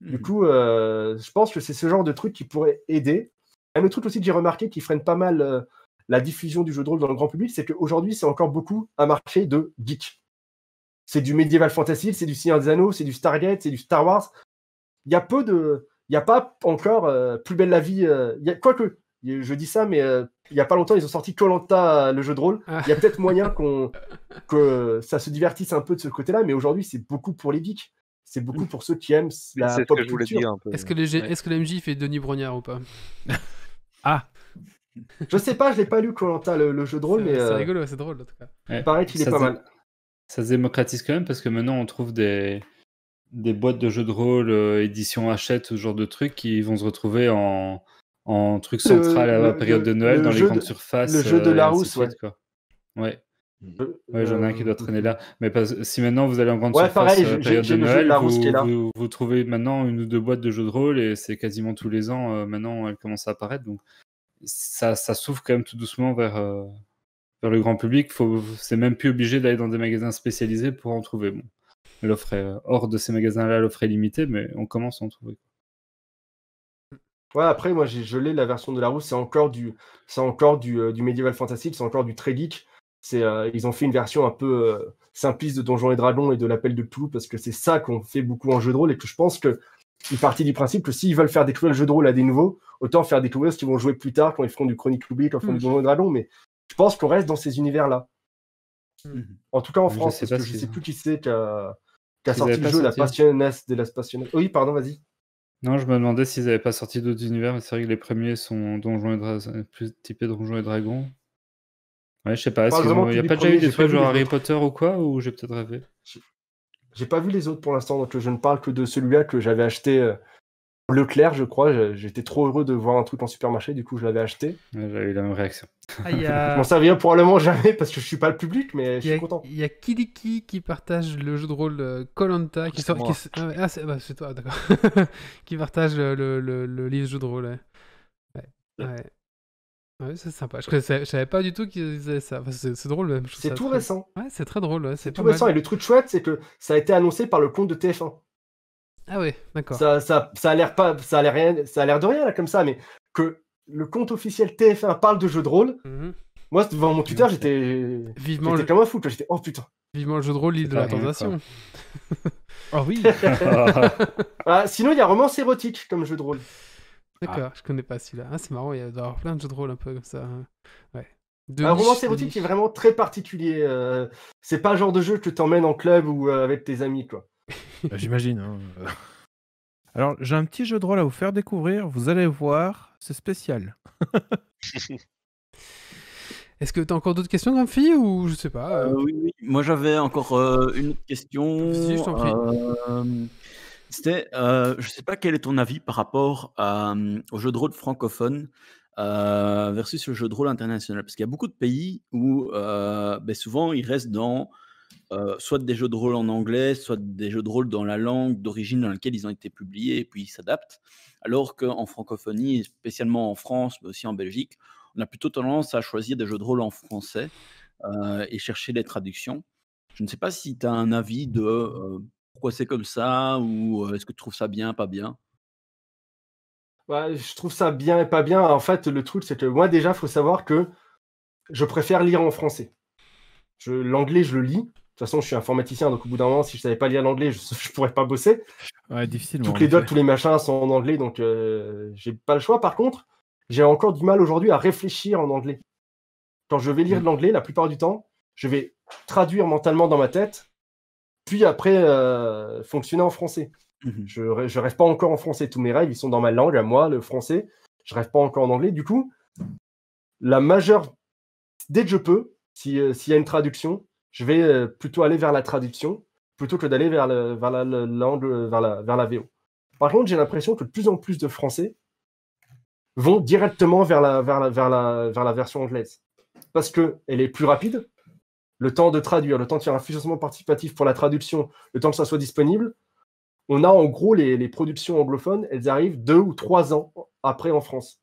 Du Mhm. coup, euh, je pense que c'est ce genre de truc qui pourrait aider. Un autre truc aussi que j'ai remarqué qui freine pas mal euh, la diffusion du jeu de rôle dans le grand public, c'est qu'aujourd'hui, c'est encore beaucoup un marché de geeks. C'est du médiéval fantasy, c'est du Seigneur des Anneaux, c'est du Stargate, c'est du Star Wars. Il y a peu de. Il n'y a pas encore euh, plus belle la vie. Quoique, je dis ça, mais il n'y a pas longtemps, ils ont sorti Colanta, le jeu de rôle. Ah. Il y a peut-être moyen qu'on que ça se divertisse un peu de ce côté-là, mais aujourd'hui, c'est beaucoup pour les geeks. C'est beaucoup pour ceux qui aiment la pop culture. dire un peu. Est-ce que, les Ouais. est-ce que le MJ fait Denis Brognard ou pas? Ah, Je sais pas, je l'ai pas lu Colanta le, le jeu de rôle, mais c'est euh, rigolo, c'est drôle en tout cas. Ouais. il paraît qu'il est pas mal. Ça se démocratise quand même parce que maintenant on trouve des, des boîtes de jeux de rôle, euh, édition Hachette, ce genre de trucs qui vont se retrouver en, en truc central à la période de Noël dans les grandes de- surfaces. le jeu de euh, Larousse, suite, quoi. Ouais, Euh, ouais j'en ai un qui doit euh, traîner là. Mais si maintenant vous allez en grande Ouais, surface pareil, j'ai- période de Noël, vous, qui est là. vous, vous trouvez maintenant une ou deux boîtes de jeux de rôle et c'est quasiment tous les ans. euh, maintenant, elles commencent à apparaître. Donc ça, ça s'ouvre quand même tout doucement vers, euh, vers le grand public. Faut, c'est même plus obligé d'aller dans des magasins spécialisés pour en trouver. Bon, l'offre est euh, hors de ces magasins-là, l'offre est limitée, mais on commence à en trouver. Ouais, après, moi, j'ai gelé la version de Larousse, c'est encore du, c'est encore du, euh, du médiéval fantastique, c'est encore du très geek. C'est, euh, ils ont fait une version un peu euh, simpliste de Donjons et Dragons et de l'Appel de Cthulhu parce que c'est ça qu'on fait beaucoup en jeu de rôle et que je pense que ils partent du principe que s'ils veulent faire découvrir le jeu de rôle à des nouveaux, autant faire découvrir ce qu'ils vont jouer plus tard quand ils feront du Chronique Oubli, quand ils feront Mm. du Donjons et Dragons. Mais je pense qu'on reste dans ces univers-là. Mhm. En tout cas en France, parce que je sais plus qui c'est qui a, qui a sorti le jeu, la sorti. Passionnes de la Passionnette. Oui, pardon, vas-y. Non, je me demandais s'ils n'avaient pas sorti d'autres univers, mais c'est vrai que les premiers sont Donjons et Dra- plus typés Donjons et Dragons. Ouais, je sais pas. ont- Il n'y a pas déjà eu des pas trucs genre Harry autres. Potter ou quoi Ou j'ai peut-être rêvé? J'ai pas vu les autres pour l'instant, donc je ne parle que de celui-là que j'avais acheté euh, Leclerc, je crois. J'étais trop heureux de voir un truc en supermarché, du coup je l'avais acheté. Ouais, J'avais eu la même réaction. Ah, y Je a, m'en servirai probablement jamais parce que je suis pas le public, mais je suis a, content. il y a Kiliki qui partage le jeu de rôle Colanta qui sort. ah, ouais, ah, c'est bah, c'est toi, d'accord. qui partage euh, le, le, le livre jeu de rôle. Ouais. Ouais. ouais. Ouais, c'est sympa. Je, connaissais- je savais pas du tout qu'ils faisaient ça. Enfin, c'est drôle même. C'est tout très- récent. Ouais, c'est très drôle. Ouais, c'est tout récent. Et le truc chouette, c'est que ça a été annoncé par le compte de TF1. Ah ouais, d'accord. Ça, ça, ça a l'air pas, ça a l'air rien, ça a l'air de rien là comme ça, mais que le compte officiel TF1 parle de jeux de rôle, Mhm. Moi, devant mon tuteur, j'étais Vivement, j'étais le... comme un fou. quoi. J'étais, oh putain. Vivement le jeu de rôle, l'île de la tentation. Ah oui Ah, sinon, il y a romance érotique comme jeu de rôle. D'accord, je connais pas celui-là. Ah, c'est marrant, il y a doit y avoir plein de jeux de rôle un peu comme ça. hein. Ouais. De Un niche, romance érotique qui est vraiment très particulier. euh, c'est pas le genre de jeu que t'emmènes en club ou euh, avec tes amis, quoi. Bah, J'imagine. hein. Alors, j'ai un petit jeu de rôle à vous faire découvrir. Vous allez voir, c'est spécial. Est-ce que t'as encore d'autres questions, grande fille, ou je sais pas Euh, euh, oui, oui. Moi, j'avais encore euh, une autre question. Vas-y, je t'en prie. Euh, C'était, euh, je sais pas quel est ton avis par rapport euh, au jeu de rôle francophone euh, versus le jeu de rôle international. Parce qu'il y a beaucoup de pays où euh, ben, souvent ils restent dans soit des jeux de rôle en anglais, soit des jeux de rôle dans la langue d'origine dans laquelle ils ont été publiés et puis ils s'adaptent. Alors qu'en francophonie, spécialement en France, mais aussi en Belgique, on a plutôt tendance à choisir des jeux de rôle en français et chercher les traductions. Je ne sais pas si tu as un avis de pourquoi c'est comme ça ou est-ce que tu trouves ça bien, pas bien? Ouais, je trouve ça bien et pas bien. En fait, le truc, c'est que moi, déjà, il faut savoir que je préfère lire en français. L'anglais, je le lis. De toute façon, je suis informaticien, donc au bout d'un moment, si je savais pas lire l'anglais, je ne pourrais pas bosser. Ouais, difficilement. Toutes les docs, tous les machins sont en anglais, donc euh, j'ai pas le choix. Par contre, j'ai encore du mal aujourd'hui à réfléchir en anglais. Quand je vais lire de l'anglais, la plupart du temps, je vais traduire mentalement dans ma tête, puis après euh, fonctionner en français. Mhm. Je, je rêve pas encore en français. Tous mes rêves, ils sont dans ma langue, à moi, le français. Je rêve pas encore en anglais. Du coup, la majeure, dès que je peux, euh, s'il y a une traduction, je vais euh, plutôt aller vers la traduction plutôt que d'aller vers, le- vers la, euh, vers la, vers la VO. Par contre, j'ai l'impression que de plus en plus de Français vont directement vers la, vers la, vers la, vers la version anglaise. Parce qu'elle est plus rapide, le temps de traduire, le temps de faire un financement participatif pour la traduction, le temps que ça soit disponible. On a en gros les, les productions anglophones, elles arrivent deux ou trois ans après en France.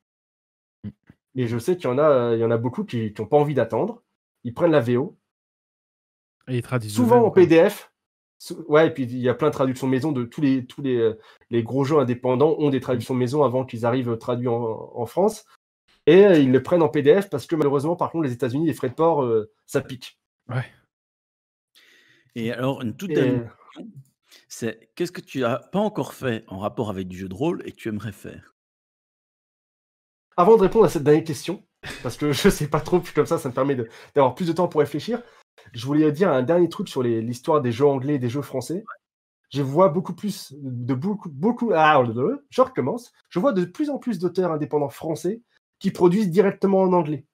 Et je sais qu'il y en a, euh, il y en a beaucoup qui n'ont pas envie d'attendre. Ils prennent la VO, Et ils traduisent souvent en. PDF. Ouais, et puis il y a plein de traductions maison de tous les, tous les, euh, les gros jeux indépendants ont des traductions maison avant qu'ils arrivent euh, traduits en, en France. Et euh, ils le prennent en PDF parce que malheureusement, par contre, les États-Unis, les frais de port, euh, ça pique. Et alors, une toute Et, dernière question, c'est qu'est-ce que tu as pas encore fait en rapport avec du jeu de rôle et que tu aimerais faire? Avant de répondre à cette dernière question, parce que je sais pas trop, puis comme ça, ça me permet de- d'avoir plus de temps pour réfléchir, je voulais dire un dernier truc sur l'histoire des jeux anglais et des jeux français. Je vois beaucoup plus de beaucoup, beaucoup. Ah, je recommence. Je vois de plus en plus d'auteurs indépendants français qui produisent directement en anglais.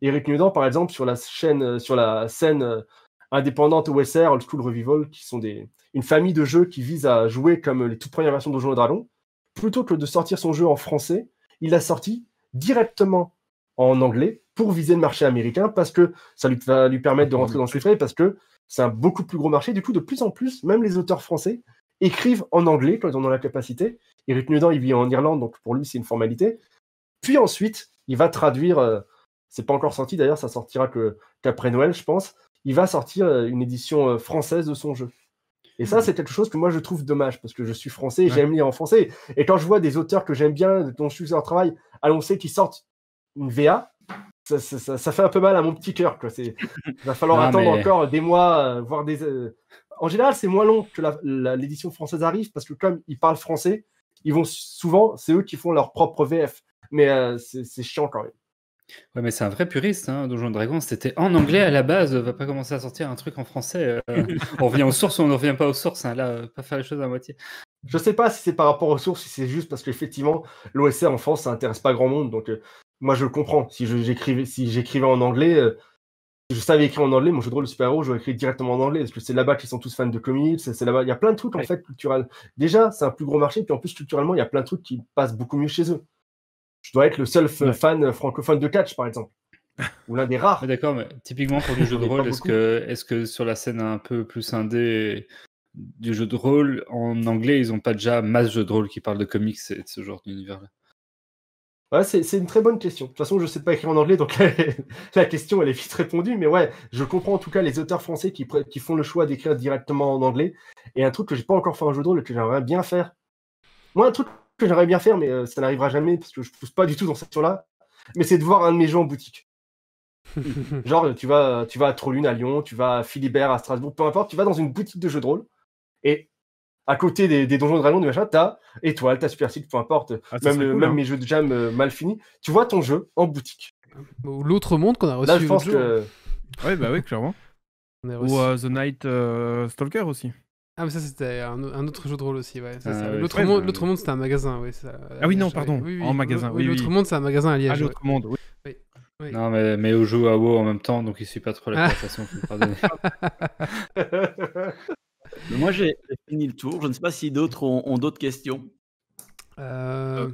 Eric Nudan, par exemple, sur la chaîne, euh, sur la scène euh, indépendante OSR, Old School Revival, qui sont des, une famille de jeux qui visent à jouer comme les toutes premières versions de Donjons et Dragons, plutôt que de sortir son jeu en français, il l'a sorti directement en anglais pour viser le marché américain parce que ça lui va lui permettre de rentrer dans ses frais parce que c'est un beaucoup plus gros marché. Du coup, de plus en plus, même les auteurs français écrivent en anglais quand ils en ont la capacité. Eric Nudan, il vit en Irlande, donc pour lui, c'est une formalité. Puis ensuite, il va traduire, euh, c'est pas encore sorti d'ailleurs, ça sortira que qu'après Noël, je pense. Il va sortir euh, une édition euh, française de son jeu. Et ça, c'est quelque chose que moi je trouve dommage parce que je suis français et Ouais. j'aime lire en français. Et quand je vois des auteurs que j'aime bien, dont je suis leur travail, annoncer qu'ils sortent une VA, ça, ça- ça- ça fait un peu mal à mon petit cœur. quoi. Il va falloir Non, attendre mais- encore des mois, euh, voire des. euh, En général, c'est moins long que l'édition française arrive parce que comme ils parlent français, ils vont souvent, c'est eux qui font leur propre VF. Mais euh, c'est chiant quand même. Ouais, mais c'est un vrai puriste, hein, Donjon Dragon. C'était en anglais à la base. Va pas commencer à sortir un truc en français. euh, on revient aux sources ou on ne revient pas aux sources. hein, là, pas faire les choses à moitié. Je sais pas si c'est par rapport aux sources, si c'est juste parce qu'effectivement, l'OSR en France, ça intéresse pas grand monde. Donc, euh, moi, je le comprends. Si j'écrivais si j'écrivais en anglais, euh, si je savais écrire en anglais, mon jeu de rôle de super-héros, j'aurais écrit directement en anglais. Parce que c'est là-bas qu'ils sont tous fans de comics. C'est là-bas. Il y a plein de trucs, en Ouais. fait, culturels. Déjà, c'est un plus gros marché. Puis en plus, culturellement, il y a plein de trucs qui passent beaucoup mieux chez eux. Je dois être le seul Ouais. fan francophone de catch, par exemple. Ou l'un des rares. Ouais, D'accord, mais typiquement pour du jeu de rôle, est-ce que, est que sur la scène un peu plus indé du jeu de rôle, en anglais, ils n'ont pas déjà masse jeu de rôle qui parle de comics et de ce genre d'univers-là? Ouais, c'est une très bonne question. De toute façon, je sais pas écrire en anglais, donc la question, elle est vite répondue. Mais ouais, je comprends en tout cas les auteurs français qui, font le choix d'écrire directement en anglais. Et un truc que j'ai pas encore fait en jeu de rôle et que j'aimerais bien faire. Moi, un truc que j'aimerais bien faire, mais euh, ça n'arrivera jamais parce que je pousse pas du tout dans cette là mais c'est de voir un de mes jeux en boutique. Genre, tu vas, tu vas à Trollune à Lyon, tu vas à Philibert à Strasbourg, peu importe, tu vas dans une boutique de jeux de rôle et à côté des, des donjons de dragons, des machins, t'as Étoile, t'as Super Site, peu importe, Ah, même, serait le- cool, même hein. mes jeux de jam euh, mal finis, tu vois ton jeu en boutique. Ou L'autre monde qu'on a reçu Là, je l'autre pense jour. que. Ouais, bah oui, clairement. On a reçu- Ou euh, The Night euh, Stalker aussi. Ah, mais ça, c'était un, un autre jeu de rôle aussi, ouais. Ah, L'autre ouais, monde, bah, l'autre monde, c'était un magasin, oui. ça, Ah oui, non, pardon. Oui, en magasin, oui, oui, L'autre oui. monde, c'est un magasin à Liège. Ah, ouais. l'autre monde, oui. Oui. Non, mais, mais on joue à WoW en même temps, donc il suit pas trop la Ah. conversation. faut me pardonner. Mais moi, j'ai fini le tour. Je ne sais pas si d'autres ont, ont d'autres questions. Euh,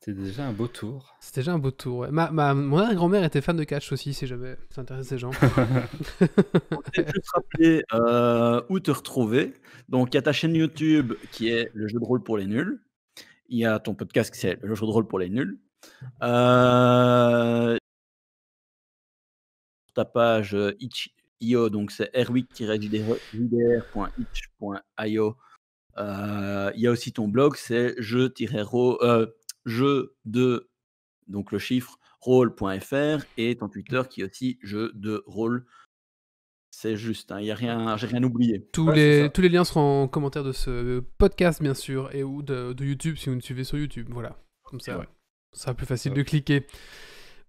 C'était déjà un beau tour. C'était déjà un beau tour. ouais. Ma, ma, mon arrière-grand-mère était fan de catch aussi, si jamais ça intéresse les gens. peut-être juste rappeler euh, où te retrouver. Donc, il y a ta chaîne YouTube qui est le jeu de rôle pour les nuls. Il y a ton podcast qui est le jeu de rôle pour les nuls. Euh, ta page euh, itch.io, donc c'est r8-jdr.itch.io. Euh, il y a aussi ton blog, c'est jeu-ro, euh, jeu de, donc le chiffre, rôle.fr et ton Twitter qui est aussi jeu de rôle. C'est juste, hein, il y a rien, j'ai rien oublié. Tous, Ouais, les, ça. tous les liens seront en commentaire de ce podcast, bien sûr, et ou de, de YouTube si vous nous suivez sur YouTube. Voilà, comme ça, Ouais. ce sera plus facile de cliquer.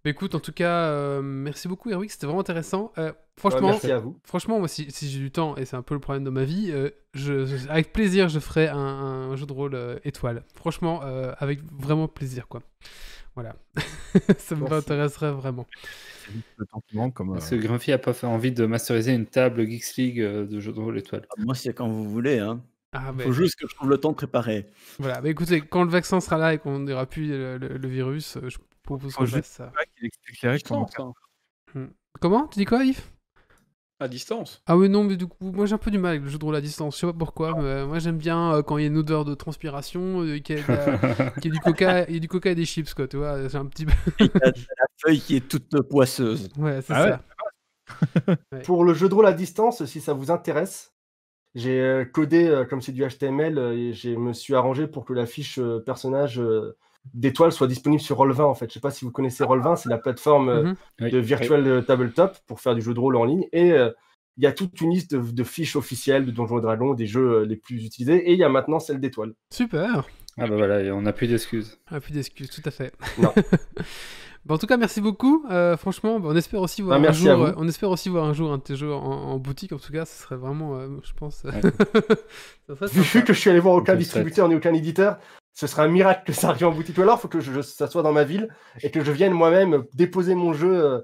Mais écoute, en tout cas, euh, merci beaucoup, Erwick, c'était vraiment intéressant. Euh, Ouais, franchement, merci à vous. franchement, moi, si, si j'ai du temps, et c'est un peu le problème de ma vie, euh, je, je- avec plaisir, je ferai un, un jeu de rôle euh, étoile. Franchement, euh, avec vraiment plaisir, quoi. Voilà. Ça m'intéresserait vraiment. Comme. Parce que Grumpy a pas fait envie de masteriser une table Geeks League de jeux de rôle étoile. Moi, c'est quand vous voulez. Hein. Ah, Il faut juste que je trouve le temps de préparer. voilà. Mais écoutez, quand le vaccin sera là et qu'on n'aura plus le, le- le virus, euh, Faut juste- ça. qu'il explique les règles comment Distance, hein. Comment? Tu dis quoi, Yves? À distance. Ah oui, non, mais du coup, moi j'ai un peu du mal avec le jeu de rôle à distance. Je sais pas pourquoi, mais euh, moi j'aime bien euh, quand il y a une odeur de transpiration, euh, qu'il y, a qu'il y ait du coca, il y a du coca et des chips, quoi, tu vois. J'ai un petit peu. Il y a la feuille qui est toute poisseuse. Ouais, c'est Ah ouais. ça. Pour le jeu de rôle à distance, si ça vous intéresse, j'ai euh, codé, comme c'est du HTML, et je me suis arrangé pour que la fiche personnage euh, d'étoile soit disponible sur Roll20 en fait. Je sais pas si vous connaissez Roll20, c'est la plateforme euh, Mhm. De virtual tabletop pour faire du jeu de rôle en ligne. Et euh, il y a toute une liste de, de fiches officielles de Donjons et Dragons, des jeux euh, les plus utilisés. Et il y a maintenant celle d'étoile. Super. Ah bah voilà, et on n'a plus d'excuses. Ah, plus d'excuses, tout à fait. Non. Bon, en tout cas, merci beaucoup. Euh, franchement, bah, on espère aussi voir Ah, un jour. euh, on espère aussi voir un jour un de tes jeux en, en boutique. En tout cas, ce serait vraiment, euh, je pense. Ouais. ça serait Vu que je suis allé voir aucun distributeur ni aucun éditeur, ce serait un miracle que ça arrive en boutique. Ou alors, il faut que je, je- ça soit dans ma ville et que je vienne moi-même déposer mon jeu euh,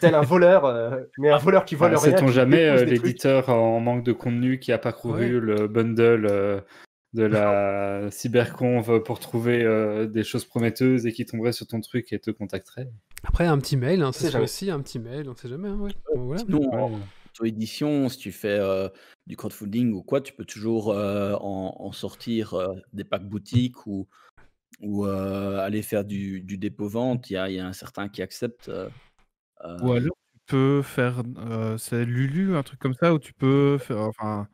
tel un voleur, euh, mais un voleur qui vole Ah, rien. Sait-on jamais euh, l'éditeur en manque de contenu qui a parcouru Ouais. le bundle euh, de la cyberconve pour trouver euh, des choses prometteuses et qui tomberait sur ton truc et te contacterait Après, un petit mail, hein, c'est aussi un petit mail, on sait jamais. hein, ouais. Bon, voilà. Sinon, en Ouais. Auto-édition, si tu fais euh, du crowdfunding ou quoi, tu peux toujours euh, en, en sortir euh, des packs boutiques ou, ou euh, aller faire du, du dépôt-vente. Il y a, il y a un certain qui accepte. Ou alors tu peux faire, euh, c'est Lulu, un truc comme ça, où tu peux faire, enfin,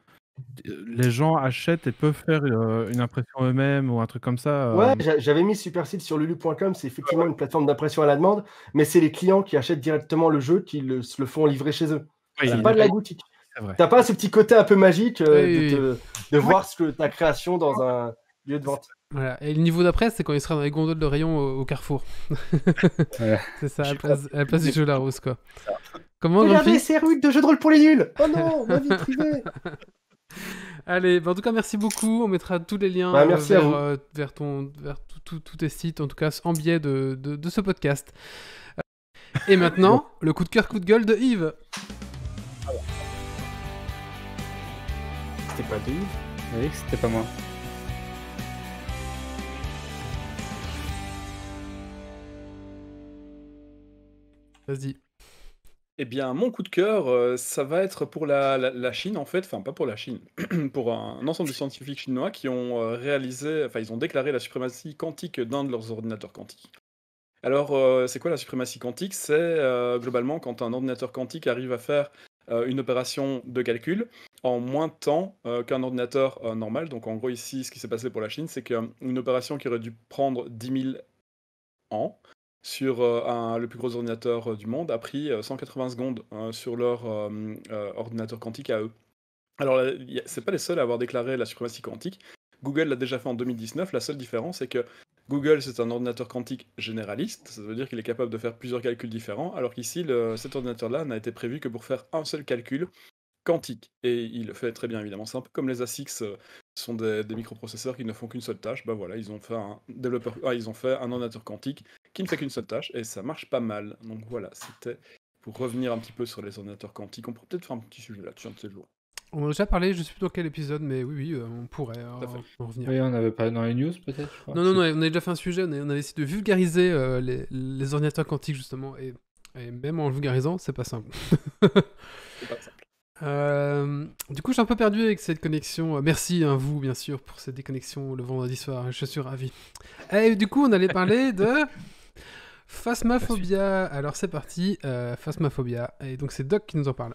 les gens achètent et peuvent faire euh, une impression eux-mêmes ou un truc comme ça. euh, Ouais, j'a- j'avais mis Supercell sur lulu.com, c'est effectivement une plateforme d'impression à la demande, mais c'est les clients qui achètent directement le jeu qui le, se le font livrer chez eux. Oui, C'est pas de la boutique. T'as pas ce petit côté un peu magique euh, Oui, de, te- de voir ce que ta création dans un lieu de vente. Voilà. Et le niveau d'après, c'est quand il sera dans les gondoles de rayon au, au carrefour. Ouais. c'est ça, à la place, à la place du jeu Larousse, quoi. Comment, Regardez, c'est Rude de jeu de rôle pour les nuls Oh non, ma vie privée Allez, bah, en tout cas, merci beaucoup. On mettra tous les liens Bah, merci vers, euh, vers, ton, vers tout- tout- tous tes sites, en tout cas en biais de, de, de ce podcast. Euh, Et maintenant, le coup de cœur, coup de gueule de Yves. C'était pas. Oui, c'était pas moi. Vas-y. Eh bien, mon coup de cœur, euh, ça va être pour la, la- la Chine, en fait, enfin pas pour la Chine, pour un, ensemble de scientifiques chinois qui ont euh, réalisé, enfin ils ont déclaré la suprématie quantique d'un de leurs ordinateurs quantiques. Alors, euh, c'est quoi la suprématie quantique? C'est euh, globalement quand un ordinateur quantique arrive à faire euh, une opération de calcul en moins de temps euh, qu'un ordinateur euh, normal. Donc en gros ici, ce qui s'est passé pour la Chine, c'est qu'une opération qui aurait dû prendre 10 000 ans, sur euh, le plus gros ordinateur du monde a pris euh, 180 secondes sur leur ordinateur quantique à eux. Alors, c'est pas les seuls à avoir déclaré la suprématie quantique. Google l'a déjà fait en 2019. La seule différence, c'est que Google, c'est un ordinateur quantique généraliste. Ça veut dire qu'il est capable de faire plusieurs calculs différents, alors qu'ici, cet ordinateur-là n'a été prévu que pour faire un seul calcul quantique. Et il le fait très bien, évidemment. C'est un peu comme les ASICs euh, sont des, des microprocesseurs qui ne font qu'une seule tâche. Bah voilà, ils ont fait un développeur, ah, ils ont fait un ordinateur quantique qui ne fait qu'une seule tâche et ça marche pas mal. Donc voilà, c'était pour revenir un petit peu sur les ordinateurs quantiques. On pourrait peut-être faire un petit sujet là-dessus un de ces jours. On en a déjà parlé, je sais plus dans quel épisode, mais oui, oui, euh, on pourrait euh, en revenir. Oui, on avait parlé dans les news, peut-être. Non, non, non, on avait déjà fait un sujet, on, a- avait essayé de vulgariser euh, les, les ordinateurs quantiques, justement, et, et même en le vulgarisant, c'est pas simple. C'est pas simple. Euh, du coup, je suis un peu perdu avec cette connexion. Merci à vous, bien sûr, pour cette déconnexion le vendredi soir. Je suis ravi. Et du coup, on allait parler de Phasmaphobia. Alors, c'est parti. Euh, Phasmaphobia. Et donc, c'est Doc qui nous en parle.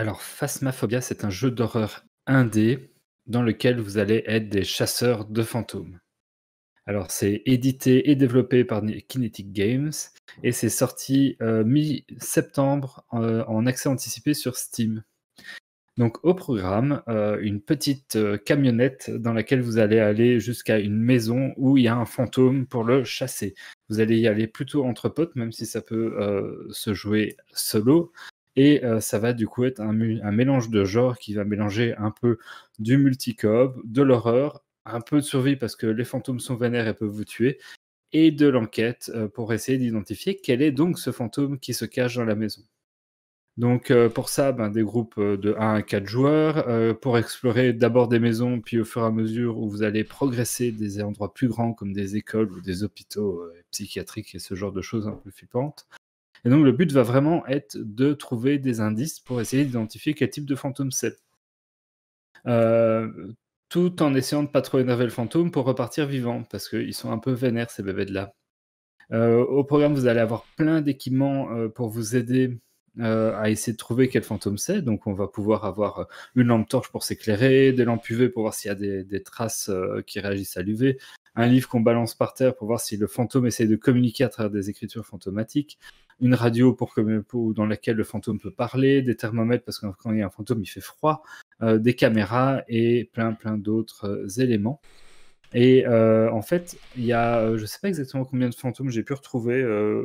Alors, Phasmaphobia, c'est un jeu d'horreur indé dans lequel vous allez être des chasseurs de fantômes. Alors, c'est édité et développé par Kinetic Games et c'est sorti euh, mi-septembre euh, en accès anticipé sur Steam. Donc, au programme, euh, une petite camionnette dans laquelle vous allez aller jusqu'à une maison où il y a un fantôme pour le chasser. Vous allez y aller plutôt entre potes, même si ça peut se jouer solo. Et euh, ça va du coup être un, mélange de genres qui va mélanger un peu du multicoop, de l'horreur, un peu de survie parce que les fantômes sont vénères et peuvent vous tuer, et de l'enquête euh, pour essayer d'identifier quel est donc ce fantôme qui se cache dans la maison. Donc euh, pour ça, ben, des groupes de 1 à 4 joueurs, pour explorer d'abord des maisons, puis au fur et à mesure où vous allez progresser des endroits plus grands comme des écoles ou des hôpitaux psychiatriques et ce genre de choses un peu flippantes. Et donc le but va vraiment être de trouver des indices pour essayer d'identifier quel type de fantôme c'est. Euh, tout en essayant de pas trop énerver le fantôme pour repartir vivant, parce qu'ils sont un peu vénères ces bébés de là. Euh, au programme, vous allez avoir plein d'équipements euh, pour vous aider à essayer de trouver quel fantôme c'est. Donc, on va pouvoir avoir une lampe torche pour s'éclairer, des lampes UV pour voir s'il y a des, des traces qui réagissent à l'UV, un livre qu'on balance par terre pour voir si le fantôme essaie de communiquer à travers des écritures fantomatiques, une radio pour, pour- dans laquelle le fantôme peut parler, des thermomètres parce que quand il y a un fantôme, il fait froid, euh, des caméras et plein plein d'autres euh, éléments. Et euh, en fait, il y a, je sais pas exactement combien de fantômes j'ai pu retrouver, euh,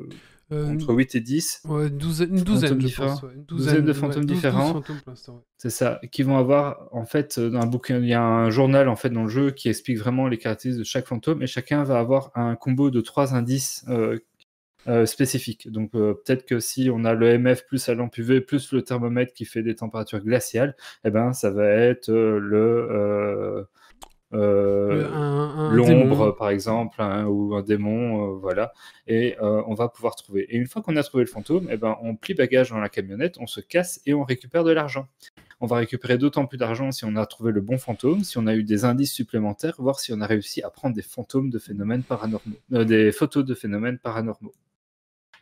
Euh, entre 8 et 10. ouais, une douzaine, une douzaine, Fantômes je différents. pense. ouais, Une Douzaine de fantômes 12 12 différents. fantômes. C'est ça, qui vont avoir, en fait, dans un bouquin, il y a un journal, en fait, dans le jeu qui explique vraiment les caractéristiques de chaque fantôme et chacun va avoir un combo de trois indices euh, spécifiques. Donc, euh, peut-être que si on a le MF plus la lampe UV plus le thermomètre qui fait des températures glaciales, eh ben, ça va être euh, le. euh, l'ombre par exemple hein, ou un démon euh, voilà et euh, on va pouvoir trouver et une fois qu'on a trouvé le fantôme eh ben on plie bagage dans la camionnette on se casse et on récupère de l'argent on va récupérer d'autant plus d'argent si on a trouvé le bon fantôme si on a eu des indices supplémentaires voir si on a réussi à prendre des fantômes de phénomènes paranormaux des photos de phénomènes paranormaux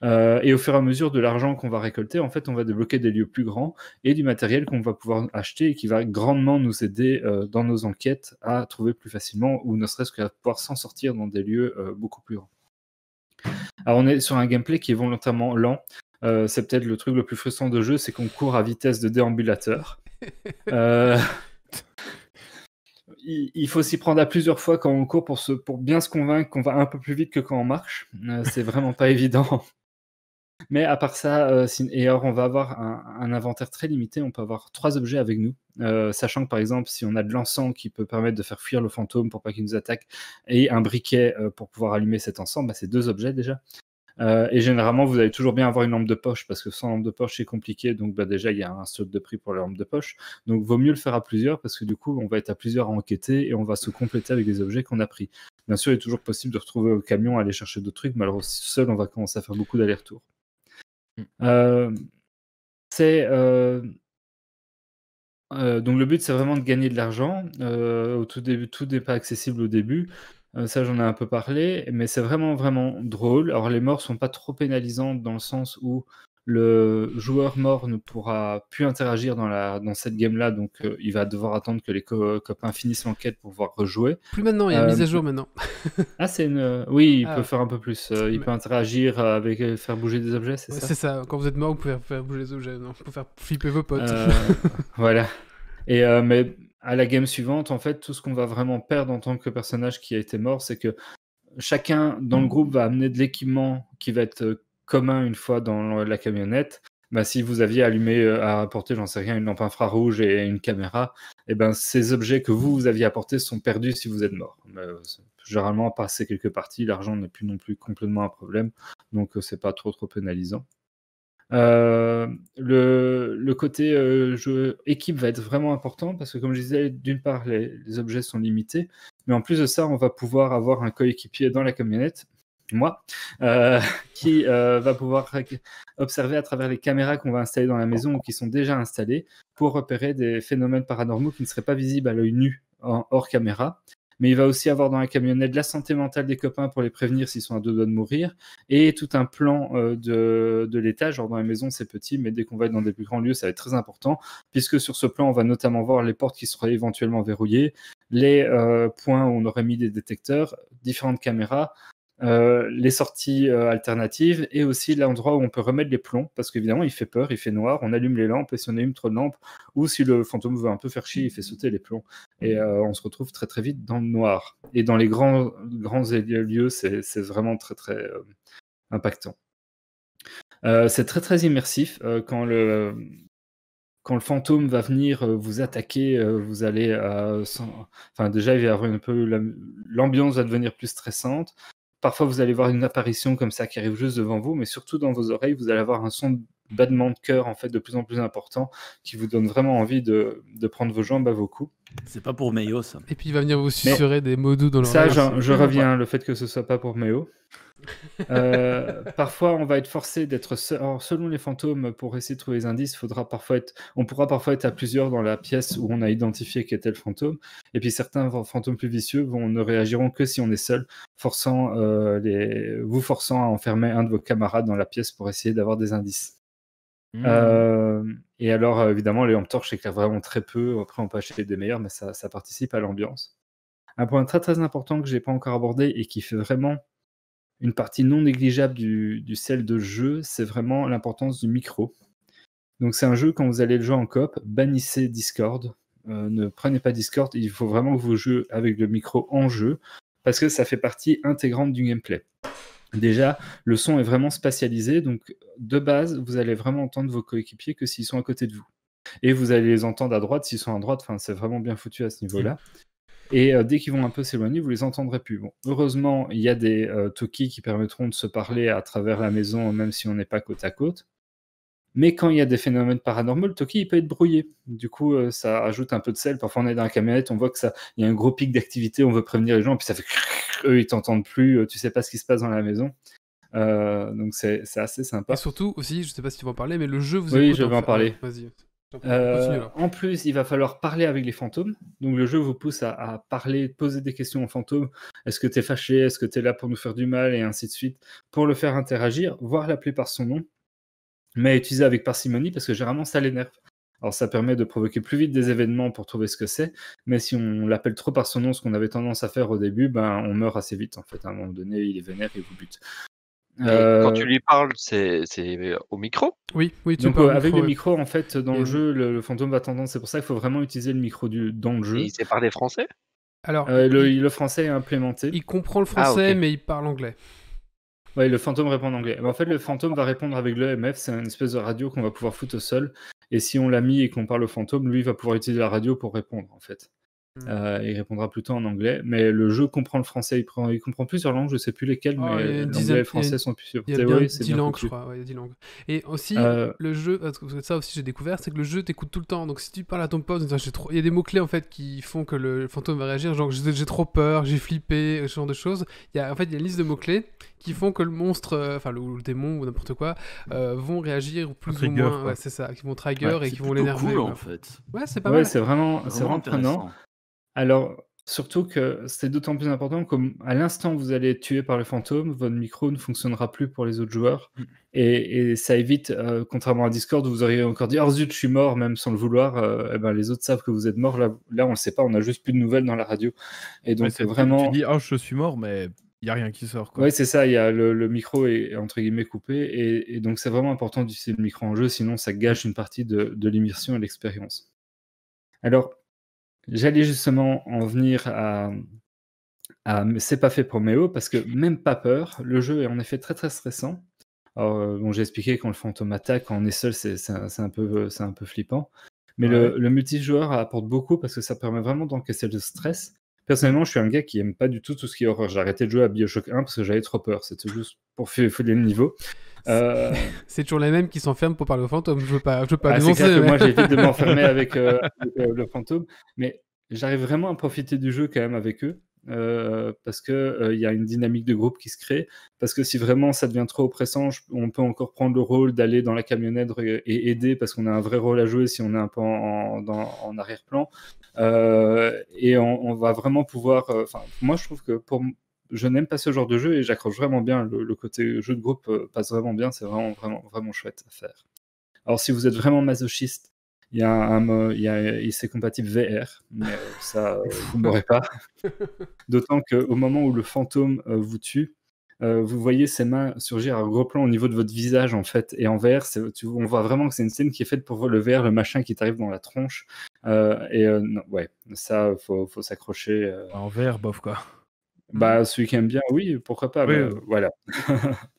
Euh, et au fur et à mesure de l'argent qu'on va récolter, en fait, on va débloquer des lieux plus grands et du matériel qu'on va pouvoir acheter et qui va grandement nous aider euh, dans nos enquêtes à trouver plus facilement ou ne serait-ce qu'à pouvoir s'en sortir dans des lieux euh, beaucoup plus grands. Alors, on est sur un gameplay qui est volontairement lent. C'est peut-être le truc le plus frustrant de jeu, c'est qu'on court à vitesse de déambulateur. Il, il faut s'y prendre à plusieurs fois quand on court pour, se, pour bien se convaincre qu'on va un peu plus vite que quand on marche. Euh, c'est vraiment pas évident. Mais à part ça, euh, et alors on va avoir un, inventaire très limité. On peut avoir trois objets avec nous, euh, sachant que par exemple, si on a de l'encens qui peut permettre de faire fuir le fantôme pour pas qu'il nous attaque, et un briquet euh, pour pouvoir allumer cet encens, bah, c'est deux objets déjà. Et généralement, vous allez toujours bien avoir une lampe de poche parce que sans lampe de poche, c'est compliqué. Donc, bah, déjà, il y a un saut de prix pour la lampe de poche. Donc, vaut mieux le faire à plusieurs parce que du coup, on va être à plusieurs à enquêter et on va se compléter avec des objets qu'on a pris. Bien sûr, il est toujours possible de retrouver au camion, aller chercher d'autres trucs, mais seul, on va commencer à faire beaucoup d'allers-retours. Mm. Euh, c'est euh, euh, donc le but, c'est vraiment de gagner de l'argent. Au tout début, tout n'est pas accessible au début. Ça, j'en ai un peu parlé, mais c'est vraiment, vraiment drôle. Alors les morts sont pas trop pénalisantes dans le sens où le joueur mort ne pourra plus interagir dans, la, dans cette game-là, donc euh, il va devoir attendre que les co- copains finissent l'enquête pour pouvoir rejouer. Plus maintenant, il y a Euh, mise à jour maintenant. Ah, c'est une... Oui, il Ah. peut faire un peu plus. Euh, il Mais- peut interagir avec... euh, faire bouger des objets, c'est Ouais, ça c'est ça, quand vous êtes mort, vous pouvez faire bouger les objets, non Vous pouvez faire flipper vos potes. Euh, voilà. Et euh, mais à la game suivante, en fait, tout ce qu'on va vraiment perdre en tant que personnage qui a été mort, c'est que chacun dans le groupe va amener de l'équipement qui va être euh, commun une fois dans la camionnette. Bah, si vous aviez allumé euh, à apporter, j'en sais rien, une lampe infrarouge et une caméra, et ben ces objets que vous, vous aviez apportés sont perdus si vous êtes mort. Mais, c'est- généralement, passer quelques parties, l'argent n'est plus non plus complètement un problème, donc euh, c'est pas trop trop pénalisant. Euh, le, le côté jeu équipe va être vraiment important parce que, comme je disais, d'une part, les objets sont limités, mais en plus de ça, on va pouvoir avoir un coéquipier dans la camionnette, moi, euh, qui euh, va pouvoir observer à travers les caméras qu'on va installer dans la maison ou qui sont déjà installées pour repérer des phénomènes paranormaux qui ne seraient pas visibles à l'œil nu hors caméra. Mais il va aussi avoir dans la camionnette la santé mentale des copains pour les prévenir s'ils sont à deux doigts de mourir et tout un plan euh, de, de l'étage. Dans la maison, c'est petit, mais dès qu'on va être dans des plus grands lieux, ça va être très important, puisque sur ce plan, on va notamment voir les portes qui seraient éventuellement verrouillées, les points où on aurait mis des détecteurs, différentes caméras, euh, les sorties euh, alternatives et aussi l'endroit où on peut remettre les plombs, parce qu'évidemment, il fait peur, il fait noir, on allume les lampes, et si on allume trop de lampes, ou si le fantôme veut un peu faire chier, il fait sauter les plombs. Et euh, on se retrouve très très vite dans le noir. Et dans les grands, grands lieux, c'est vraiment très très impactant. C'est très très immersif. quand, le, quand le fantôme va venir vous attaquer, vous allez... Enfin déjà, il va y avoir un peu... la- L'ambiance va devenir plus stressante. Parfois, vous allez voir une apparition comme ça qui arrive juste devant vous, mais surtout dans vos oreilles, vous allez avoir un son battement de cœur en fait de plus en plus important qui vous donne vraiment envie de, de prendre vos jambes à vos coups. C'est pas pour Meio, ça. Et puis il va venir vous susurrer des mots doux dans le Ça, je reviens, le fait que ce soit pas pour Méo. Euh, parfois, on va être forcé d'être seul. Alors, selon les fantômes, pour essayer de trouver les indices, faudra parfois être... on pourra parfois être à plusieurs dans la pièce où on a identifié qu'était le fantôme. Et puis certains fa- fantômes plus vicieux vont, ne réagiront que si on est seul, forçant euh, les... vous forçant à enfermer un de vos camarades dans la pièce pour essayer d'avoir des indices. Mmh. Et alors, évidemment, les lampes torches éclairent vraiment très peu. Après, on peut acheter des meilleurs, mais ça, participe à l'ambiance. Un point très très important que j'ai pas encore abordé et qui fait vraiment une partie non négligeable du, du sel de jeu, c'est vraiment l'importance du micro. Donc, c'est un jeu, quand vous allez le jouer en coop, bannissez Discord. Ne prenez pas Discord. Il faut vraiment que vous jouez avec le micro en jeu parce que ça fait partie intégrante du gameplay. Déjà, le son est vraiment spatialisé, donc de base, vous allez vraiment entendre vos coéquipiers que s'ils sont à côté de vous. Et vous allez les entendre à droite s'ils sont à droite, enfin, c'est vraiment bien foutu à ce niveau-là. Et euh, dès qu'ils vont un peu s'éloigner, vous les entendrez plus. Bon, heureusement, il y a des euh, talkies qui permettront de se parler à travers la maison, même si on n'est pas côte à côte. Mais quand il y a des phénomènes paranormaux, le talkie il peut être brouillé. Du coup, euh, ça ajoute un peu de sel. Parfois, on est dans la camionnette, on voit que ça, il y a un gros pic d'activité, on veut prévenir les gens, puis ça fait eux ils t'entendent plus, euh, tu sais pas ce qui se passe dans la maison. Euh, donc c'est assez sympa. Et surtout aussi, je sais pas si tu vas en parler, mais le jeu vous Oui, écoute je vais en fait. parler. Vas-y. Euh, en plus, il va falloir parler avec les fantômes. Donc le jeu vous pousse à, à parler, poser des questions aux fantômes. Est-ce que tu es fâché? Est-ce que tu es là pour nous faire du mal? Et ainsi de suite. Pour le faire interagir, voire l'appeler par son nom. Mais utiliser avec parcimonie parce que généralement ça l'énerve. Alors ça permet de provoquer plus vite des événements pour trouver ce que c'est. Mais si on l'appelle trop par son nom, ce qu'on avait tendance à faire au début, ben on meurt assez vite en fait. À un moment donné, il est vénère et vous bute. Euh, Quand tu lui parles, c'est c'est au micro? Oui, oui, tu donc parles euh, avec micro, le micro, en fait, dans Et- le jeu, le, le fantôme va tendance. C'est pour ça qu'il faut vraiment utiliser le micro du, dans le jeu. Et il sait parler français? Alors, Euh, le, il, le français est implémenté. il comprend le français, Ah, ok. mais il parle anglais. Ouais, le fantôme répond en anglais. En fait, le fantôme va répondre avec l'EMF. C'est une espèce de radio qu'on va pouvoir foutre au sol. Et si on l'a mis et qu'on parle au fantôme, lui va pouvoir utiliser la radio pour répondre, en fait. Mm. Euh, il répondra plutôt en anglais, mais le jeu comprend le français. Il, prend- il comprend plusieurs langues, je sais plus lesquelles, Oh, mais l'anglais et le français sont plus sûrs. Il y a Oui, bien c'est 10 langues, je crois. Ouais, il y a 10 langues. Et aussi, Euh, le jeu, parce que ça aussi j'ai découvert, c'est que le jeu t'écoute tout le temps. Donc si tu parles à ton pote, trop... il y a des mots-clés en fait qui font que le fantôme va réagir, genre j'ai trop peur, j'ai flippé, ce genre de choses. Il y a, en fait, il y a une liste de mots-clés qui font que le monstre, euh, enfin le, ou le démon ou n'importe quoi, euh, vont réagir plus ou trigger, moins. quoi. Ouais, c'est ça, qui vont trigger et C'est qui vont l'énerver. cool quoi. en fait. Ouais, c'est pas ouais, mal. c'est vraiment, c'est vraiment prenant. Alors, surtout que c'est d'autant plus important qu'à l'instant où vous allez être tué par le fantôme, votre micro ne fonctionnera plus pour les autres joueurs. Mm. Et, et ça évite, euh, contrairement à Discord où vous auriez encore dit Oh zut, je suis mort, même sans le vouloir, euh, eh ben, les autres savent que vous êtes mort. Là, là on ne le sait pas, on a juste plus de nouvelles dans la radio. Et donc, c'est- vraiment. Tu dis, ah, je suis mort, mais il n'y a rien qui sort. Oui, c'est ça, y a le, le micro est entre guillemets coupé, et, et donc c'est vraiment important d'utiliser le micro en jeu, sinon ça gâche une partie de, de l'immersion et de l'expérience. Alors, j'allais justement en venir à, à C'est pas fait pour Méo, parce que même pas peur, le jeu est en effet très très stressant. Alors, euh, bon, j'ai expliqué quand le fantôme attaque, quand on est seul, c'est un, un, peu- un peu flippant. Mais le, le multijoueur apporte beaucoup parce que ça permet vraiment d'encaisser le stress. Personnellement, je suis un gars qui aime pas du tout tout ce qui est horreur. J'ai arrêté de jouer à Bioshock 1 parce que j'avais trop peur. C'était juste pour filer le niveau. Euh, C'est toujours les mêmes qui s'enferment pour parler au fantôme. Je veux pas, je veux pas ah, c'est dénoncer. clair que moi, j'évite de m'enfermer avec, euh, avec, euh, le fantôme. Mais j'arrive vraiment à profiter du jeu quand même avec eux. euh, parce que il y a une dynamique de groupe qui se crée. Parce que si vraiment ça devient trop oppressant, je- on peut encore prendre le rôle d'aller dans la camionnette et aider parce qu'on a un vrai rôle à jouer si on est un peu en, en- dans- en arrière-plan. Et on, on va vraiment pouvoir. Enfin, moi, je trouve que pour je n'aime pas ce genre de jeu et j'accroche vraiment bien. Le, le côté jeu de groupe euh, passe vraiment bien. C'est vraiment, vraiment, vraiment chouette à faire. Alors, si vous êtes vraiment masochiste, il y a un, mo- il y a, il- c'est compatible VR, mais euh, ça, euh, vous n'aurez pas. D'autant qu'au moment où le fantôme euh, vous tue, euh, vous voyez ses mains surgir à gros plan au niveau de votre visage, en fait. Et en VR, tu- on voit vraiment que c'est une scène qui est faite pour voir le VR, le machin qui t'arrive dans la tronche. Euh, et euh, non, ouais, ça, faut, faut s'accrocher. euh. En vert, bof, quoi. Bah, celui qui aime bien, oui, pourquoi pas. Oui, mais, oui. voilà.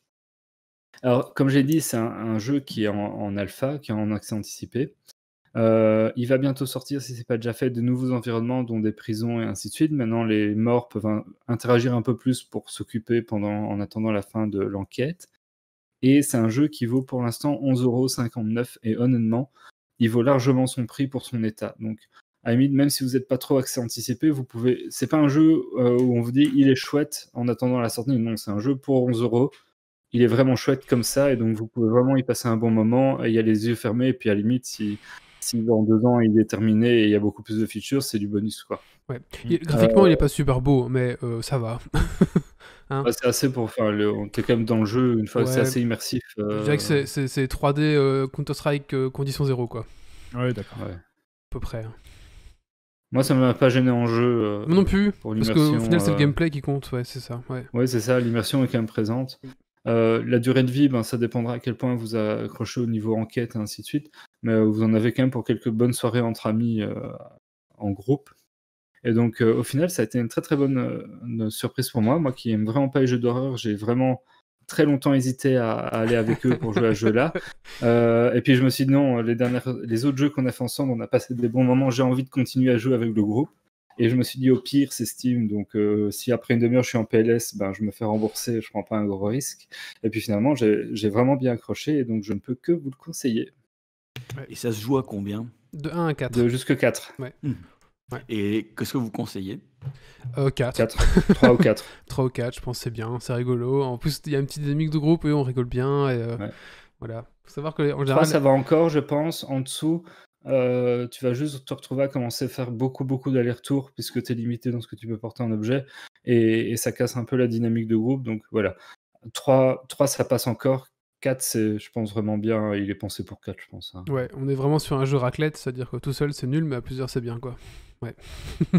Alors, comme j'ai dit, c'est un, un jeu qui est en, en alpha, qui est en accès anticipé. Euh, il va bientôt sortir, si c'est pas déjà fait, de nouveaux environnements, dont des prisons et ainsi de suite. Maintenant, les morts peuvent in- interagir un peu plus pour s'occuper pendant, en attendant la fin de l'enquête. Et c'est un jeu qui vaut pour l'instant 11,59€ et honnêtement, il vaut largement son prix pour son état. Donc, à la limite, même si vous n'êtes pas trop accès anticipé, vous pouvez. C'est pas un jeu euh, où on vous dit il est chouette en attendant la sortie. Non, c'est un jeu pour 11 euros. Il est vraiment chouette comme ça et donc vous pouvez vraiment y passer un bon moment. Et il y a les yeux fermés et puis à la limite, si, si dans deux ans il est terminé et il y a beaucoup plus de features, c'est du bonus quoi. Ouais. Il- graphiquement, Euh, il est pas super beau, mais euh, ça va. Hein? Ouais, c'est assez pour faire le. On est quand même dans le jeu une fois que c'est Ouais. assez immersif. Je dirais que c'est- c'est c'est 3D euh, Counter-Strike euh, condition zéro, quoi. Ouais, d'accord. ouais. À peu près. hein. Moi, ça m'a pas gêné en jeu. euh, non plus, pour parce qu'au final, c'est le euh, gameplay qui compte, ouais, c'est ça. Ouais. Oui, c'est ça, l'immersion est quand même présente. Euh, la durée de vie, ben, ça dépendra à quel point vous accrochez au niveau enquête et ainsi de suite. Mais vous en avez quand même pour quelques bonnes soirées entre amis euh, en groupe. Et donc, euh, au final, ça a été une très très bonne une surprise pour moi. Moi qui aime vraiment pas les jeux d'horreur, j'ai vraiment très longtemps hésité à, à aller avec eux pour jouer à ce jeu-là. Euh, et puis je me suis dit non, les, dernières, les autres jeux qu'on a fait ensemble, on a passé des bons moments, j'ai envie de continuer à jouer avec le groupe. Et je me suis dit au pire, c'est Steam, donc euh, si après une demi-heure je suis en PLS, ben, je me fais rembourser, je prends pas un gros risque. Et puis finalement, j'ai j'ai vraiment bien accroché, et donc je ne peux que vous le conseiller. Et ça se joue à combien? De 1 à 4. De jusque 4. Et qu'est-ce que vous conseillez? Euh, 4. 4. 3 ou 4. 3 ou 4, je pense c'est bien, c'est rigolo. En plus, il y a une petite dynamique de groupe et on rigole bien. Et, euh, Ouais. Voilà. Faut savoir que en 3, général, ça va encore, je pense. En dessous, euh, tu vas juste te retrouver à commencer à faire beaucoup, beaucoup d'allers-retours, puisque tu es limité dans ce que tu peux porter en objet, et, et ça casse un peu la dynamique de groupe. Donc voilà. 3, 3 ça passe encore. 4, c'est, je pense, vraiment bien. Il est pensé pour 4, je pense. hein. ouais, on est vraiment sur un jeu raclette, c'est-à-dire que tout seul c'est nul, mais à plusieurs c'est bien, quoi. Ouais.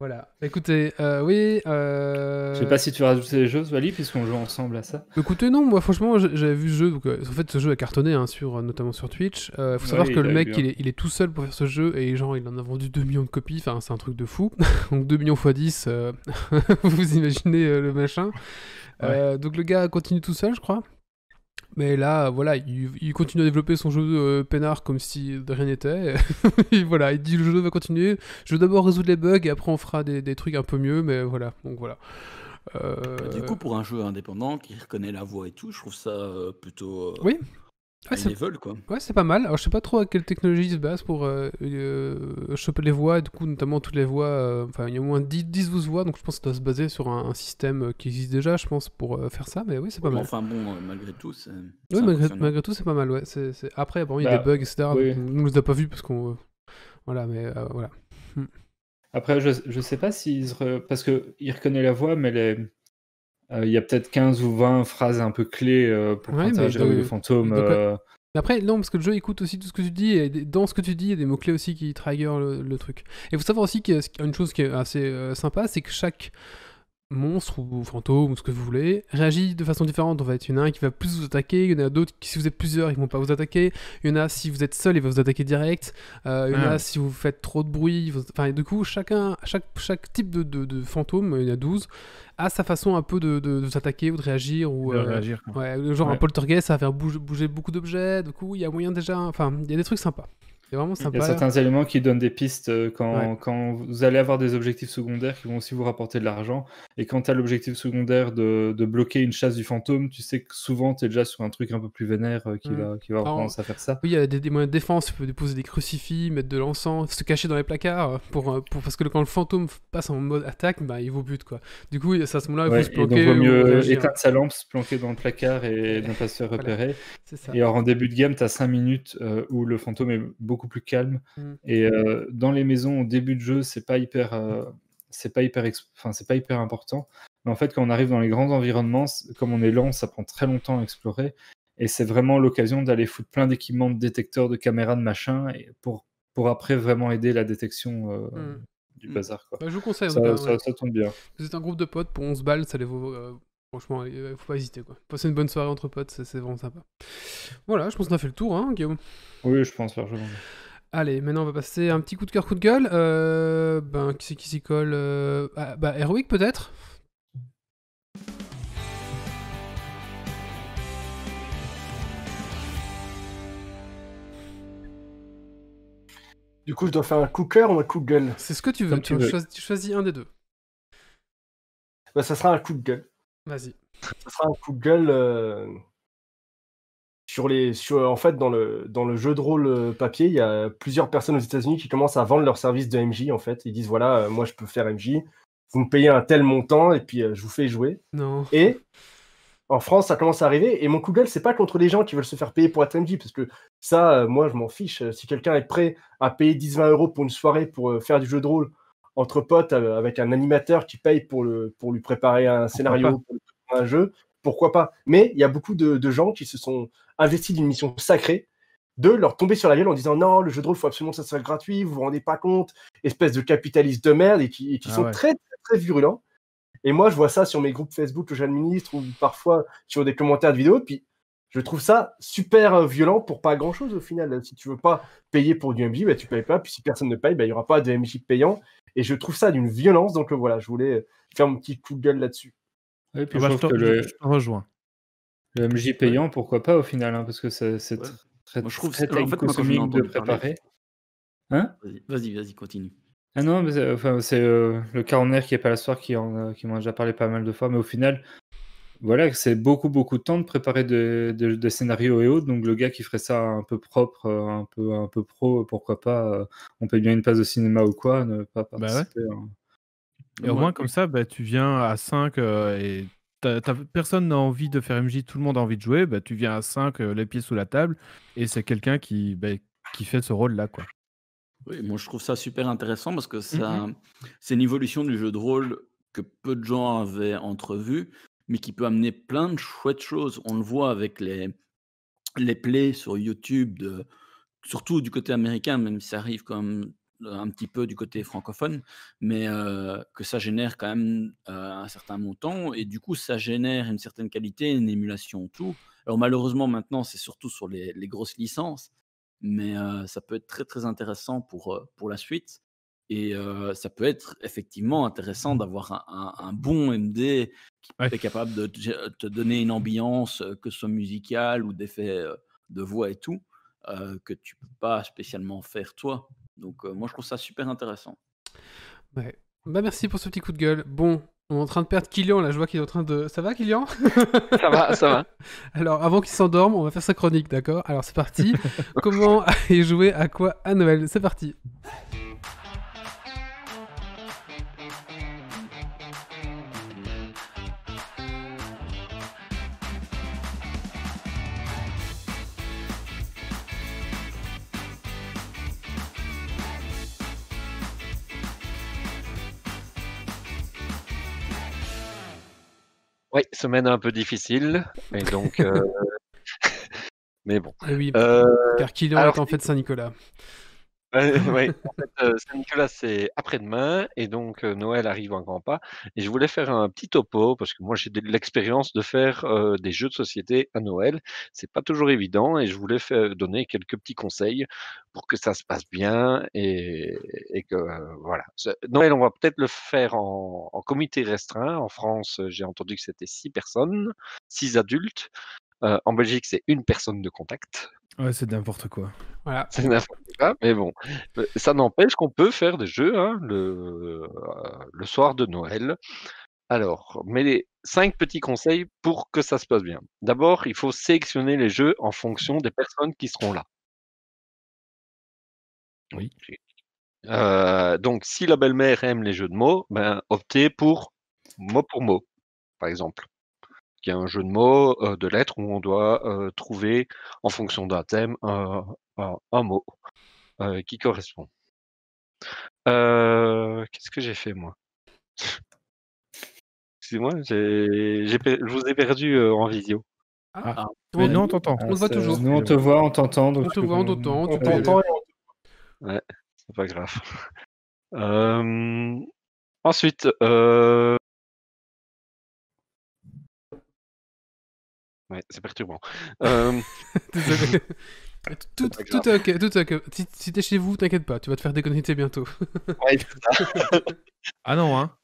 voilà. Écoutez, euh, oui. Euh... Je sais pas si tu veux rajouter des choses, Wally, puisqu'on joue ensemble à ça. Écoutez, non, moi franchement, j'avais vu ce jeu. Donc, euh, en fait, ce jeu a cartonné, hein, sur, euh, notamment sur Twitch. Il faut savoir Ouais, que le mec, il est, il est tout seul pour faire ce jeu et genre, il en a vendu 2 millions de copies. Enfin, c'est un truc de fou. donc 2 millions x 10, euh, vous imaginez le machin. Donc le gars continue tout seul, je crois. Mais là, voilà, il, il continue à développer son jeu euh, peinard comme si de rien n'était. Et voilà, il dit le jeu va continuer. Je vais d'abord résoudre les bugs et après on fera des, des trucs un peu mieux, mais voilà. Donc voilà. Euh, Bah, Du coup, pour un jeu indépendant qui reconnaît la voix et tout, je trouve ça euh, plutôt euh, Oui. Ouais, c'est- level, quoi. Ouais, c'est pas mal. Alors, je sais pas trop à quelle technologie il se base pour euh, euh, choper les voix, du coup, notamment toutes les voix. euh, Enfin, il y a au moins 10, 10 12 voix, donc je pense que ça doit se baser sur un, un système euh, qui existe déjà, je pense, pour euh, faire ça. Mais oui, c'est pas Mais mal. Enfin bon, euh, malgré tout, c'est. oui, malgré, tout, c'est pas mal, ouais. C'est, c'est- Après, bon, il y a Bah, des bugs, etc. oui. donc on les a pas vus parce qu'on. euh, Voilà, mais euh, voilà. Après, je, je sais pas s'il se re- parce que il reconnaît la voix, mais les- euh, il y a peut-être 15 ou 20 phrases un peu clés euh, pour Ouais, de- avec les fantômes. de euh, après, non, parce que le jeu écoute aussi tout ce que tu dis, et dans ce que tu dis, il y a des mots-clés aussi qui trigger le, le truc. Et il faut savoir aussi qu'il y a une chose qui est assez euh, sympa, c'est que chaque monstre ou fantôme ou ce que vous voulez réagit de façon différente. En fait, il y en a un qui va plus vous attaquer, il y en a d'autres qui, si vous êtes plusieurs, ils vont pas vous attaquer. Il y en a, si vous êtes seul, il va vous attaquer direct. Euh, il y en Ah. a, si vous faites trop de bruit. vous- Enfin, du coup, chacun, chaque, chaque type de, de, de fantôme, il y en a 12, a sa façon un peu de, de, s'attaquer ou de réagir. Ou, de euh, réagir. Ouais, genre un poltergeist, ça va faire bouger, bouger beaucoup d'objets. Du coup, il y a moyen déjà. Enfin, il y a des trucs sympas. C'est vraiment Il y sympa. a certains éléments qui donnent des pistes euh, quand, Ouais. quand vous allez avoir des objectifs secondaires qui vont aussi vous rapporter de l'argent. Et quand tu as l'objectif secondaire de, de bloquer une chasse du fantôme, tu sais que souvent tu es déjà sur un truc un peu plus vénère euh, qui, Mm. va, qui va avoir tendance à faire ça. Oui, il y a des, des moyens de défense. Tu peux déposer des crucifix, mettre de l'encens, se cacher dans les placards. Pour, euh, pour, parce que quand le fantôme passe en mode attaque, bah, il vous bute. Quoi. Du coup, à ce moment-là, il Ouais, faut se planquer. vaut ou mieux éteindre sa lampe, se planquer dans le placard et ne pas se faire Voilà. repérer. Ça. Et alors, en début de game, tu as 5 minutes euh, où le fantôme est beaucoup plus calme. Mm. Et euh, dans les maisons, au début de jeu, c'est pas hyper, euh, c'est pas hyper, enfin, c'est pas hyper important. Mais en fait, quand on arrive dans les grands environnements, comme on est lent, ça prend très longtemps à explorer. Et c'est vraiment l'occasion d'aller foutre plein d'équipements de détecteurs, de caméras, de machin, et pour, pour après vraiment aider la détection euh, Mm. du bazar. Quoi. Bah, je vous conseille. Ça, tout cas, ça- ouais. ça tombe bien. Vous êtes un groupe de potes pour 11 balles, ça les vaut. Franchement, il faut pas hésiter. Quoi. Passer une bonne soirée entre potes, c'est vraiment sympa. Voilà, je pense qu'on a fait le tour, hein, Guillaume. Oui, je pense largement. Allez, maintenant on va passer à un petit coup de cœur, coup de gueule. Euh, ben, qui c'est qui s'y colle euh, ah, Bah, Heroic peut-être? Du coup, je dois faire un coup de cœur ou un coup de gueule? C'est ce que tu veux. Tu, tu veux. choisis, tu choisis un des deux. bah, Ça sera un coup de gueule. Vas-y. Ça sera un coup de gueule euh, sur les. Sur, en fait, dans le, dans le jeu de rôle euh, papier, il y a plusieurs personnes aux États-Unis qui commencent à vendre leur service de MJ. En fait, ils disent voilà, euh, moi je peux faire MJ. Vous me payez un tel montant et puis euh, je vous fais jouer. Non. Et en France, ça commence à arriver. Et mon coup de gueule, c'est pas contre les gens qui veulent se faire payer pour être MJ, parce que ça, moi, je m'en fiche. Si quelqu'un est prêt à payer 10-20 euros pour une soirée pour faire du jeu de rôle entre potes euh, avec un animateur qui paye pour, le, pour lui préparer un scénario, pour lui préparer un jeu, pourquoi pas? Mais il y a beaucoup de, de gens qui se sont investis d'une mission sacrée de leur tomber sur la gueule en disant non, le jeu de rôle, il faut absolument que ça soit gratuit, vous vous rendez pas compte, espèce de capitaliste de merde, et qui, et qui Ah sont ouais. très, très, très virulents. Et moi, je vois ça sur mes groupes Facebook que j'administre ou parfois sur des commentaires de vidéos. Puis je trouve ça super euh, violent pour pas grand chose au final. Si tu veux pas payer pour du MJ, bah, tu payes pas. Puis si personne ne paye, bah, il y aura pas de MJ payant. Et je trouve ça d'une violence. Donc euh, voilà, je voulais faire mon petit coup de gueule là-dessus. Et puis Ah bah, je que le, je te rejoins. le MJ payant, pourquoi pas au final, hein, parce que c'est Ouais. très, Moi, je trouve très que- en fait, moi, de préparer. Hein? Vas-y, Vas-y, continue. Ah non, mais c'est enfin, c'est, euh, le coroner qui est pas la soir qui en a- qui m'en a déjà parlé pas mal de fois, mais au final, voilà, c'est beaucoup beaucoup de temps de préparer des, scénarios et autres. Donc le gars qui ferait ça un peu propre, euh, un peu un peu pro, pourquoi pas euh, On paye bien une place de cinéma ou quoi, ne pas Bah ouais. participer. hein. Et au Ouais. moins, comme ça, bah, tu viens à 5 et t'as- t'as- personne n'a envie de faire MJ, tout le monde a envie de jouer. Bah, tu viens à 5, les pieds sous la table, et c'est quelqu'un qui, bah, qui fait ce rôle-là. quoi. Oui, moi je trouve ça super intéressant parce que ça, c'est une évolution du jeu de rôle que peu de gens avaient entrevu, mais qui peut amener plein de chouettes choses. On le voit avec les, les plays sur YouTube, surtout du côté américain, même si ça arrive quand même euh, un petit peu du côté francophone, mais euh, que ça génère quand même euh, un certain montant, et du coup ça génère une certaine qualité, une émulation, tout. Alors malheureusement maintenant c'est surtout sur les, grosses licences, mais ça peut être très très intéressant pour, pour la suite. Et euh, ça peut être effectivement intéressant d'avoir un, un- un bon MD qui Ouais. est capable de te, te donner une ambiance, que ce soit musicale ou d'effets de voix et tout, euh, que tu peux pas spécialement faire toi. Donc euh, moi je trouve ça super intéressant. Ouais. Bah merci pour ce petit coup de gueule. Bon, on est en train de perdre Kylian, là je vois qu'il est en train de... Ça va Kylian? Ça va, ça va. Alors avant qu'il s'endorme, on va faire sa chronique, d'accord? Alors c'est parti. Comment aller jouer à quoi à Noël? C'est parti. Oui, semaine un peu difficile. Et donc. euh, Mais bon. Eh oui, Euh, car alors, est en fait Saint-Nicolas. Euh, ouais, en fait, euh, Saint-Nicolas, c'est après-demain, et donc euh, Noël arrive en grand pas. Et je voulais faire un petit topo, parce que moi j'ai de l'expérience de faire euh, des jeux de société à Noël. C'est pas toujours évident, et je voulais faire, donner quelques petits conseils pour que ça se passe bien, et, et que euh, voilà. Noël, on va peut-être le faire en, en comité restreint. En France, j'ai entendu que c'était six personnes, six adultes. Euh, en Belgique, c'est une personne de contact. Ouais, c'est n'importe quoi. Voilà. C'est n'importe quoi, mais bon. Euh, Ça n'empêche qu'on peut faire des jeux hein, le, euh, le soir de Noël. Alors, mais les cinq petits conseils pour que ça se passe bien. D'abord, il faut sélectionner les jeux en fonction des personnes qui seront là. Oui. Euh, donc, si la belle-mère aime les jeux de mots, ben, optez pour mot pour mot, par exemple. Qui est un jeu de mots, euh, de lettres, où on doit euh, trouver, en fonction d'un thème, un, un- un mot euh, qui correspond. Euh, Qu'est-ce que j'ai fait, moi? Excusez-moi, je vous ai perdu euh, en visio. Ah, Mais on- non, on t'entend. On te voit toujours. Nous, on te voit, on t'entend. On te voit, on t'entend, on et on- C'est pas grave. Euh, ensuite, euh... ouais, c'est perturbant. Euh, Désolé. Tout, pas tout est ok, tout est ok. Si, si t'es chez vous, t'inquiète pas, tu vas te faire déconnecter bientôt. ouais, c'est ça. Ah non, hein.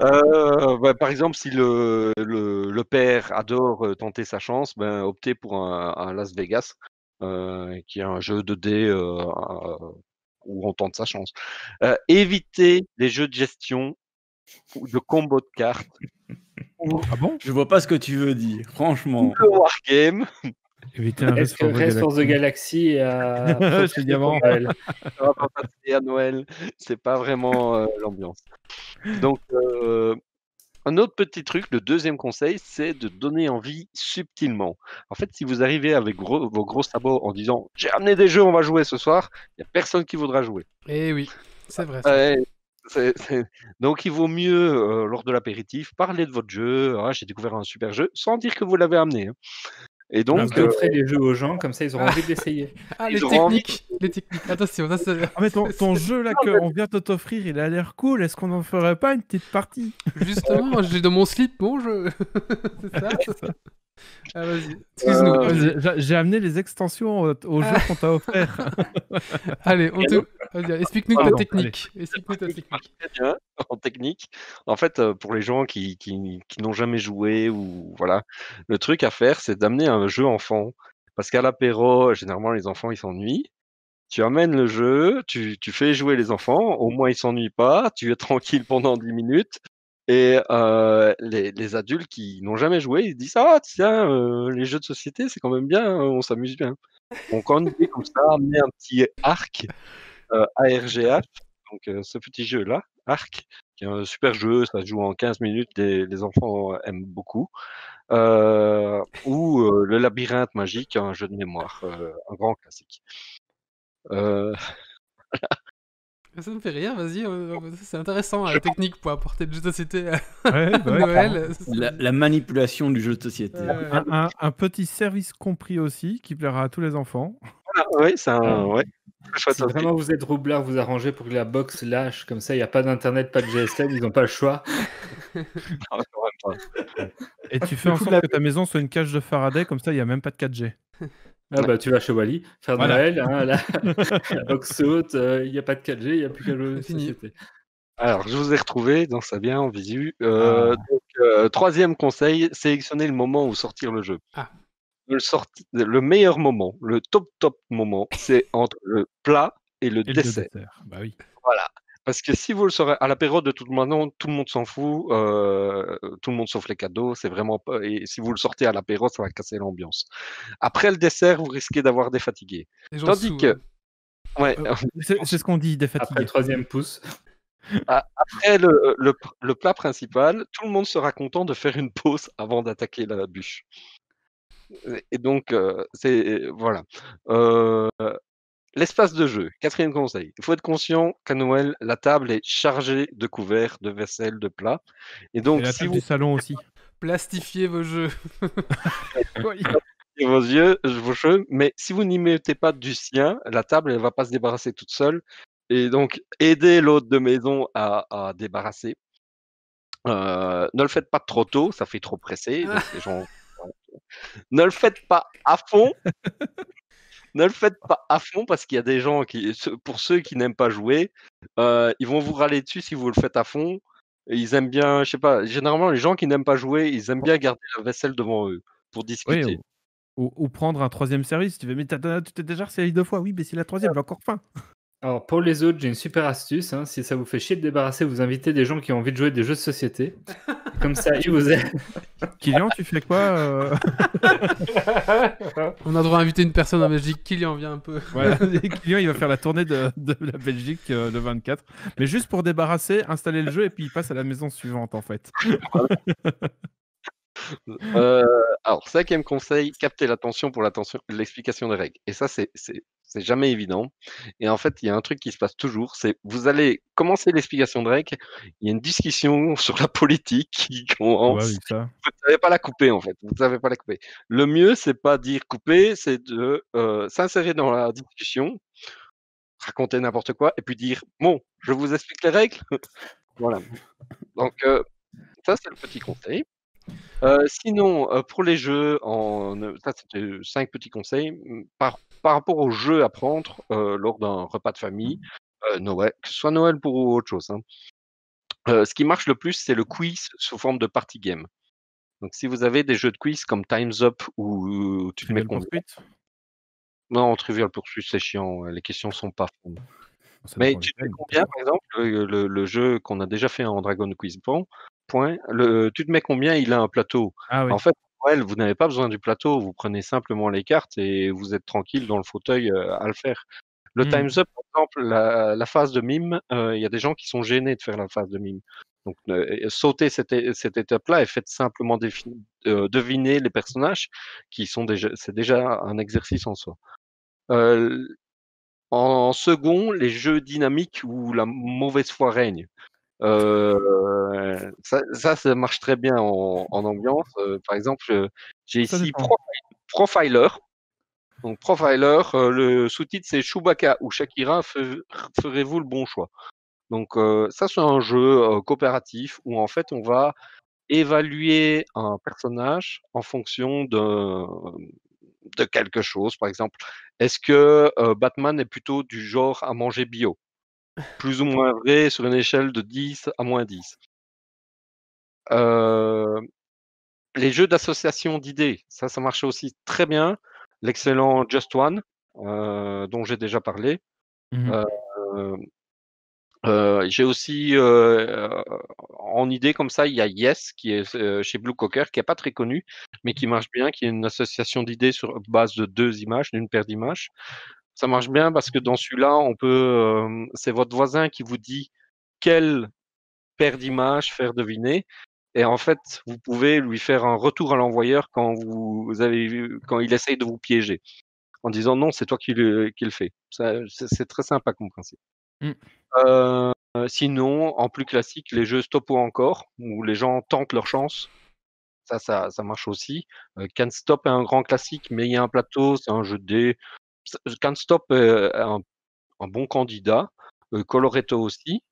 Euh, bah, par exemple, si le, le, le père adore euh, tenter sa chance, ben, optez pour un, un Las Vegas, euh, qui est un jeu de dés euh, euh, où on tente sa chance. Euh, évitez les jeux de gestion ou de combo de cartes Ah bon? Je vois pas ce que tu veux dire, franchement. le wargame. Éviter un Est-ce que for the Galaxy avant. Noël passer à Noël, c'est pas vraiment euh, l'ambiance. Donc, euh, un autre petit truc, le deuxième conseil, c'est de donner envie subtilement. En fait, si vous arrivez avec gros- vos gros sabots en disant j'ai amené des jeux, on va jouer ce soir, il n'y a personne qui voudra jouer. Eh oui, c'est vrai. Ça. C'est- c'est- Donc, il vaut mieux, euh, lors de l'apéritif, parler de votre jeu. Ah, j'ai découvert un super jeu, sans dire que vous l'avez amené. hein. Et Donc, euh, offrez les jeux aux gens, comme ça ils auront envie d'essayer. Ah, ils les auront envie- techniques, les techniques. Attention, ça c'est Ah mais ton, ton jeu là qu'on vient de t'offrir, il a l'air cool. Est-ce qu'on en ferait pas une petite partie? Justement, j'ai dans mon slip mon jeu. c'est ça Ah vas-y. Euh. J'ai- amené les extensions au jeu qu'on t'a offert. Allez, te... explique-nous ta technique. Explique-nous ta technique. très bien en technique. En fait, euh, pour les gens qui, qui, qui n'ont jamais joué ou voilà, le truc à faire, c'est d'amener un jeu enfant. Parce qu'à l'apéro, généralement, les enfants, ils s'ennuient. Tu amènes le jeu, tu, tu fais jouer les enfants, au moins ils s'ennuient pas, tu es tranquille pendant 10 minutes. Et euh, les, adultes qui n'ont jamais joué, ils se disent Ah, tiens, euh, les jeux de société, c'est quand même bien, hein, on s'amuse bien. Donc, en idée comme ça, amener un petit arc euh, ARGH, donc euh, ce petit jeu-là, Arc, qui est un super jeu, ça se joue en 15 minutes, les, les enfants aiment beaucoup. Ou le labyrinthe magique, un jeu de mémoire, un grand classique. Euh, Ça me fait rire, vas-y, euh, c'est intéressant la technique pour apporter le jeu de société à Ouais, bah ouais, Noël. La, la manipulation du jeu de société. Ouais. Un, un- un petit service compris aussi qui plaira à tous les enfants. ah, oui, c'est un. Ouais, Si aussi. vraiment vous êtes roublard, vous arrangez pour que la box lâche, comme ça il n'y a pas d'internet, pas de GSM, ils n'ont pas le choix. Pas. Et tu fais en sorte que ta maison soit une cage de Faraday, comme ça il n'y a même pas de 4G. Ah Ouais. bah tu vas chez Wally, faire Voilà. Noël, hein, la, la box saute, euh, il n'y a pas de 4G, il n'y a plus qu'à jouer Fini. sociétés. Alors, je vous ai retrouvé, donc ça vient en visu. Euh, Ah. donc, euh, troisième conseil, sélectionnez le moment où sortir le jeu. Ah. Le, sorti- le meilleur moment, le top top moment, c'est entre le plat et le Et le dessert. dessert. Bah oui. Voilà. Parce que si vous le saurez à l'apéro, de toute manière, tout le monde s'en fout, euh, tout le monde sauf les cadeaux, c'est vraiment pas. Et si vous le sortez à l'apéro, ça va casser l'ambiance. Après le dessert, vous risquez d'avoir des fatigués. Tandis sous, que-. Ouais. Euh, C'est c'est ce qu'on dit, des Après fatigués. le troisième pouce, Après le, le, le plat principal, tout le monde sera content de faire une pause avant d'attaquer la bûche. Et donc, euh, c'est voilà. Euh, L'espace de jeu, quatrième conseil. Il faut être conscient qu'à Noël, la table est chargée de couverts, de vaisselle, de plats. Et Et donc, la si table vous du salon aussi. Plastifiez vos jeux. Vos yeux, vos jeux, mais si vous n'y mettez pas du sien, la table, elle va pas se débarrasser toute seule. Et donc, aidez l'hôte de maison à, à débarrasser. Euh, ne le faites pas trop tôt, ça fait trop pressé. donc les gens- ne le faites pas à fond. ne le faites pas à fond parce qu'il y a des gens qui, pour ceux qui n'aiment pas jouer, euh, ils vont vous râler dessus si vous le faites à fond. Et Ils aiment bien, je sais pas, généralement les gens qui n'aiment pas jouer, ils aiment bien garder la vaisselle devant eux pour discuter. Oui, ou, prendre un troisième service. Tu fais, mais tu t'es déjà resservi deux fois. Oui, mais c'est la troisième, j'ai encore faim. Alors pour les autres, j'ai une super astuce. hein. Si ça vous fait chier de débarrasser, vous invitez des gens qui ont envie de jouer des jeux de société. Comme ça, ils vous aident. Kylian, tu fais quoi euh On a droit à inviter une personne en Belgique. Kylian vient un peu. Voilà. Et Kylian, il va faire la tournée de, de la Belgique euh, le 24. Mais juste pour débarrasser, installer le jeu et puis il passe à la maison suivante en fait. Euh, alors, cinquième conseil, capter l'attention pour l'explication des règles. Et ça, c'est, jamais évident. Et en fait, il y a un truc qui se passe toujours, c'est vous allez commencer l'explication de règles, il y a une discussion sur la politique qui commence. Ouais, oui, ça. Vous ne savez pas la couper, en fait. Vous ne savez pas la couper. Le mieux, c'est pas dire couper, c'est de euh, s'insérer dans la discussion, raconter n'importe quoi, et puis dire bon, je vous explique les règles. voilà. Donc, euh, ça, c'est le petit conseil. Euh, sinon, euh, pour les jeux, en... ça c'était cinq petits conseils. Mm, Par, par rapport aux jeux à prendre euh, lors d'un repas de famille, euh, Noël, que ce soit Noël pour ou autre chose, hein, ce qui marche le plus, c'est le quiz sous forme de party game. Donc, si vous avez des jeux de quiz comme Time's Up ou tu te mets Pursuit? Non, Trivial Pursuit, c'est chiant. Les questions sont pas Mais tu te mets combien, par exemple, le, le- le jeu qu'on a déjà fait en Dragon Quiz Point, le, tu te mets combien il a un plateau? Ah oui. En fait, vous n'avez pas besoin du plateau, vous prenez simplement les cartes et vous êtes tranquille dans le fauteuil euh, à le faire. Le Hmm. Time's Up, par exemple, la, la phase de mime, euh, il y a des gens qui sont gênés de faire la phase de mime. Donc, euh, sautez cette, étape-là et faites simplement euh, deviner les personnages qui sont déjà, c'est déjà un exercice en soi. Euh, en second, les jeux dynamiques où la mauvaise foi règne. Euh, ça, ça, ça marche très bien en, en ambiance. Euh, par exemple, euh, j'ai ici Profiler. Donc, Profiler, euh, le sous-titre c'est Chewbacca ou Shakira, fe- ferez-vous le bon choix Donc, ça, c'est un jeu coopératif où en fait on va évaluer un personnage en fonction de, de quelque chose. Par exemple, est-ce que Batman est plutôt du genre à manger bio? Plus ou moins vrai sur une échelle de 10 à moins 10. Euh, les jeux d'association d'idées, ça, ça marche aussi très bien. L'excellent Just One, euh, dont j'ai déjà parlé. Mhm. Euh, euh, j'ai aussi en idée comme ça, il y a Yes qui est chez Blue Cocker, qui est pas très connu, mais qui marche bien, qui est une association d'idées sur base de deux images, d'une paire d'images. Ça marche bien parce que dans celui-là, on peut, euh, c'est votre voisin qui vous dit quelle paire d'images faire deviner. Et en fait, vous pouvez lui faire un retour à l'envoyeur quand vous avez vu, quand il essaye de vous piéger, en disant non, c'est toi qui le, qui le fais. C'est très sympa comme principe. Mm. Euh, sinon, en plus classique, les jeux stop ou encore, où les gens tentent leur chance. Ça, ça, ça marche aussi. Euh, Can't Stop est un grand classique, mais il y a un plateau, c'est un jeu de dés. Ça- Can't Stop est un, un bon candidat. Coloretto aussi.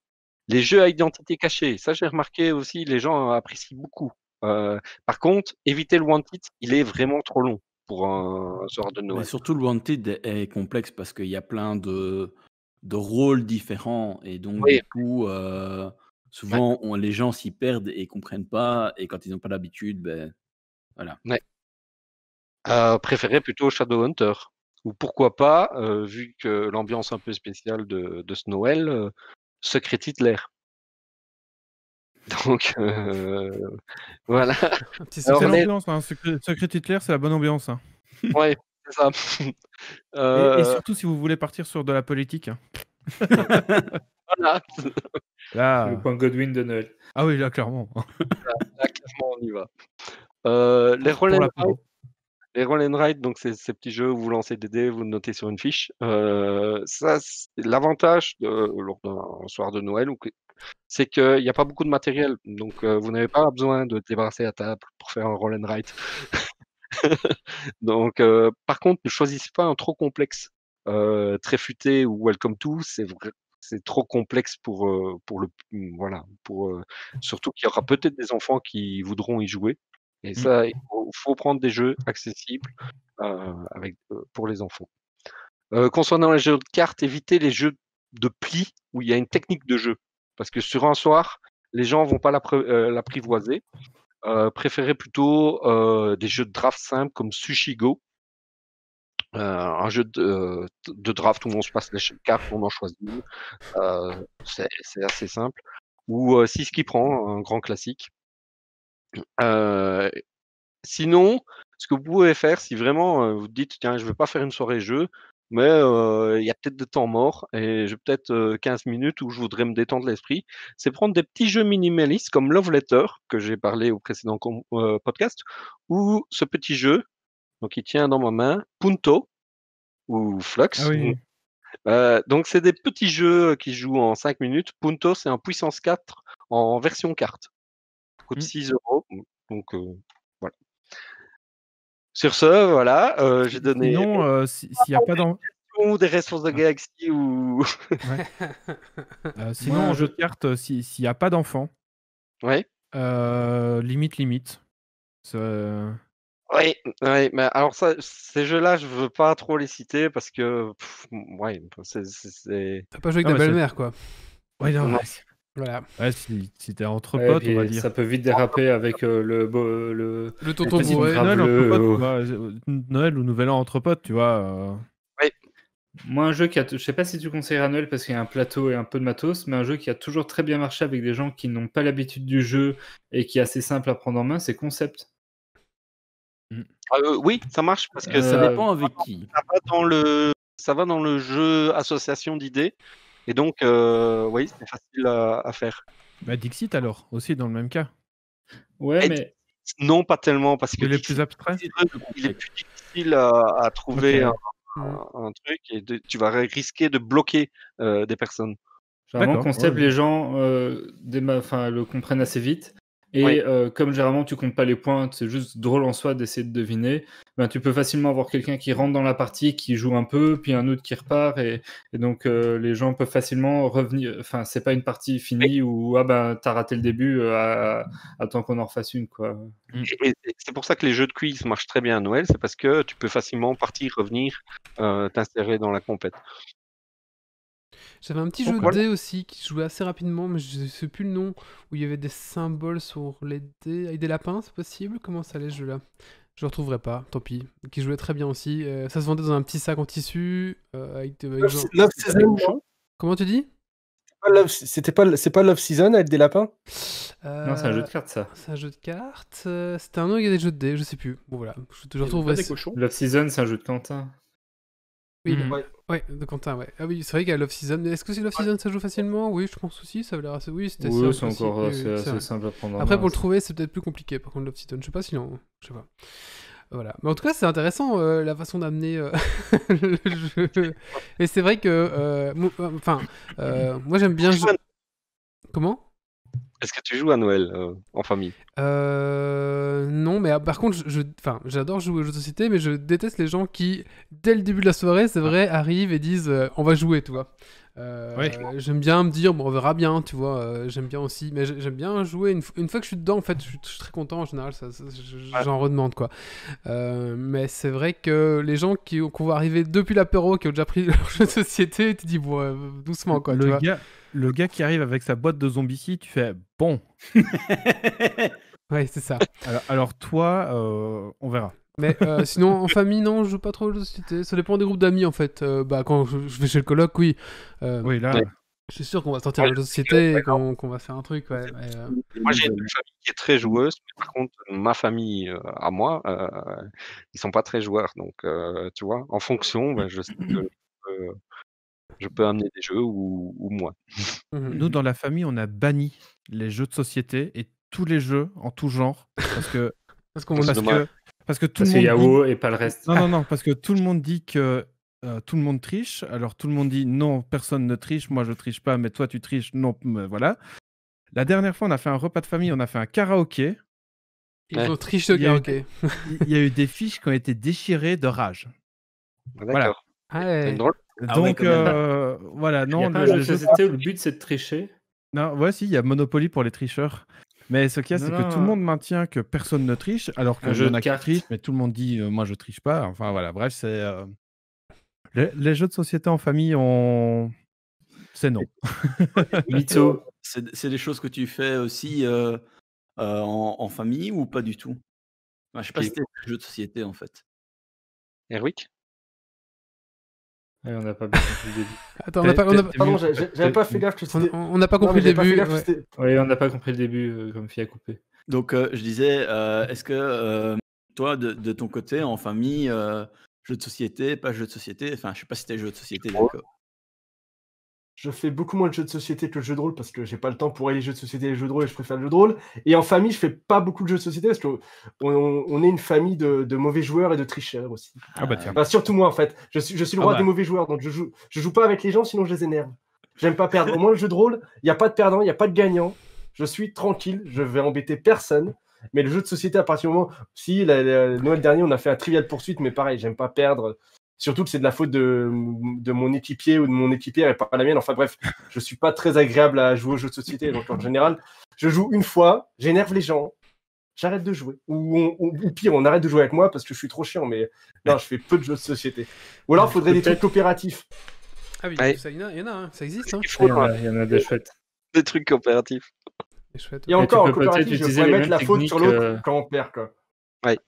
Les jeux à identité cachée, ça j'ai remarqué aussi, les gens apprécient beaucoup. Euh, par contre, évitez le Wanted, il est vraiment trop long. pour un, soir de Mais Noël. surtout, le Wanted est complexe parce qu'il y a plein de, de rôles différents. Et donc, Oui. du coup, euh, souvent, on- les gens s'y perdent et comprennent pas. Et quand ils n'ont pas l'habitude, ben, voilà. Euh, préféré plutôt Shadowhunter. Ou pourquoi pas, euh, vu que l'ambiance un peu spéciale de, de ce Noël, euh, Secret Hitler. Donc, euh, voilà. C'est l'ambiance, hein. Secret, Secret Hitler, c'est la bonne ambiance. hein. Ouais, c'est ça. Et- Euh, Et, surtout si vous voulez partir sur de la politique. hein. voilà. Là, Le point Godwin de Noël. ah oui, là, clairement. Là, clairement, on y va. Euh, les Pour roll and l'apéro. write, les roll and write, donc c'est ces petits jeux où vous lancez des dés, vous notez sur une fiche. Euh, ça, l'avantage lors d'un soir de Noël, c'est qu'il n'y a pas beaucoup de matériel, donc euh, vous n'avez pas besoin de débarrasser la table pour faire un roll and write. donc, euh, par contre, ne choisissez pas un trop complexe. Euh, très futé ou Welcome to, c'est vrai, c'est trop complexe pour euh, pour le voilà pour euh, surtout qu'il y aura peut-être des enfants qui voudront y jouer. Et ça, il faut, faut prendre des jeux accessibles euh, avec, euh, pour les enfants. Euh, concernant les jeux de cartes, évitez les jeux de plis où il y a une technique de jeu. Parce que sur un soir, les gens vont pas euh, l'apprivoiser. Euh, préférez plutôt euh, des jeux de draft simples comme Sushi Go. Euh, un jeu de, de draft où on se passe les cartes, on en choisit une. Euh, c'est c'est assez simple. Ou euh, Six qui prend, un grand classique. Euh, sinon, ce que vous pouvez faire, si vraiment vous dites, tiens, je veux pas faire une soirée jeu, mais euh, il y a peut-être des temps morts et j'ai peut-être euh, 15 minutes où je voudrais me détendre l'esprit, c'est prendre des petits jeux minimalistes comme Love Letter, que j'ai parlé au précédent euh, podcast, ou ce petit jeu, donc il tient dans ma main, Punto, ou Flux. Ah oui. Donc c'est des petits jeux qui jouent en 5 minutes. Punto, c'est un puissance 4 en version carte. Ça coûte Mm. 6 euros. Donc euh, voilà. Sur ce, voilà, euh, j'ai donné Sinon, euh, si- s'il n'y a pas ou des ressources de Galaxy ou. euh, sinon Moi, en je- jeu de cartes, si- s'il n'y a pas d'enfants, ouais. euh, limite, limite. Oui, ouais, mais alors ça, ces jeux-là, je veux pas trop les citer parce que, pff, ouais, c'est, T'as pas joué avec Ah ta ouais, belle-mère, quoi. Ouais, non, Non. Voilà. ouais, si, si t'es entre Ouais, potes, on va dire. Ça peut vite déraper avec euh, le, le. Le tonton grave. Noël, entre bleu, potes, tu vois, euh, Noël ou Nouvel An entre potes, tu vois. euh, Moi, un jeu qui a. Je sais pas si tu conseillerais à Noël parce qu'il y a un plateau et un peu de matos, mais un jeu qui a toujours très bien marché avec des gens qui n'ont pas l'habitude du jeu et qui est assez simple à prendre en main, c'est Concept. Ah, euh, oui, ça marche parce que Euh, ça, Ça dépend avec qui. ça va dans le, ça va dans le jeu association d'idées et donc, euh, oui, c'est facile à, à faire. Bah, Dixit alors, aussi dans le même cas. Ouais, Et- mais. Non, pas tellement parce que Il est Dixit, plus abstrait. il est plus difficile à, à trouver Ok. un, un- un truc et de- tu vas risquer de bloquer euh, des personnes. Généralement, D'accord, concept, ouais, les gens euh, le comprennent assez vite. Et euh, comme généralement tu comptes pas les points, c'est juste drôle en soi d'essayer de deviner, ben, tu peux facilement avoir quelqu'un qui rentre dans la partie, qui joue un peu, puis un autre qui repart. Et, et donc euh, les gens peuvent facilement revenir. Enfin, c'est pas une partie finie où ah ben, t'as raté le début, euh, à- attends qu'on en refasse une. quoi. C'est pour ça que les jeux de quiz marchent très bien à Noël, c'est parce que tu peux facilement partir, revenir, euh, t'insérer dans la compète. J'avais un petit jeu de dés aussi qui jouait assez rapidement, mais je sais plus le nom, où il y avait des symboles sur les dés avec des lapins, c'est possible? Comment ça allait ce jeu-là? Je le retrouverai pas, tant pis. Qui jouait très bien aussi. Euh, ça se vendait dans un petit sac en tissu. euh, avec avec Love, genre- Love Season, Comment tu dis? C'était pas, c'est pas Love Season avec des lapins? Non, c'est un jeu de Euh, cartes ça. C'est un jeu de cartes. euh, C'était un nom avec des jeux de dés, je sais plus. Bon voilà, je, je retrouverai. Love Season, c'est un jeu de Quentin. Oui, Mhm. ouais. ouais, de Quentin, ouais. Ah oui, c'est vrai qu'il y a Love Season. Mais est-ce que c'est Love Season ça joue facilement? Oui, je pense aussi. Ça avait l'air assez. Oui, c'était Oui, assez c'est encore assez, oui, simple à prendre en Après, main, pour le trouver, c'est peut-être plus compliqué. Par contre, Love Season, je sais pas sinon. Je sais pas. Voilà. Mais en tout cas, c'est intéressant euh, la façon d'amener euh, le jeu. Et c'est vrai que. euh, euh, Enfin, euh, moi j'aime bien. Comment? Est-ce que tu joues à Noël euh, en famille? Euh, non, mais ah, par contre, je, je- enfin, j'adore jouer aux jeux de société, mais je déteste les gens qui, dès le début de la soirée, c'est vrai, arrivent et disent euh, on va jouer, tu vois. Euh, Ouais. J'aime bien me dire bon, on verra bien, tu vois. euh, j'aime bien aussi, mais j'ai- j'aime bien jouer une, fois que je suis dedans. En fait, je suis, je suis très content en général. Ça, ça- je- j'en redemande quoi. Euh, mais c'est vrai que les gens qui qu'on voit arriver depuis l'apéro, qui ont déjà pris leur jeu de société, tu dis bon, euh, doucement quoi, tu vois. gars, le gars qui arrive avec sa boîte de zombicide, tu fais bon. Ouais, c'est ça. Alors, alors toi, euh, on verra. Mais euh, sinon, en famille, non, je joue pas trop aux jeux de société. Ça dépend des groupes d'amis, en fait. Euh, bah, quand je, je vais chez le coloc, oui. Euh, Oui, là, Ouais. Je suis sûr qu'on va sortir jeu de société et qu'on va faire un truc, ouais. mais, euh, Moi, j'ai une famille qui est très joueuse, mais par contre, ma famille euh, à moi, euh, ils sont pas très joueurs. Donc, euh, tu vois, en fonction, ben, je sais que je peux, amener des jeux ou, ou moins. mhm. nous, dans la famille, on a banni les jeux de société et tous les jeux en tout genre. Parce que, Parce que, parce que tout Parce le monde a dit- et pas le reste. Non, non, non, parce que tout le monde dit que euh, tout le monde triche. Alors tout le monde dit non, personne ne triche, moi je triche pas, mais toi tu triches, non, mais voilà. La dernière fois, on a fait un repas de famille, on a fait un karaoké. Ils Ouais. ont triché au karaoké. Il y a eu des fiches qui ont été déchirées de rage. D'accord. Ah C'est ouais. drôle. Ah ouais, Donc euh, voilà, non, le- jeu jeux- société où le but c'est de tricher. non, ouais, si, il y a Monopoly pour les tricheurs. Mais ce qu'il y a, c'est que tout le monde maintient que personne ne triche, alors y en de a trichent, mais tout le monde dit euh, moi je triche pas. Enfin voilà, bref, c'est. euh, Les, les jeux de société en famille, on. C'est non. Mytho. C'est c'est des choses que tu fais aussi euh, euh, en, en famille ou pas du tout? Enfin, Je sais pas si c'était un jeu de société en fait. Erwick Ouais, on n'a pas bien compris le début. Attends, on n'a pas, on a- T'es- t'es Pardon, j'avais pas fait gaffe que on- c'était. on n'a pas compris le début. ouais. Oui, on n'a pas compris le début, euh, comme fille à couper. Donc euh, je disais, euh, est-ce que euh, toi, de, de ton côté, en famille, euh, jeu de société, pas jeu de société, enfin je sais pas si c'était jeu de société, d'accord. Je fais beaucoup moins de jeux de société que le jeu de rôle parce que j'ai pas le temps pour aller les jeux de société et les jeux de rôle et je préfère le jeu de rôle. Et en famille, je fais pas beaucoup de jeux de société parce qu'on on, on est une famille de, de mauvais joueurs et de tricheurs aussi. Ah bah tiens. Enfin, surtout moi en fait. Je suis, je suis le Ah roi bah. des mauvais joueurs donc je joue, je joue pas avec les gens sinon je les énerve. J'aime pas perdre. Au moins le jeu de rôle, il n'y a pas de perdant, il n'y a pas de gagnant. Je suis tranquille, je vais embêter personne. Mais le jeu de société, à partir du moment. Si, la- la- Noël dernier, on a fait un trivial poursuite, mais pareil, j'aime pas perdre. Surtout que c'est de la faute de, de mon équipier ou de mon équipière et pas la mienne. Enfin bref, je suis pas très agréable à jouer aux jeux de société. Donc en général, je joue une fois, j'énerve les gens, j'arrête de jouer. Ou, on- ou- ou pire, on arrête de jouer avec moi parce que je suis trop chiant. Mais non, je fais peu de jeux de société. Ou alors, il faudrait des trucs coopératifs. Ah oui, Ouais. ça, il y en a, il y en a, hein, ça existe. Hein. Il Il y en a, il y en a des chouettes. des trucs coopératifs. C'est chouette. Et ouais. encore, en coopératif, je pourrais mettre la faute sur l'autre euh, quand on perd. Quoi. Tu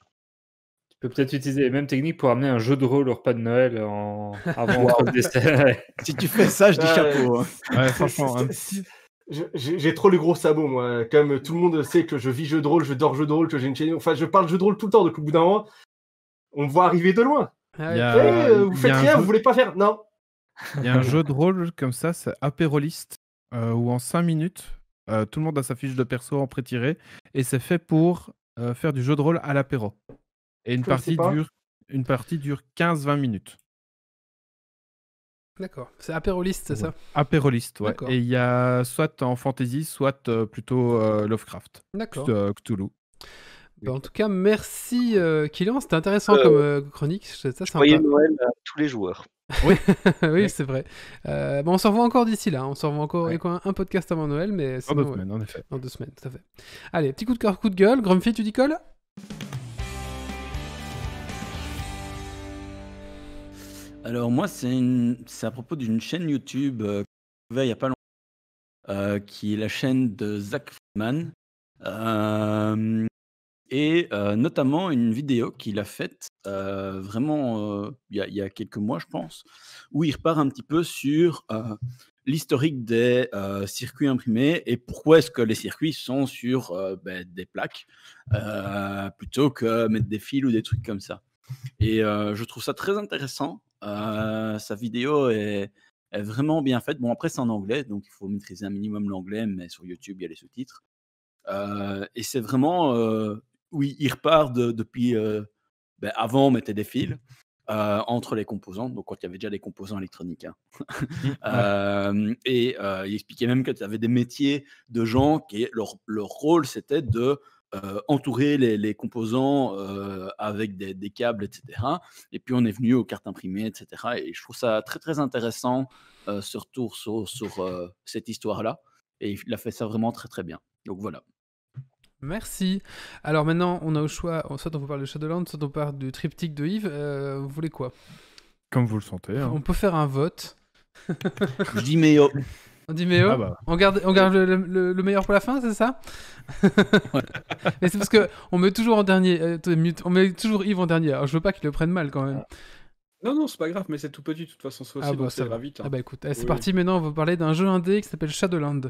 peux peut-être utiliser les mêmes techniques pour amener un jeu de rôle au repas de Noël en... avant le dessert. Si tu fais ça, je dis Ouais. chapeau. hein. Ouais, franchement, J'ai trop les gros sabots, moi. Comme tout le monde sait que je vis jeu de rôle, je dors jeu de rôle, que j'ai une chaîne. Enfin, je parle jeu de rôle tout le temps, donc au bout d'un moment, on me voit arriver de loin. A- Eh, euh, vous faites rien, jeu- vous voulez pas faire Non. Il y a un jeu de rôle comme ça, c'est apéroliste, euh, où en 5 minutes, euh, tout le monde a sa fiche de perso en pré-tiré, et c'est fait pour euh, faire du jeu de rôle à l'apéro. Et une partie, dure, une partie dure 15-20 minutes. D'accord. C'est apéroliste, c'est ça? Apéroliste, ouais. D'accord. Et il y a soit en fantasy, soit euh, plutôt euh, Lovecraft, D'accord. euh, Cthulhu. Bah, en tout cas, merci euh, Kylian, c'était intéressant Euh, comme euh, chronique. Joyeux sympa. Noël à tous les joueurs. oui, c'est vrai. Euh, bon, on se revoit encore d'ici là. On se revoit encore avec un, un podcast avant Noël, mais sinon, deux ouais, semaines, en effet. dans deux semaines, tout à fait. Allez, petit coup de cœur, coup de gueule. Grumpy, tu dis colle Alors moi, c'est à propos d'une chaîne YouTube euh, j'ai il n'y a pas longtemps, euh, qui est la chaîne de Zach Friedman, euh, et euh, notamment une vidéo qu'il a faite vraiment il y, a- quelques mois, je pense, où il repart un petit peu sur l'historique des circuits imprimés et pourquoi est-ce que les circuits sont sur ben, des plaques plutôt que mettre des fils ou des trucs comme ça. Et je trouve ça très intéressant. Euh, sa vidéo est, est vraiment bien faite. Bon, après, c'est en anglais, donc il faut maîtriser un minimum l'anglais, mais sur YouTube, il y a les sous-titres. Euh, et c'est vraiment. euh, oui, il repart de- depuis. ben, avant, on mettait des fils. euh, entre les composants, donc quand il y avait déjà des composants électroniques. hein. Euh, et euh, il expliquait même qu'il y avait des métiers de gens qui, leur, leur rôle, c'était de entourer les, les composants euh, avec des, des câbles, etc. Et puis on est venu aux cartes imprimées, etc. Et je trouve ça très très intéressant, euh, surtout sur, sur euh, cette histoire-là. Et il a fait ça vraiment très très bien. Donc voilà. Merci. Alors maintenant, on a au choix, soit on vous parle de Shadowlands, soit on parle du triptyque de Yves. Euh, vous voulez quoi? Comme vous le sentez. hein. On peut faire un vote. Je dis mais oh, On dit Méo Ah bah. On garde, on garde le, le- le meilleur pour la fin, c'est ça? Mais c'est parce que on met toujours en dernier. euh, on met toujours Yves en dernier. Alors je veux pas qu'il le prenne mal quand même. Non, non, c'est pas grave, mais c'est tout petit de toute façon, ça aussi, Ah bah, donc ça va. vite. hein. Ah bah écoute, allez, c'est Oui, parti. Maintenant, on va parler d'un jeu indé qui s'appelle Shadowland.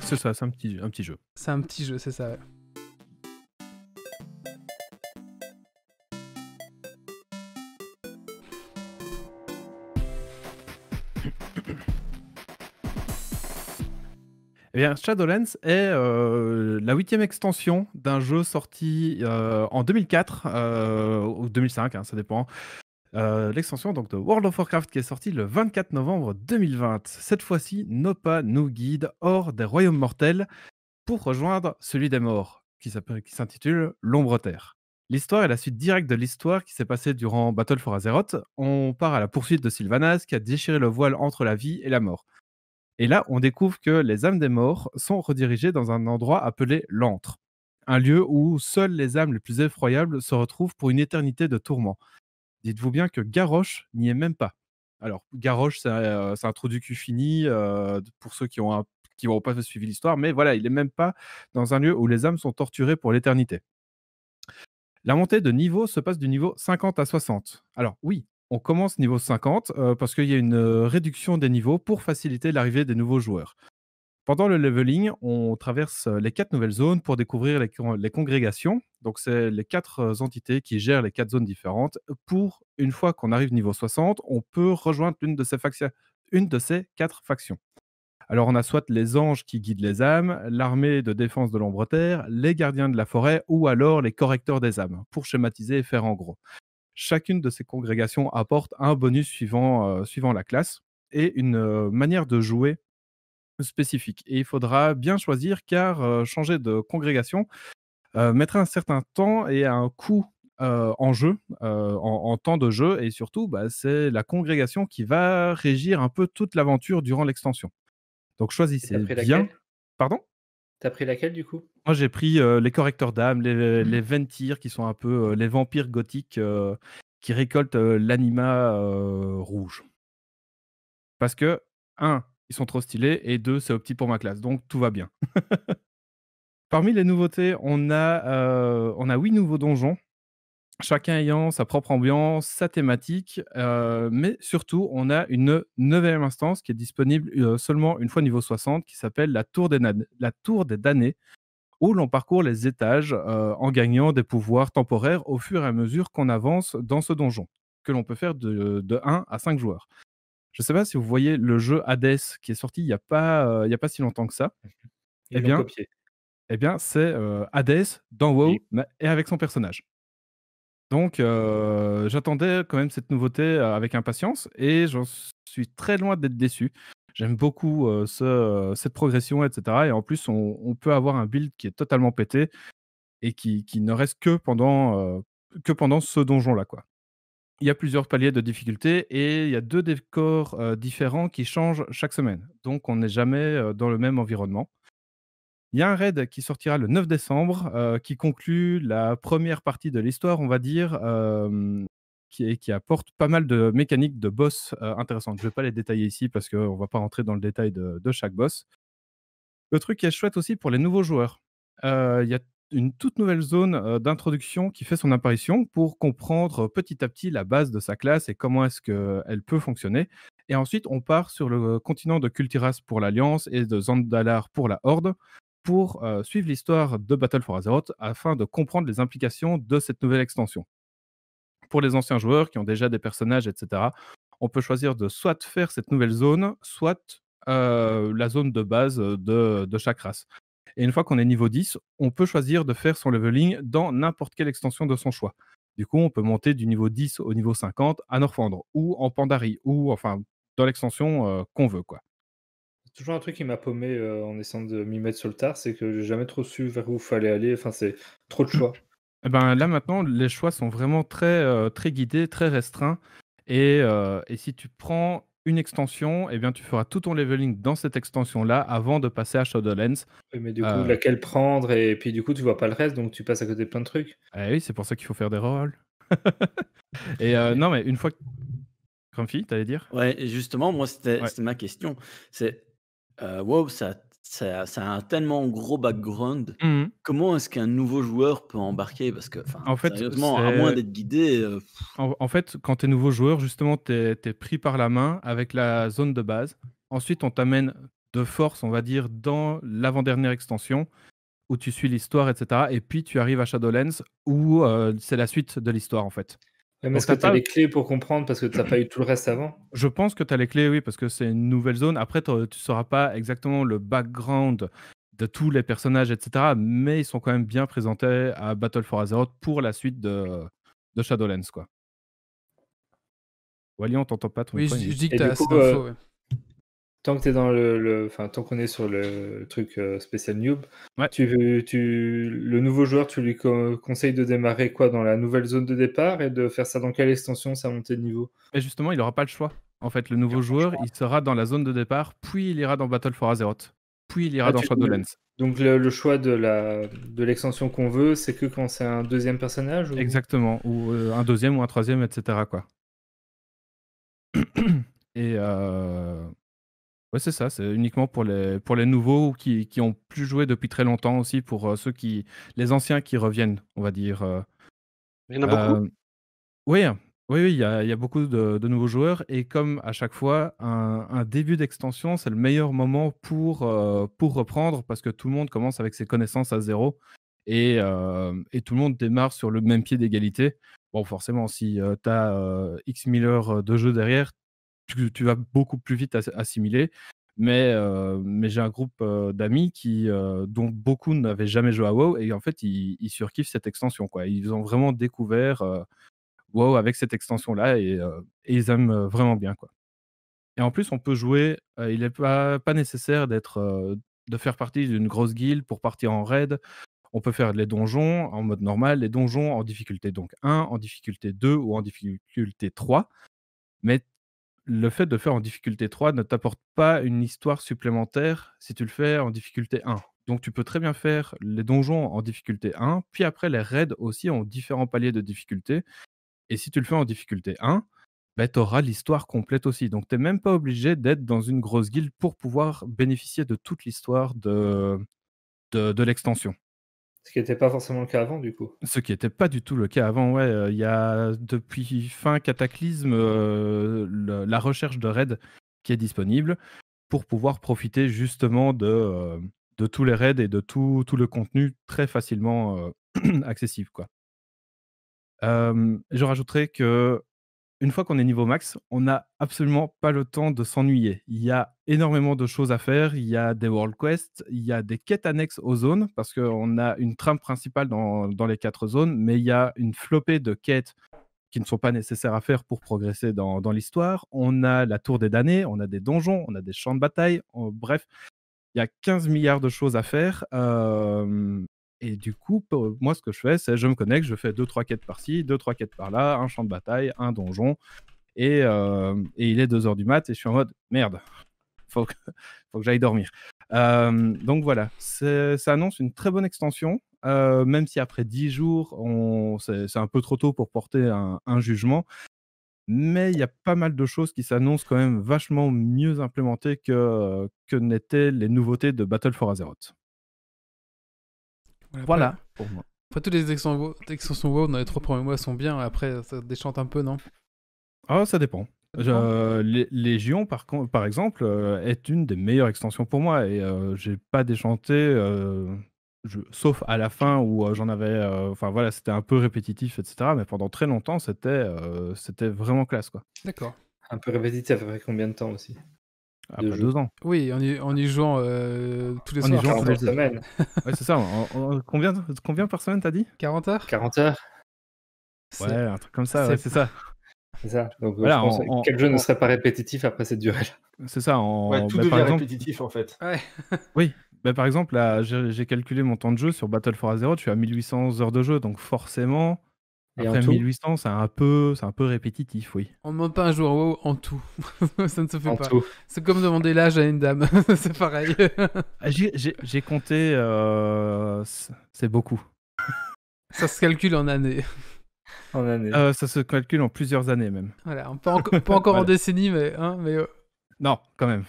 C'est ça, c'est un petit, un petit jeu. C'est un petit jeu, c'est ça. ouais. Eh Shadowlands est euh, la huitième extension d'un jeu sorti euh, en 2004 euh, ou 2005, hein, ça dépend. L'extension donc de World of Warcraft qui est sortie le 24 novembre 2020. Cette fois-ci, nos pas nous guide hors des royaumes mortels pour rejoindre celui des morts, qui s'intitule L'Ombre Terre. L'histoire est la suite directe de l'histoire qui s'est passée durant Battle for Azeroth. On part à la poursuite de Sylvanas qui a déchiré le voile entre la vie et la mort. Et là, on découvre que les âmes des morts sont redirigées dans un endroit appelé l'antre, un lieu où seules les âmes les plus effroyables se retrouvent pour une éternité de tourments. Dites-vous bien que Garrosh n'y est même pas. Alors, Garrosh, c'est euh, c'est un trou du cul fini euh, pour ceux qui ont pas suivi l'histoire, mais voilà, il n'est même pas dans un lieu où les âmes sont torturées pour l'éternité. La montée de niveau se passe du niveau 50 à 60. Alors oui, on commence niveau 50 euh, parce qu'il y a une euh, réduction des niveaux pour faciliter l'arrivée des nouveaux joueurs. Pendant le leveling, on traverse euh, les quatre nouvelles zones pour découvrir les, con- les congrégations. Donc, c'est les quatre entités qui gèrent les quatre zones différentes. Pour une fois qu'on arrive niveau 60, on peut rejoindre l'une de ces une de ces quatre factions. Alors, on a soit les anges qui guident les âmes, l'armée de défense de l'ombre terre, les gardiens de la forêt ou alors les correcteurs des âmes, pour schématiser et faire en gros. Chacune de ces congrégations apporte un bonus suivant, euh, suivant la classe et une euh, manière de jouer spécifique. Et il faudra bien choisir car euh, changer de congrégation mettra un certain temps et un coût en jeu, en, en temps de jeu, et surtout, bah, c'est la congrégation qui va régir un peu toute l'aventure durant l'extension. Donc choisissez bien. Pardon? T'as pris laquelle du coup? Moi, j'ai pris euh, les correcteurs d'âme, les, les Ventir, qui sont un peu euh, les vampires gothiques euh, qui récoltent l'anima rouge. Parce que, un, ils sont trop stylés, et deux, c'est opti pour ma classe, donc tout va bien. Parmi les nouveautés, on a, on a huit nouveaux donjons, chacun ayant sa propre ambiance, sa thématique, mais surtout, on a une neuvième instance qui est disponible seulement une fois niveau 60, qui s'appelle la Tour des, la Tour des damnés, où l'on parcourt les étages euh, en gagnant des pouvoirs temporaires au fur et à mesure qu'on avance dans ce donjon, que l'on peut faire de, de 1 à 5 joueurs. Je ne sais pas si vous voyez le jeu Hades qui est sorti il n'y a, pas, euh, y a pas si longtemps que ça. Ils Eh l'ont bien, copié. eh bien, c'est euh, Hades dans WoW Oui. et avec son personnage. Donc, euh, j'attendais quand même cette nouveauté avec impatience et j'en suis très loin d'être déçu. J'aime beaucoup ce, cette progression, etc. Et en plus, on, peut avoir un build qui est totalement pété et qui, ne reste que pendant, que pendant ce donjon-là. Il y a plusieurs paliers de difficulté et il y a deux décors différents qui changent chaque semaine. Donc, on n'est jamais dans le même environnement. Il y a un raid qui sortira le 9 décembre, qui conclut la première partie de l'histoire, on va dire, qui, qui apporte pas mal de mécaniques de boss euh, intéressantes. Je ne vais pas les détailler ici parce qu'on ne va pas rentrer dans le détail de, chaque boss. Le truc qui est chouette aussi pour les nouveaux joueurs, euh, il y a une toute nouvelle zone euh, d'introduction qui fait son apparition pour comprendre petit à petit la base de sa classe et comment est-ce qu'elle peut fonctionner. Et ensuite, on part sur le continent de Kultiras pour l'Alliance et de Zandalar pour la Horde pour suivre l'histoire de Battle for Azeroth afin de comprendre les implications de cette nouvelle extension. Pour les anciens joueurs qui ont déjà des personnages, etc., on peut choisir de soit faire cette nouvelle zone, soit euh, la zone de base de, de chaque race. Et une fois qu'on est niveau 10, on peut choisir de faire son leveling dans n'importe quelle extension de son choix. Du coup, on peut monter du niveau 10 au niveau 50 à Norfandre ou en Pandarie ou enfin dans l'extension euh, qu'on veut quoi. C'est toujours un truc qui m'a paumé euh, en essayant de m'y mettre sur le tard, c'est que j'ai jamais trop su vers où fallait aller. Enfin, c'est trop de choix. Eh ben, là maintenant, les choix sont vraiment très, euh, très guidés, très restreints. Et, euh, et si tu prends une extension, eh bien, tu feras tout ton leveling dans cette extension-là avant de passer à Shadowlands. Oui, mais du coup, Euh. laquelle prendre? Et puis du coup, tu vois pas le reste, donc tu passes à côté de plein de trucs. Eh oui, c'est pour ça qu'il faut faire des rerolls. et euh, non, mais une fois que... Grumpy, t'allais dire? Ouais, justement, moi, c'était Ouais. ma question. C'est, euh, wow, ça, ça, ça a un tellement gros background. Mhm. Comment est-ce qu'un nouveau joueur peut embarquer? Parce que, En fait, sérieusement, à moins d'être guidé, euh, En, en fait, quand tu es nouveau joueur, justement, tu es, pris par la main avec la zone de base. Ensuite, on t'amène de force, on va dire, dans l'avant-dernière extension où tu suis l'histoire, etc. Et puis, tu arrives à Shadowlands où euh, c'est la suite de l'histoire, en fait. Mais est-ce que t'as tu as les clés pour comprendre parce que tu n'as pas eu tout le reste avant? Je pense que tu as les clés, oui, parce que c'est une nouvelle zone. Après, tu ne sauras pas exactement le background de tous les personnages, etc. Mais ils sont quand même bien présentés à Battle for Azeroth pour la suite de, de Shadowlands, quoi. Wally, on t'entend pas ton Oui, je, dis que t'as du assez euh, d'infos. ouais. Tant que tu dans le, le- enfin, tant qu'on est sur le truc euh, spécial noob, Ouais. tu, tu, le nouveau joueur, tu lui co- conseilles de démarrer quoi dans la nouvelle zone de départ et de faire ça dans quelle extension, sa montée de niveau? Mais justement, il n'aura pas le choix. En fait, le nouveau joueur, il sera dans la zone de départ, puis il ira dans Battle for Azeroth, puis il ira Ah, dans Shadowlands. Donc le, le choix de la de l'extension qu'on veut, c'est que quand c'est un deuxième personnage ou... Exactement. Ou euh, un deuxième ou un troisième, etc. Quoi. Et euh, ouais, c'est ça. C'est uniquement pour les, pour les nouveaux ou qui, qui ont plus joué depuis très longtemps aussi, pour euh, ceux qui, les anciens qui reviennent, on va dire. euh, Il y en a beaucoup? Euh, oui, hein. oui, oui, il y a, il y a beaucoup de, de nouveaux joueurs et comme à chaque fois, un, un début d'extension, c'est le meilleur moment pour, euh, pour reprendre parce que tout le monde commence avec ses connaissances à zéro et, euh, et tout le monde démarre sur le même pied d'égalité. Bon, forcément, si tu as X mille heures de jeu derrière, tu, tu vas beaucoup plus vite ass- assimiler. Mais, euh, mais j'ai un groupe euh, d'amis qui, euh, dont beaucoup n'avaient jamais joué à WoW et en fait, ils, ils surkiffent cette extension. Quoi. Ils ont vraiment découvert WoW avec cette extension-là et, et ils aiment vraiment bien. Quoi. Et en plus, on peut jouer, il n'est pas, pas nécessaire d'être, de faire partie d'une grosse guilde pour partir en raid. On peut faire les donjons en mode normal, les donjons en difficulté donc 1, en difficulté 2 ou en difficulté 3. Mais le fait de faire en difficulté 3 ne t'apporte pas une histoire supplémentaire si tu le fais en difficulté 1. Donc tu peux très bien faire les donjons en difficulté 1, puis après les raids aussi en différents paliers de difficulté. Et si tu le fais en difficulté 1, ben, tu auras l'histoire complète aussi. Donc tu n'es même pas obligé d'être dans une grosse guilde pour pouvoir bénéficier de toute l'histoire de l'extension. Ce qui n'était pas forcément le cas avant du coup. Ce qui n'était pas du tout le cas avant. Ouais, euh, il y a depuis fin Cataclysme euh, la recherche de raids qui est disponible pour pouvoir profiter justement de, euh, de tous les raids et de tout, tout le contenu très facilement accessible. Quoi. Je rajouterais que une fois qu'on est niveau max, on n'a absolument pas le temps de s'ennuyer. Il y a énormément de choses à faire. Il y a des world quests, il y a des quêtes annexes aux zones, parce qu'on a une trame principale dans, dans les quatre zones, mais il y a une flopée de quêtes qui ne sont pas nécessaires à faire pour progresser dans, dans l'histoire. On a la tour des damnés, on a des donjons, on a des champs de bataille. bref, il y a 15 milliards de choses à faire. euh, et du coup, pour- moi, ce que je fais, c'est je me connecte, je fais deux, trois quêtes par-ci, deux, trois quêtes par-là, un champ de bataille, un donjon. Et, euh, et il est 2h du mat et je suis en mode merde, faut faut que j'aille dormir. Euh, donc voilà, ça annonce une très bonne extension, euh, même si après 10 jours, c'est un peu trop tôt pour porter un, un jugement. Mais il y a pas mal de choses qui s'annoncent quand même vachement mieux implémentées que, que n'étaient les nouveautés de Battle for Azeroth. Après- Voilà pour moi. Après, toutes les extensions extensions WoW dans les trois premiers mois sont bien, après ça déchante un peu, non? Ah, ça dépend. Je- Lé- Légion, par, exemple, euh, est une des meilleures extensions pour moi et euh, j'ai pas déchanté, euh, je- sauf à la fin où euh, j'en avais. euh, Enfin voilà, c'était un peu répétitif, etc. Mais pendant très longtemps, c'était euh, c'était vraiment classe, quoi. D'accord. Un peu répétitif après combien de temps aussi? Après jeux. deux ans. Oui, en y, en y jouant euh, tous les En y soirs. jouant 40 tous les par jours. semaine. Ouais, c'est ça. en- en- combien, combien par semaine t'as dit? 40 heures? 40 heures C'est- Ouais, un truc comme ça, c'est- ouais, c'est ça. C'est ça. Donc, Voilà, je pense en- que en- quel jeu ne en- serait pas répétitif après cette durée-là? C'est ça. En, Ouais, tout bah, devient par exemple, répétitif en fait. bah, par exemple, là, j'ai j'ai calculé mon temps de jeu sur Battle for Azeroth, je suis à 1800 heures de jeu, donc forcément, Et en après tout 1800, c'est un peu, c'est un peu répétitif, oui. On ne demande pas un joueur WoW en tout. ça ne se fait En pas. C'est comme demander l'âge à une dame. c'est pareil. Ah, J'ai compté, euh, c'est beaucoup. ça se calcule en années. En année. Euh, ça se calcule en plusieurs années même. Voilà, pas, enco- pas encore en Voilà. décennie, mais, hein, mais euh, Non, quand même.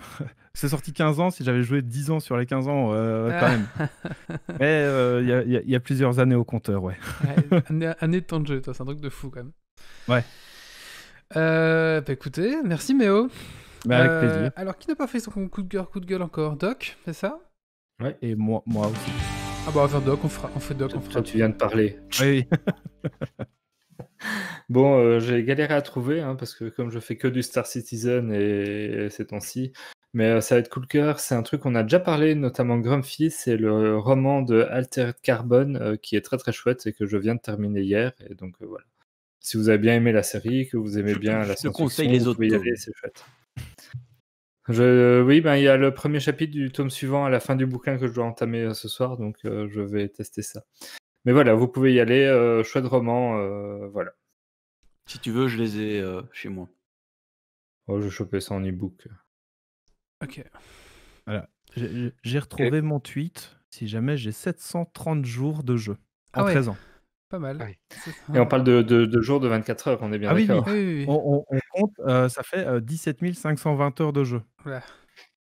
C'est sorti 15 ans, si j'avais joué 10 ans sur les 15 ans, euh, quand même. Mais euh, il y, a- y y plusieurs années au compteur, ouais. ouais, année, de temps de jeu, toi, c'est un truc de fou quand même. Ouais. Euh, bah écoutez, merci Méo. Mais avec Euh, plaisir. Alors, qui n'a pas fait son coup de cœur, coup de gueule encore? Doc, c'est ça? Et moi, moi aussi. Ah bah on va faire Doc, on, fera, on fait Doc, on fera. Toi, tu viens de parler. Oui, Bon, euh, j'ai galéré à trouver, hein, parce que comme je fais que du Star Citizen et, ces temps-ci, mais euh, ça va être cool cœur. C'est un truc qu'on a déjà parlé, notamment Grumpy, c'est le roman de Altered Carbon euh, qui est très très chouette et que je viens de terminer hier. Et donc euh, voilà. Si vous avez bien aimé la série, que vous aimez Je- bien je la conseille les vous autres pouvez y aller, c'est chouette. Je, oui, ben il y a le premier chapitre du tome suivant à la fin du bouquin que je dois entamer ce soir, donc euh, je vais tester ça. Mais voilà, vous pouvez y aller, euh, chouette roman, euh, voilà. Si tu veux, je les ai euh, chez moi. Oh, je chopais ça en e-book. Ok. j'ai j'ai- retrouvé mon tweet. Si jamais j'ai 730 jours de jeu Ah en ouais. 13 ans. Pas mal. Ouais. C'est- Et on parle de, de, de jours de 24 heures, on est bien Ah oui, d'accord. Oui, oui, oui. On, on- on compte, euh, ça fait euh, 17 520 heures de jeu. Voilà.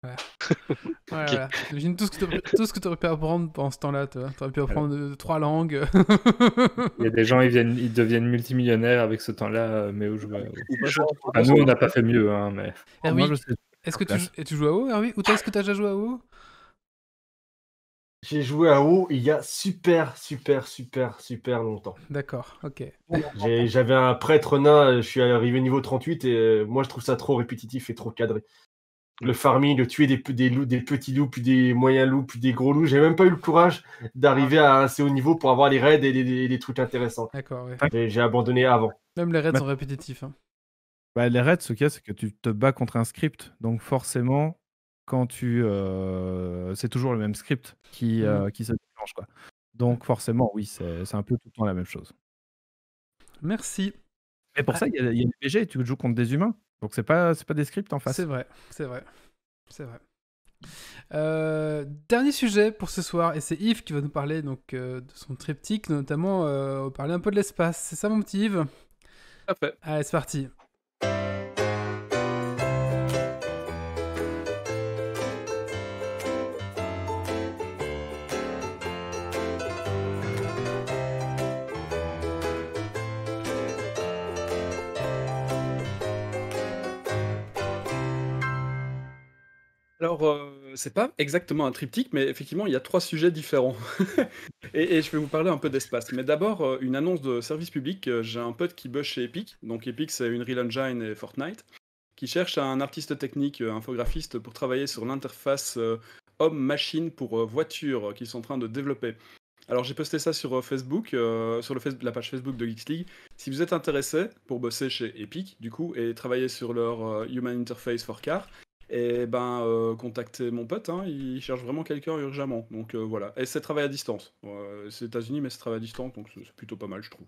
Voilà. Voilà, voilà. Imagine tout ce que t'aurais- tout ce que tu aurais pu apprendre pendant ce temps-là. Tu aurais pu apprendre euh, trois langues. Il y a des gens, ils, viennent, ils deviennent multimillionnaires avec ce temps-là, euh, mais où cher. Ah, nous, on n'a pas fait mieux, hein, mais. Hervé, Moi, je sais. Est-ce que tu, place. joues à WoW, Hervé? Ou est-ce que tu as déjà joué à WoW? J'ai joué à WoW il y a super, super, super, super longtemps. D'accord, ok. J'avais un prêtre nain, je suis arrivé niveau 38 et euh, moi je trouve ça trop répétitif et trop cadré. Le farming, le tuer des, pe- des, loups, des petits loups, puis des moyens loups, puis des gros loups. J'ai même pas eu le courage d'arriver à un assez haut niveau pour avoir les raids et les, les- les trucs intéressants. D'accord, ouais. J'ai abandonné avant. Même les raids Bah- sont répétitifs. hein. Bah, les raids, ce qu'il y a, c'est que tu te bats contre un script. Donc forcément, quand tu... euh, c'est toujours le même script qui, euh, qui se déclenche. Quoi. Donc forcément, oui, c'est c'est un peu tout le temps la même chose. Merci. Mais pour ça, il y, a il y a des PG, tu joues contre des humains. Donc c'est pas, c'est pas des scripts en face. C'est vrai, c'est vrai. C'est vrai. Euh, dernier sujet pour ce soir, et c'est Yves qui va nous parler donc, euh, de son triptyque, notamment euh, parler un peu de l'espace. C'est ça mon petit Yves? Parfait. Allez, c'est parti. Alors, euh, c'est pas exactement un triptyque, mais effectivement, il y a trois sujets différents. et, je vais vous parler un peu d'espace. Mais d'abord, euh, une annonce de service public. Euh, J'ai un pote qui bosse chez Epic. Donc, Epic, c'est une Real Engine et Fortnite, qui cherche un artiste technique, euh, infographiste, pour travailler sur l'interface homme-machine pour voiture qu'ils sont en train de développer. Alors, j'ai posté ça sur Facebook, sur la page Facebook de Geeks League. Si vous êtes intéressé pour bosser chez Epic, du coup, et travailler sur leur Human Interface for Car, et ben, euh, contactez mon pote, hein, il cherche vraiment quelqu'un urgemment. Donc euh, voilà. Et c'est travail à distance. Euh, c'est États-Unis, mais c'est travail à distance, donc c'est plutôt pas mal, je trouve.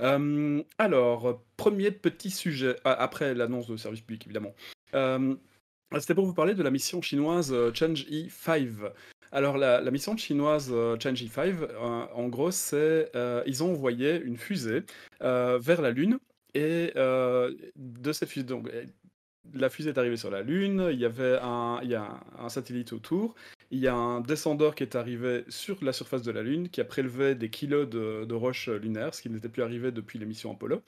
Euh, alors, premier petit sujet, ah, après l'annonce de service public, évidemment. C'était pour vous parler de la mission chinoise Chang'e 5. Alors, la, mission chinoise Chang'e 5, euh, en gros, c'est ils ont envoyé une fusée vers la Lune. Et de cette fusée, donc, la fusée est arrivée sur la Lune, il y avait un, satellite autour, il y a un descendeur qui est arrivé sur la surface de la Lune, qui a prélevé des kilos de, roches lunaires, ce qui n'était plus arrivé depuis les missions Apollo.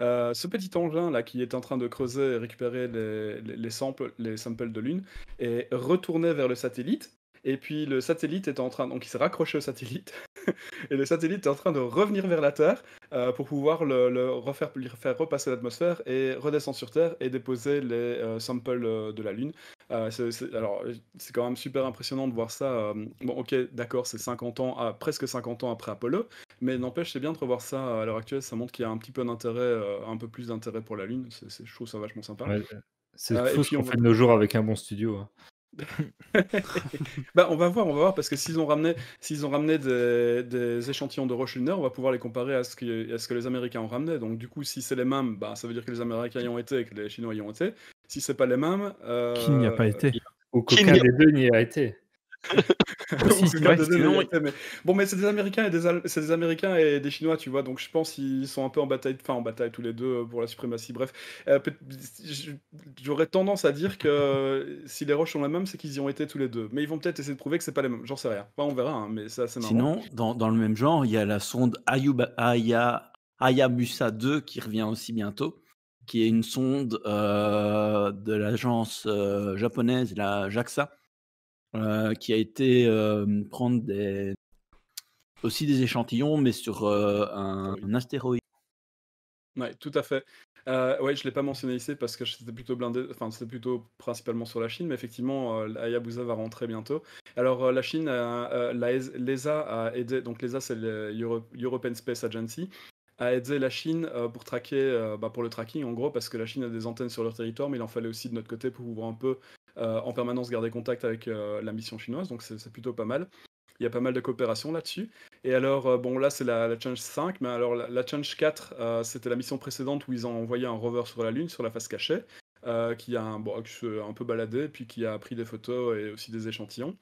Euh, ce petit engin là qui est en train de creuser et récupérer les samples, les samples de Lune est retourné vers le satellite. Et puis le satellite est en train, donc il s'est raccroché au satellite. et le satellite est en train de revenir vers la Terre euh, pour pouvoir le, le refaire, lui faire repasser l'atmosphère et redescendre sur Terre et déposer les euh, samples euh, de la Lune. Alors, c'est quand même super impressionnant de voir ça. bon, ok, d'accord, c'est 50 ans, à- presque 50 ans après Apollo, mais n'empêche, c'est bien de revoir ça à l'heure actuelle. Ça montre qu'il y a un petit peu d'intérêt, un peu plus d'intérêt pour la Lune. C'est, c'est- je trouve ça vachement sympa. Ouais, c'est fou ce qu'on on fait de nos jours avec un bon studio. hein. Bah, on va voir, on va voir, parce que s'ils ont ramené, s'ils ont ramené des, des échantillons de roches lunaires, on va pouvoir les comparer à ce, qui- à ce que les Américains ont ramené. Donc, du coup, si c'est les mêmes, bah, ça veut dire que les Américains y ont été et que les Chinois y ont été. Si c'est pas les mêmes. euh, Qui n'y a pas été? Aucun des deux n'y a été. Bon, mais c'est des Américains et des, Al- c'est des Américains et des Chinois, tu vois. Donc, je pense qu'ils sont un peu en bataille, enfin en bataille tous les deux pour la suprématie. Bref, Euh, peut- j'aurais tendance à dire que si les roches sont les mêmes, c'est qu'ils y ont été tous les deux. Mais ils vont peut-être essayer de prouver que c'est pas les mêmes. J'en sais rien. Enfin, on verra, hein, mais c'est assez marrant. Sinon, dans, dans le même genre, il y a la sonde Ayuba- Aya- Hayabusa 2 qui revient aussi bientôt, qui est une sonde euh, de l'agence euh, japonaise, la JAXA, euh, qui a été euh, prendre aussi des échantillons, mais sur euh, un, astéroïde. Ouais, tout à fait. Ouais, je l'ai pas mentionné ici parce que c'était plutôt blindé, enfin c'était plutôt principalement sur la Chine, mais effectivement, Hayabusa va rentrer bientôt. Alors la Chine, l'ESA a aidé, donc l'ESA c'est le Euro- European Space Agency, a aidé la Chine pour traquer, bah, pour le tracking en gros, parce que la Chine a des antennes sur leur territoire, mais il en fallait aussi de notre côté pour pouvoir un peu en permanence garder contact avec euh, la mission chinoise, donc c'est plutôt pas mal. Il y a pas mal de coopération là-dessus. Et alors, euh, bon, là, c'est la, la Challenge 5, mais alors la, la Challenge 4, euh, c'était la mission précédente où ils ont envoyé un rover sur la Lune, sur la face cachée, euh, qui a un, bon, qui un peu baladé, puis qui a pris des photos et aussi des échantillons.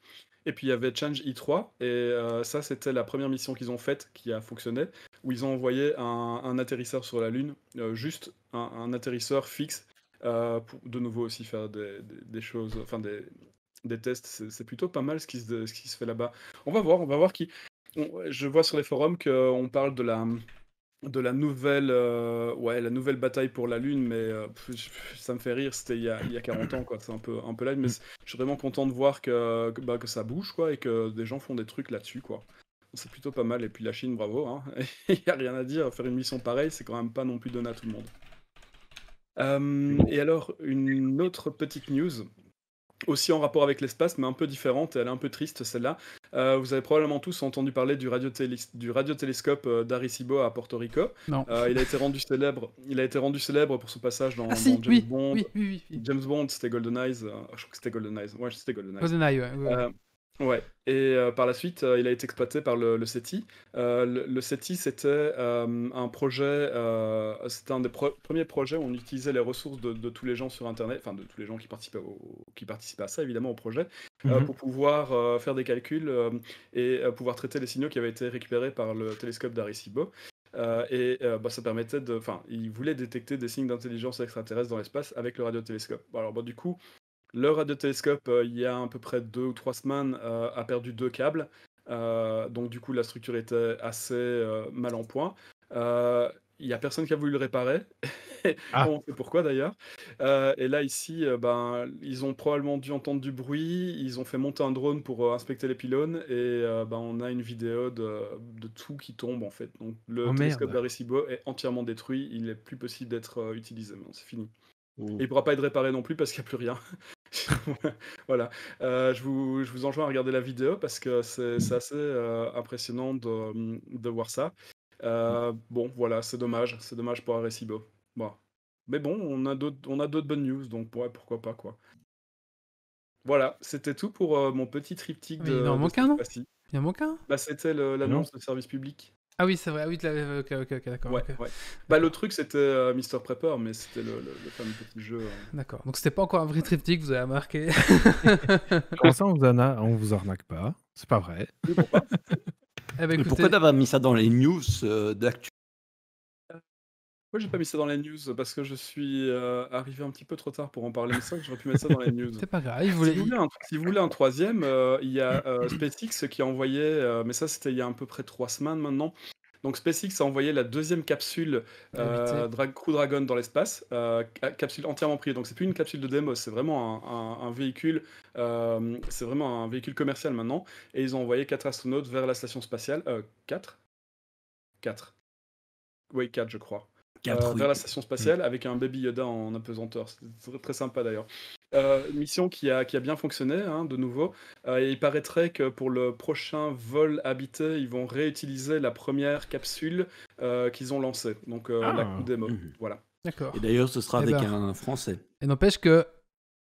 Et puis il y avait Challenge I3, et euh, ça, c'était la première mission qu'ils ont faite qui a fonctionné, où ils ont envoyé un, atterrisseur sur la Lune, euh, juste un atterrisseur fixe, euh, pour de nouveau aussi faire des, des- des choses, enfin des, des tests. C'est plutôt pas mal ce qui se, ce qui se fait là-bas. On va voir, on va voir qui. on- je vois sur les forums qu'on parle de la de la nouvelle euh, ouais la nouvelle bataille pour la lune mais euh, pff, ça me fait rire c'était il y a, il y a 40 ans quoi c'est un peu un peu là mais c'est- je suis vraiment content de voir que que, bah, que ça bouge quoi et que des gens font des trucs là-dessus quoi c'est plutôt pas mal et puis la Chine bravo hein. il y a rien à dire faire une mission pareille c'est quand même pas non plus donné à tout le monde et alors une autre petite news aussi en rapport avec l'espace, mais un peu différente, et elle est un peu triste celle-là. Euh, vous avez probablement tous entendu parler du, radiotélé- du radiotélescope euh, d'Arecibo à Porto Rico. Non. Euh, il a été rendu célèbre. Il a été rendu célèbre pour son passage dans, Ah si, dans James oui, Bond. oui, oui. James Bond, c'était Golden Eyes. euh, je crois que c'était Golden Eyes. Ouais, c'était Golden Eyes. GoldenEye, ouais, ouais. Ouais. Et euh, par la suite, euh, il a été exploité par le, le SETI. Euh, le, le SETI, c'était un projet, c'était un des pro- premiers projets où on utilisait les ressources de, de tous les gens sur Internet, enfin de tous les gens qui participaient, au, qui participaient à ça, évidemment, au projet, Mhm. pour pouvoir faire des calculs et pouvoir traiter les signaux qui avaient été récupérés par le télescope d'Arecibo. Euh, et euh, bah, ça permettait de. Enfin, il voulait détecter des signes d'intelligence extraterrestre dans l'espace avec le radiotélescope. Alors, bah, du coup, le radiotélescope, euh, il y a à peu près deux ou trois semaines, euh, a perdu deux câbles. Euh, donc, du coup, la structure était assez euh, mal en point. Euh, Il n'y a personne qui a voulu le réparer. Ah. On sait pourquoi d'ailleurs. Euh, et là, ici, euh, ben, ils ont probablement dû entendre du bruit. Ils ont fait monter un drone pour euh, inspecter les pylônes. Et euh, ben, on a une vidéo de, de tout qui tombe en fait. Donc, le Oh, télescope d'Arecibo est entièrement détruit. Il n'est plus possible d'être euh, utilisé. C'est fini. Et il pourra pas être réparé non plus parce qu'il n'y a plus rien. voilà. Euh, je, vous, je vous enjoins à regarder la vidéo parce que c'est c'est assez euh, impressionnant de, de voir ça. Euh, bon, voilà, c'est dommage. C'est dommage pour Arecibo. Bon. Mais bon, on a d'autres on a d'autres bonnes news, donc ouais, pourquoi pas, quoi. Voilà, c'était tout pour euh, mon petit triptyque Oui, de, il en de manque cette un, non? fois-ci. Il y en manque un? Bah, c'était le- l'annonce de service public. Ah oui, c'est vrai. Ah oui, l'avais- ok, ok, ok, d'accord. Ouais, ok. ouais. Bah, le truc, c'était euh, Mr. Prepper, mais c'était le, le- le fameux petit jeu. euh. D'accord. Donc c'était pas encore un vrai triptyque, vous avez remarqué. Comment ça, on vous, en a- on vous arnaque pas C'est pas vrai. Eh ben, écoutez, pourquoi t'as pas mis ça dans les news euh, d'actu Moi, j'ai pas mis ça dans les news parce que je suis euh, arrivé un petit peu trop tard pour en parler, mais c'est vrai que j'aurais pu mettre ça dans les news. c'est pas grave. Il voulait... Si vous voulez un, si vous voulez un troisième, euh, il y a euh, SpaceX qui a envoyé, mais ça c'était il y a à peu près trois semaines maintenant, Donc SpaceX a envoyé la deuxième capsule euh, Dra- Crew Dragon dans l'espace, euh, ca- capsule entièrement privée. Donc c'est plus une capsule de démo, c'est vraiment un, un- un véhicule, euh, c'est vraiment un véhicule commercial maintenant. Et ils ont envoyé quatre astronautes vers la station spatiale. Euh, quatre? Quatre. Oui, quatre, je crois. Euh, vers la station spatiale avec un baby Yoda en apesanteur. C'est très, très sympa d'ailleurs. Euh, mission qui a, qui a bien fonctionné, hein, de nouveau. Euh, et il paraîtrait que pour le prochain vol habité, ils vont réutiliser la première capsule euh, qu'ils ont lancée. Donc euh, la Ah. coup démo. Mhm. Voilà. D'accord. Et d'ailleurs, ce sera Eh avec ben. un Français. Et n'empêche que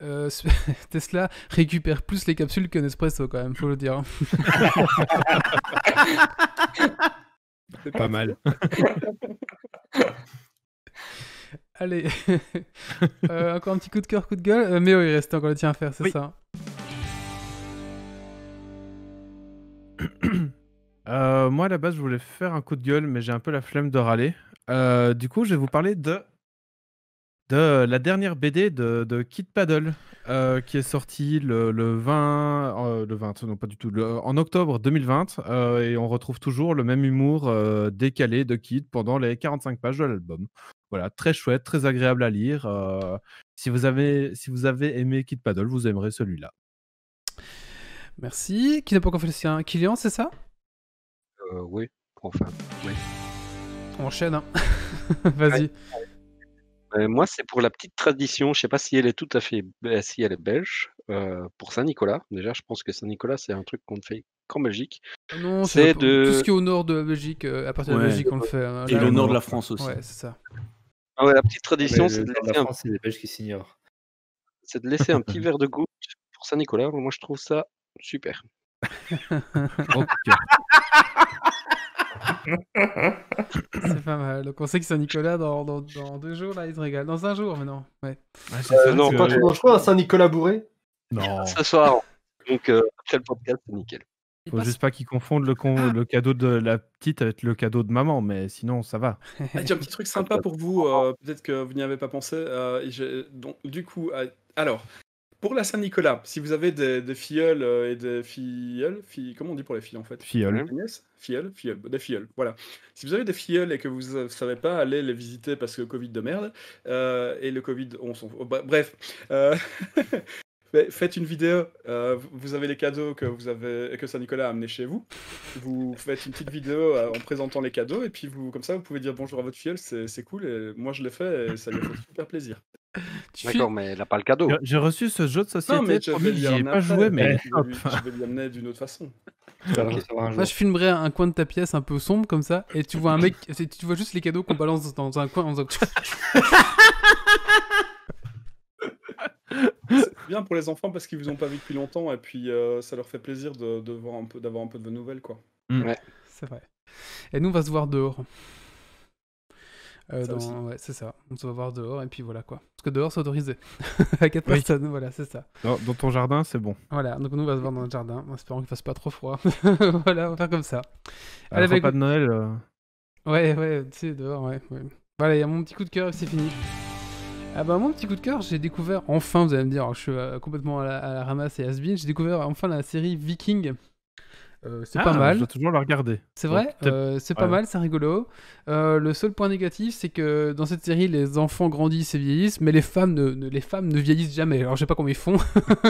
euh, Tesla récupère plus les capsules que Nespresso quand même, faut le dire. Pas mal. Allez, Euh, encore un petit coup de cœur, coup de gueule. Euh, mais oui, il reste encore le tien à faire, c'est Oui. ça. Euh, moi, à la base, je voulais faire un coup de gueule, mais j'ai un peu la flemme de râler. Du coup, je vais vous parler de, de la dernière BD de, de Kid Paddle, euh, qui est sortie le, le 20, euh, le 20, non pas du tout, le- en octobre 2020, euh, et on retrouve toujours le même humour euh, décalé de Kid pendant les 45 pages de l'album. Voilà, très chouette, très agréable à lire. euh, si, vous avez, si vous avez aimé Kid Paddle, vous aimerez celui-là. Merci. Qui n'a pas encore fait le sien? Kylian, c'est ça? Euh, oui, enfin. On enchaîne. hein. Vas-y. Euh, moi, c'est pour la petite tradition. Je sais pas si elle est tout à fait, euh, si elle est belge. euh, pour Saint-Nicolas. Déjà, je pense que Saint-Nicolas, c'est un truc qu'on ne fait qu'en Belgique. Non, C'est de- tout ce qui est au nord de la Belgique, euh, à partir de la Ouais. Belgique, on le fait. hein. Et Là, le nord de la France aussi. Ouais, c'est ça. Ah ouais, la petite tradition, c'est de, laisser la un- c'est de laisser petit verre de goutte pour Saint-Nicolas. Moi, je trouve ça super. Ok. C'est pas mal. Donc on sait que Saint-Nicolas, dans, dans, dans deux jours, là, il se régale. Dans un jour maintenant. Ouais. Ça, non, Pas trop dangereux, un Saint-Nicolas bourré Non. Ce soir, donc euh, après le podcast, c'est nickel. Il Faut passe- juste pas qu'ils confondent le, con- le cadeau de la petite avec le cadeau de maman, mais sinon ça va. Ah, J'ai un petit truc sympa pour vous, euh, peut-être que vous n'y avez pas pensé. euh, donc, du coup, euh, alors, pour la Saint-Nicolas, si vous avez des, des filleuls euh, et des filleuls, filles, comment on dit pour les filles en fait? Filleul. Des nièces Filleuls Filleuls, des filleuls, voilà. Si vous avez des filleuls et que vous ne savez pas aller les visiter parce que Covid de merde, euh, et le Covid, on s'en fout. Bah, Bref, euh, faites une vidéo, euh, vous- avez les cadeaux que, vous avez, que Saint-Nicolas a amenés chez vous, vous faites une petite vidéo euh, en présentant les cadeaux, et puis vous, comme ça, vous pouvez dire bonjour à votre filleul, c'est c'est cool, et moi je l'ai fait, et ça lui a fait super plaisir. D'accord, mais elle n'a pas le cadeau. J'ai- reçu ce jeu de société, Non, mais je promis, ai pas joué, mais je vais lui- je vais lui amener d'une autre façon. Moi, je filmerais un coin de ta pièce un peu sombre comme ça, et tu vois un mec, tu vois juste les cadeaux qu'on balance dans un coin en faisant. C'est bien pour les enfants parce qu'ils vous ont pas vu depuis longtemps, et puis euh, ça leur fait plaisir de, de voir un peu, d'avoir un peu de vos nouvelles, quoi. C'est vrai. Et nous, on va se voir dehors. Euh, Ça dans- aussi. Ouais, c'est ça. On se va voir dehors, et puis voilà quoi. Parce que dehors, c'est autorisé. à quatre Oui. personnes, voilà, c'est ça. Dans, dans ton jardin, c'est bon. Voilà, donc nous, on va se voir dans le jardin, en espérant qu'il fasse pas trop froid. voilà, on va faire comme ça. Allez, Alors, bah, repas écoute- de Noël. euh, Ouais, ouais, tu sais, dehors, ouais. ouais. Voilà, il y a mon petit coup de cœur, c'est fini. Ah bah, mon petit coup de cœur, j'ai découvert, enfin, vous allez me dire, alors, je suis euh, complètement à la, à la ramasse et has-been, j'ai découvert enfin la série Viking. Euh, c'est ah, pas Je mal, dois toujours le regarder. c'est vrai, euh, c'est pas ouais. mal, c'est rigolo. Euh, le seul point négatif, c'est que dans cette série, les enfants grandissent et vieillissent, mais les femmes ne, ne- les femmes ne vieillissent jamais. Alors, je sais pas comment ils font.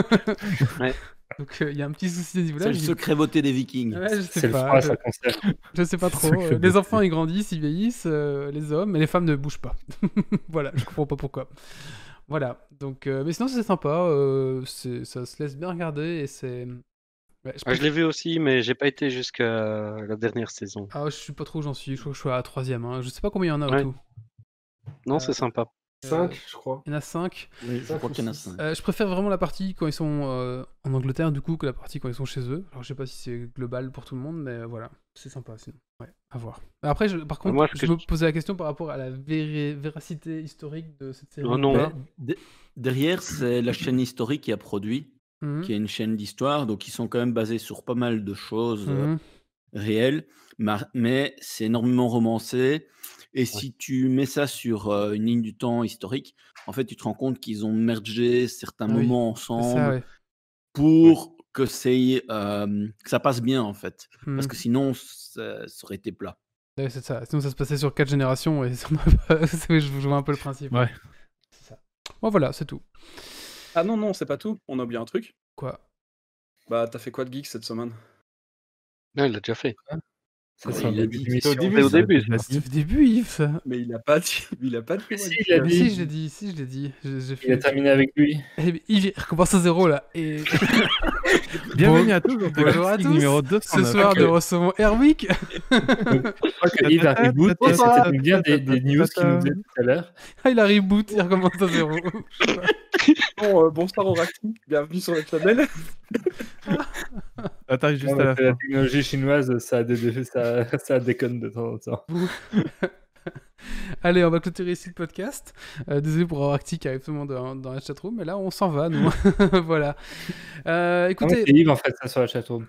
Ouais. Donc, euh, il y a un petit souci à ce niveau-là. C'est le secret beauté des Vikings. Ouais, je sais le pas. froid, je- ça je sais pas trop. Euh, les enfants ils grandissent, ils vieillissent, euh, les hommes, mais les femmes ne bougent pas. voilà, je comprends pas pourquoi. Voilà, donc, euh, mais sinon c'est sympa, euh, c'est- ça se laisse bien regarder et c'est. Ouais, je, Ah, l'ai vu aussi, mais j'ai pas été jusqu'à la dernière saison. Ah, je suis pas trop où j'en suis, je crois que je suis à la troisième. Hein. Je sais pas combien il y en a au Ouais. tout. Non, Euh, c'est sympa. 5, je crois. Il y en a cinq. Oui, je Cinq crois ou qu'il y en a six. cinq. Euh, je préfère vraiment la partie quand ils sont euh, en Angleterre du coup que la partie quand ils sont chez eux. Alors je sais pas si c'est global pour tout le monde, mais euh, voilà, c'est sympa sinon. Ouais, à voir. Après, je- par contre, Moi, je que- me posais la question par rapport à la véracité historique de cette série. Oh non. Ben, de- derrière, c'est la chaîne historique qui a produit, Mhm. qui est une chaîne d'histoire, donc ils sont quand même basés sur pas mal de choses euh, Mhm. réelles, ma- mais c'est énormément romancé. Et si tu mets ça sur euh, une ligne du temps historique, en fait, tu te rends compte qu'ils ont mergé certains Ah oui, moments ensemble ça, ouais. pour que, euh, ça passe bien, en fait. Parce Mhm. que sinon, ça, ça aurait été plat. Ouais, c'est ça. Sinon, ça se passait sur 4 générations et je vous vois un peu le principe. Ouais. C'est ça. Bon, voilà, c'est tout. Ah non, non, c'est pas tout. On a oublié un truc. Quoi? Bah, t'as fait quoi de geek cette semaine? Non, il l'a déjà fait. Ça, c'est en il a début. C'était au C'est au début. Au début, Yves. Mais il a pas dit. Il a pas dit. Si, il a dit. Si, je l'ai dit, si, je l'ai dit. J'ai- Il a terminé avec lui. Eh, mais Yves, il recommence à zéro là. Et Bienvenue à tous dans Bonjour à tous. numéro ce 209. soir, nous recevons Erwick. Je crois que Yves a reboot et tombe bien des, des news qu'il nous disait tout à l'heure. Ah, il a reboot, il recommence à zéro. Bon, euh, bonsoir Oracti. Bienvenue sur le channel. Attends, juste Non, à la la technologie chinoise, ça, dé- ça, ça déconne de temps en temps. Allez, on va clôturer ici le podcast. Euh, désolé pour Arctic qui arrive tout le monde dans, dans la chatroom, mais là on s'en va, nous. voilà. Euh, Non, mais écoutez, C'est Yves en fait, ça sur la chatroom.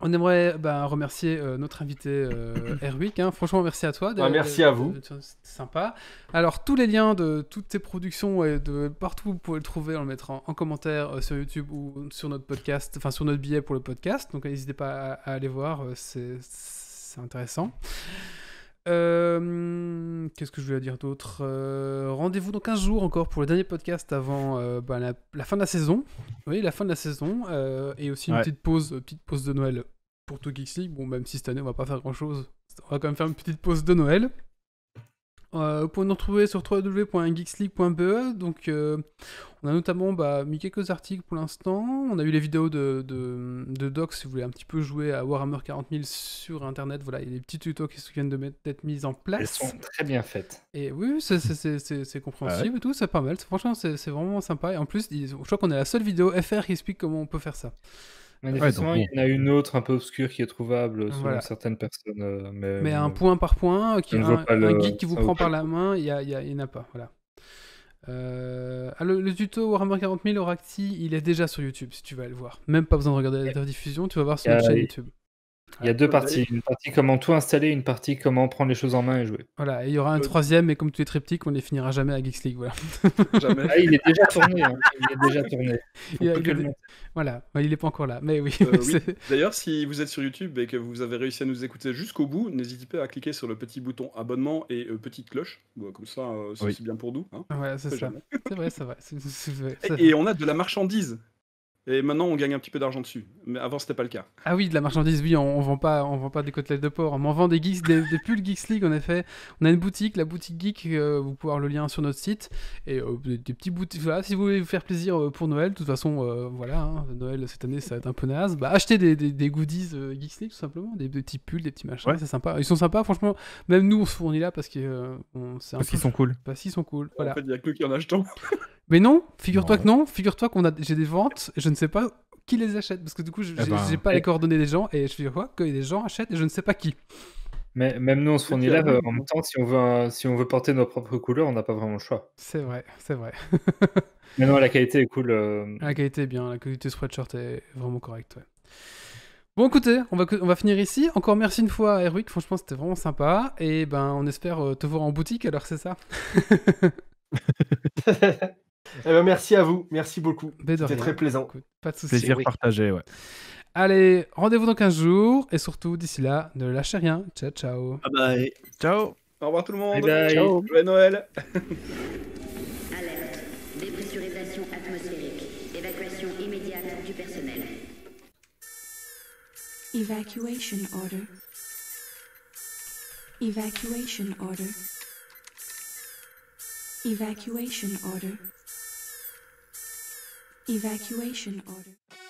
On aimerait bah, remercier euh, notre invité euh, Erwick. hein. Franchement, merci à toi. Ah, merci à vous. C'était sympa. Alors, tous les liens de toutes tes productions et de partout où vous pouvez le trouver, on le mettra en, en commentaire euh, sur YouTube ou sur notre podcast, enfin sur notre billet pour le podcast. Donc, n'hésitez pas à, à aller voir, euh, c'est c'est intéressant. Euh, Qu'est-ce que je voulais dire d'autre Euh, Rendez-vous dans 15 jours encore pour le dernier podcast avant euh, bah, la, la fin de la saison. Oui, la fin de la saison. et aussi une Ouais. petite pause, petite pause de Noël pour tout Geeks League. Bon, même si cette année on va pas faire grand chose, on va quand même faire une petite pause de Noël. Euh, vous pouvez nous retrouver sur www.geeksleague.be. Donc, euh, on a notamment bah, mis quelques articles pour l'instant. On a eu les vidéos de, de, de Doc si vous voulez un petit peu jouer à Warhammer 40 000 sur internet. Voilà, il y a des petits tutos qui viennent d'être mis en Elles place. sont très bien faites. Et oui, c'est- compréhensible et tout, c'est pas mal. Franchement, c'est vraiment sympa. Et en plus, je crois qu'on est la seule vidéo FR qui explique comment on peut faire ça. Manifestement, donc il y en a une autre un peu obscure qui est trouvable selon Voilà. certaines personnes. euh, mais Mais euh, un point par point, qui, un, le- un guide qui vous ça prend par la main, il y, a, il y a- il y en a pas. Voilà. Euh, ah, le, le tuto Warhammer 40 000 Oracti, il est déjà sur YouTube si tu aller le voir. Même pas besoin de regarder la diffusion, tu vas voir sur notre chaîne YouTube. Il y a deux parties. Une partie comment tout installer, une partie comment prendre les choses en main et jouer. Voilà, et il y aura un troisième, et comme tous les triptyques, on les finira jamais à Geeks League. Voilà. Jamais. Ah, il est déjà tourné. hein. Il est déjà tourné. Il a- le. Voilà, il est pas encore là, mais oui. Euh, oui. D'ailleurs, si vous êtes sur YouTube et que vous avez réussi à nous écouter jusqu'au bout, n'hésitez pas à cliquer sur le petit bouton abonnement et euh, petite cloche. Bon, comme ça, euh, c'est Oui. bien pour nous. hein. Voilà, c'est ça. C'est vrai, c'est vrai. vrai, et on a de la marchandise. Et maintenant, on gagne un petit peu d'argent dessus. Mais avant, c'était pas le cas. Ah oui, de la marchandise, oui, on, on vend pas, on vend pas des côtelettes de porc, on en vend des geeks, des, des pulls Geeks League en effet. On a une boutique, la boutique geek, euh, vous pouvez avoir le lien sur notre site et euh, des, des petits boutiques. Voilà, si vous voulez vous faire plaisir euh, pour Noël, de toute façon, euh, voilà, hein, Noël cette année ça va être un peu naze. Bah achetez des, des, des goodies euh, Geeks League tout simplement, des, des petits pulls, des petits machins, Ouais. c'est sympa. Ils sont sympas, franchement. Même nous on se fournit là parce que euh, on- c'est un Parce qu'ils sont cool. Bah si, ils sont cool. Voilà. En fait, il y a que nous qui en achetons. Mais non, figure-toi Non. que non, figure-toi qu'on a, j'ai des ventes, et je ne sais pas qui les achète, parce que du coup, je- Eh j'ai ben, pas eh. les coordonnées des gens, et je dis quoi Que des gens achètent, et je ne sais pas qui. Mais même nous, on se fournit là. euh, en même temps, si on veut, un- si on veut porter nos propres couleurs, on n'a pas vraiment le choix. C'est vrai, c'est vrai. Mais non, la qualité est cool. euh, La qualité est bien, la qualité spreadshirt est vraiment correcte, ouais. Bon, écoutez, on va, on va finir ici. Encore merci une fois à Erwick, franchement, c'était vraiment sympa. Et ben, on espère euh, te voir en boutique, alors c'est ça? Eh ben, merci à vous, merci beaucoup. De C'était très plaisant. Écoute, Pas de soucis. Plaisir oui. partagé, ouais. Allez, rendez-vous dans 15 jours, et surtout, d'ici là, ne lâchez rien. Ciao, ciao. Bah, et- Ciao Au revoir tout le monde. Bye bye. Ciao. Joyeux Noël. Alerte. Dépressurisation atmosphérique. Évacuation immédiate du personnel. Evacuation order. Evacuation order. Evacuation order. Evacuation order.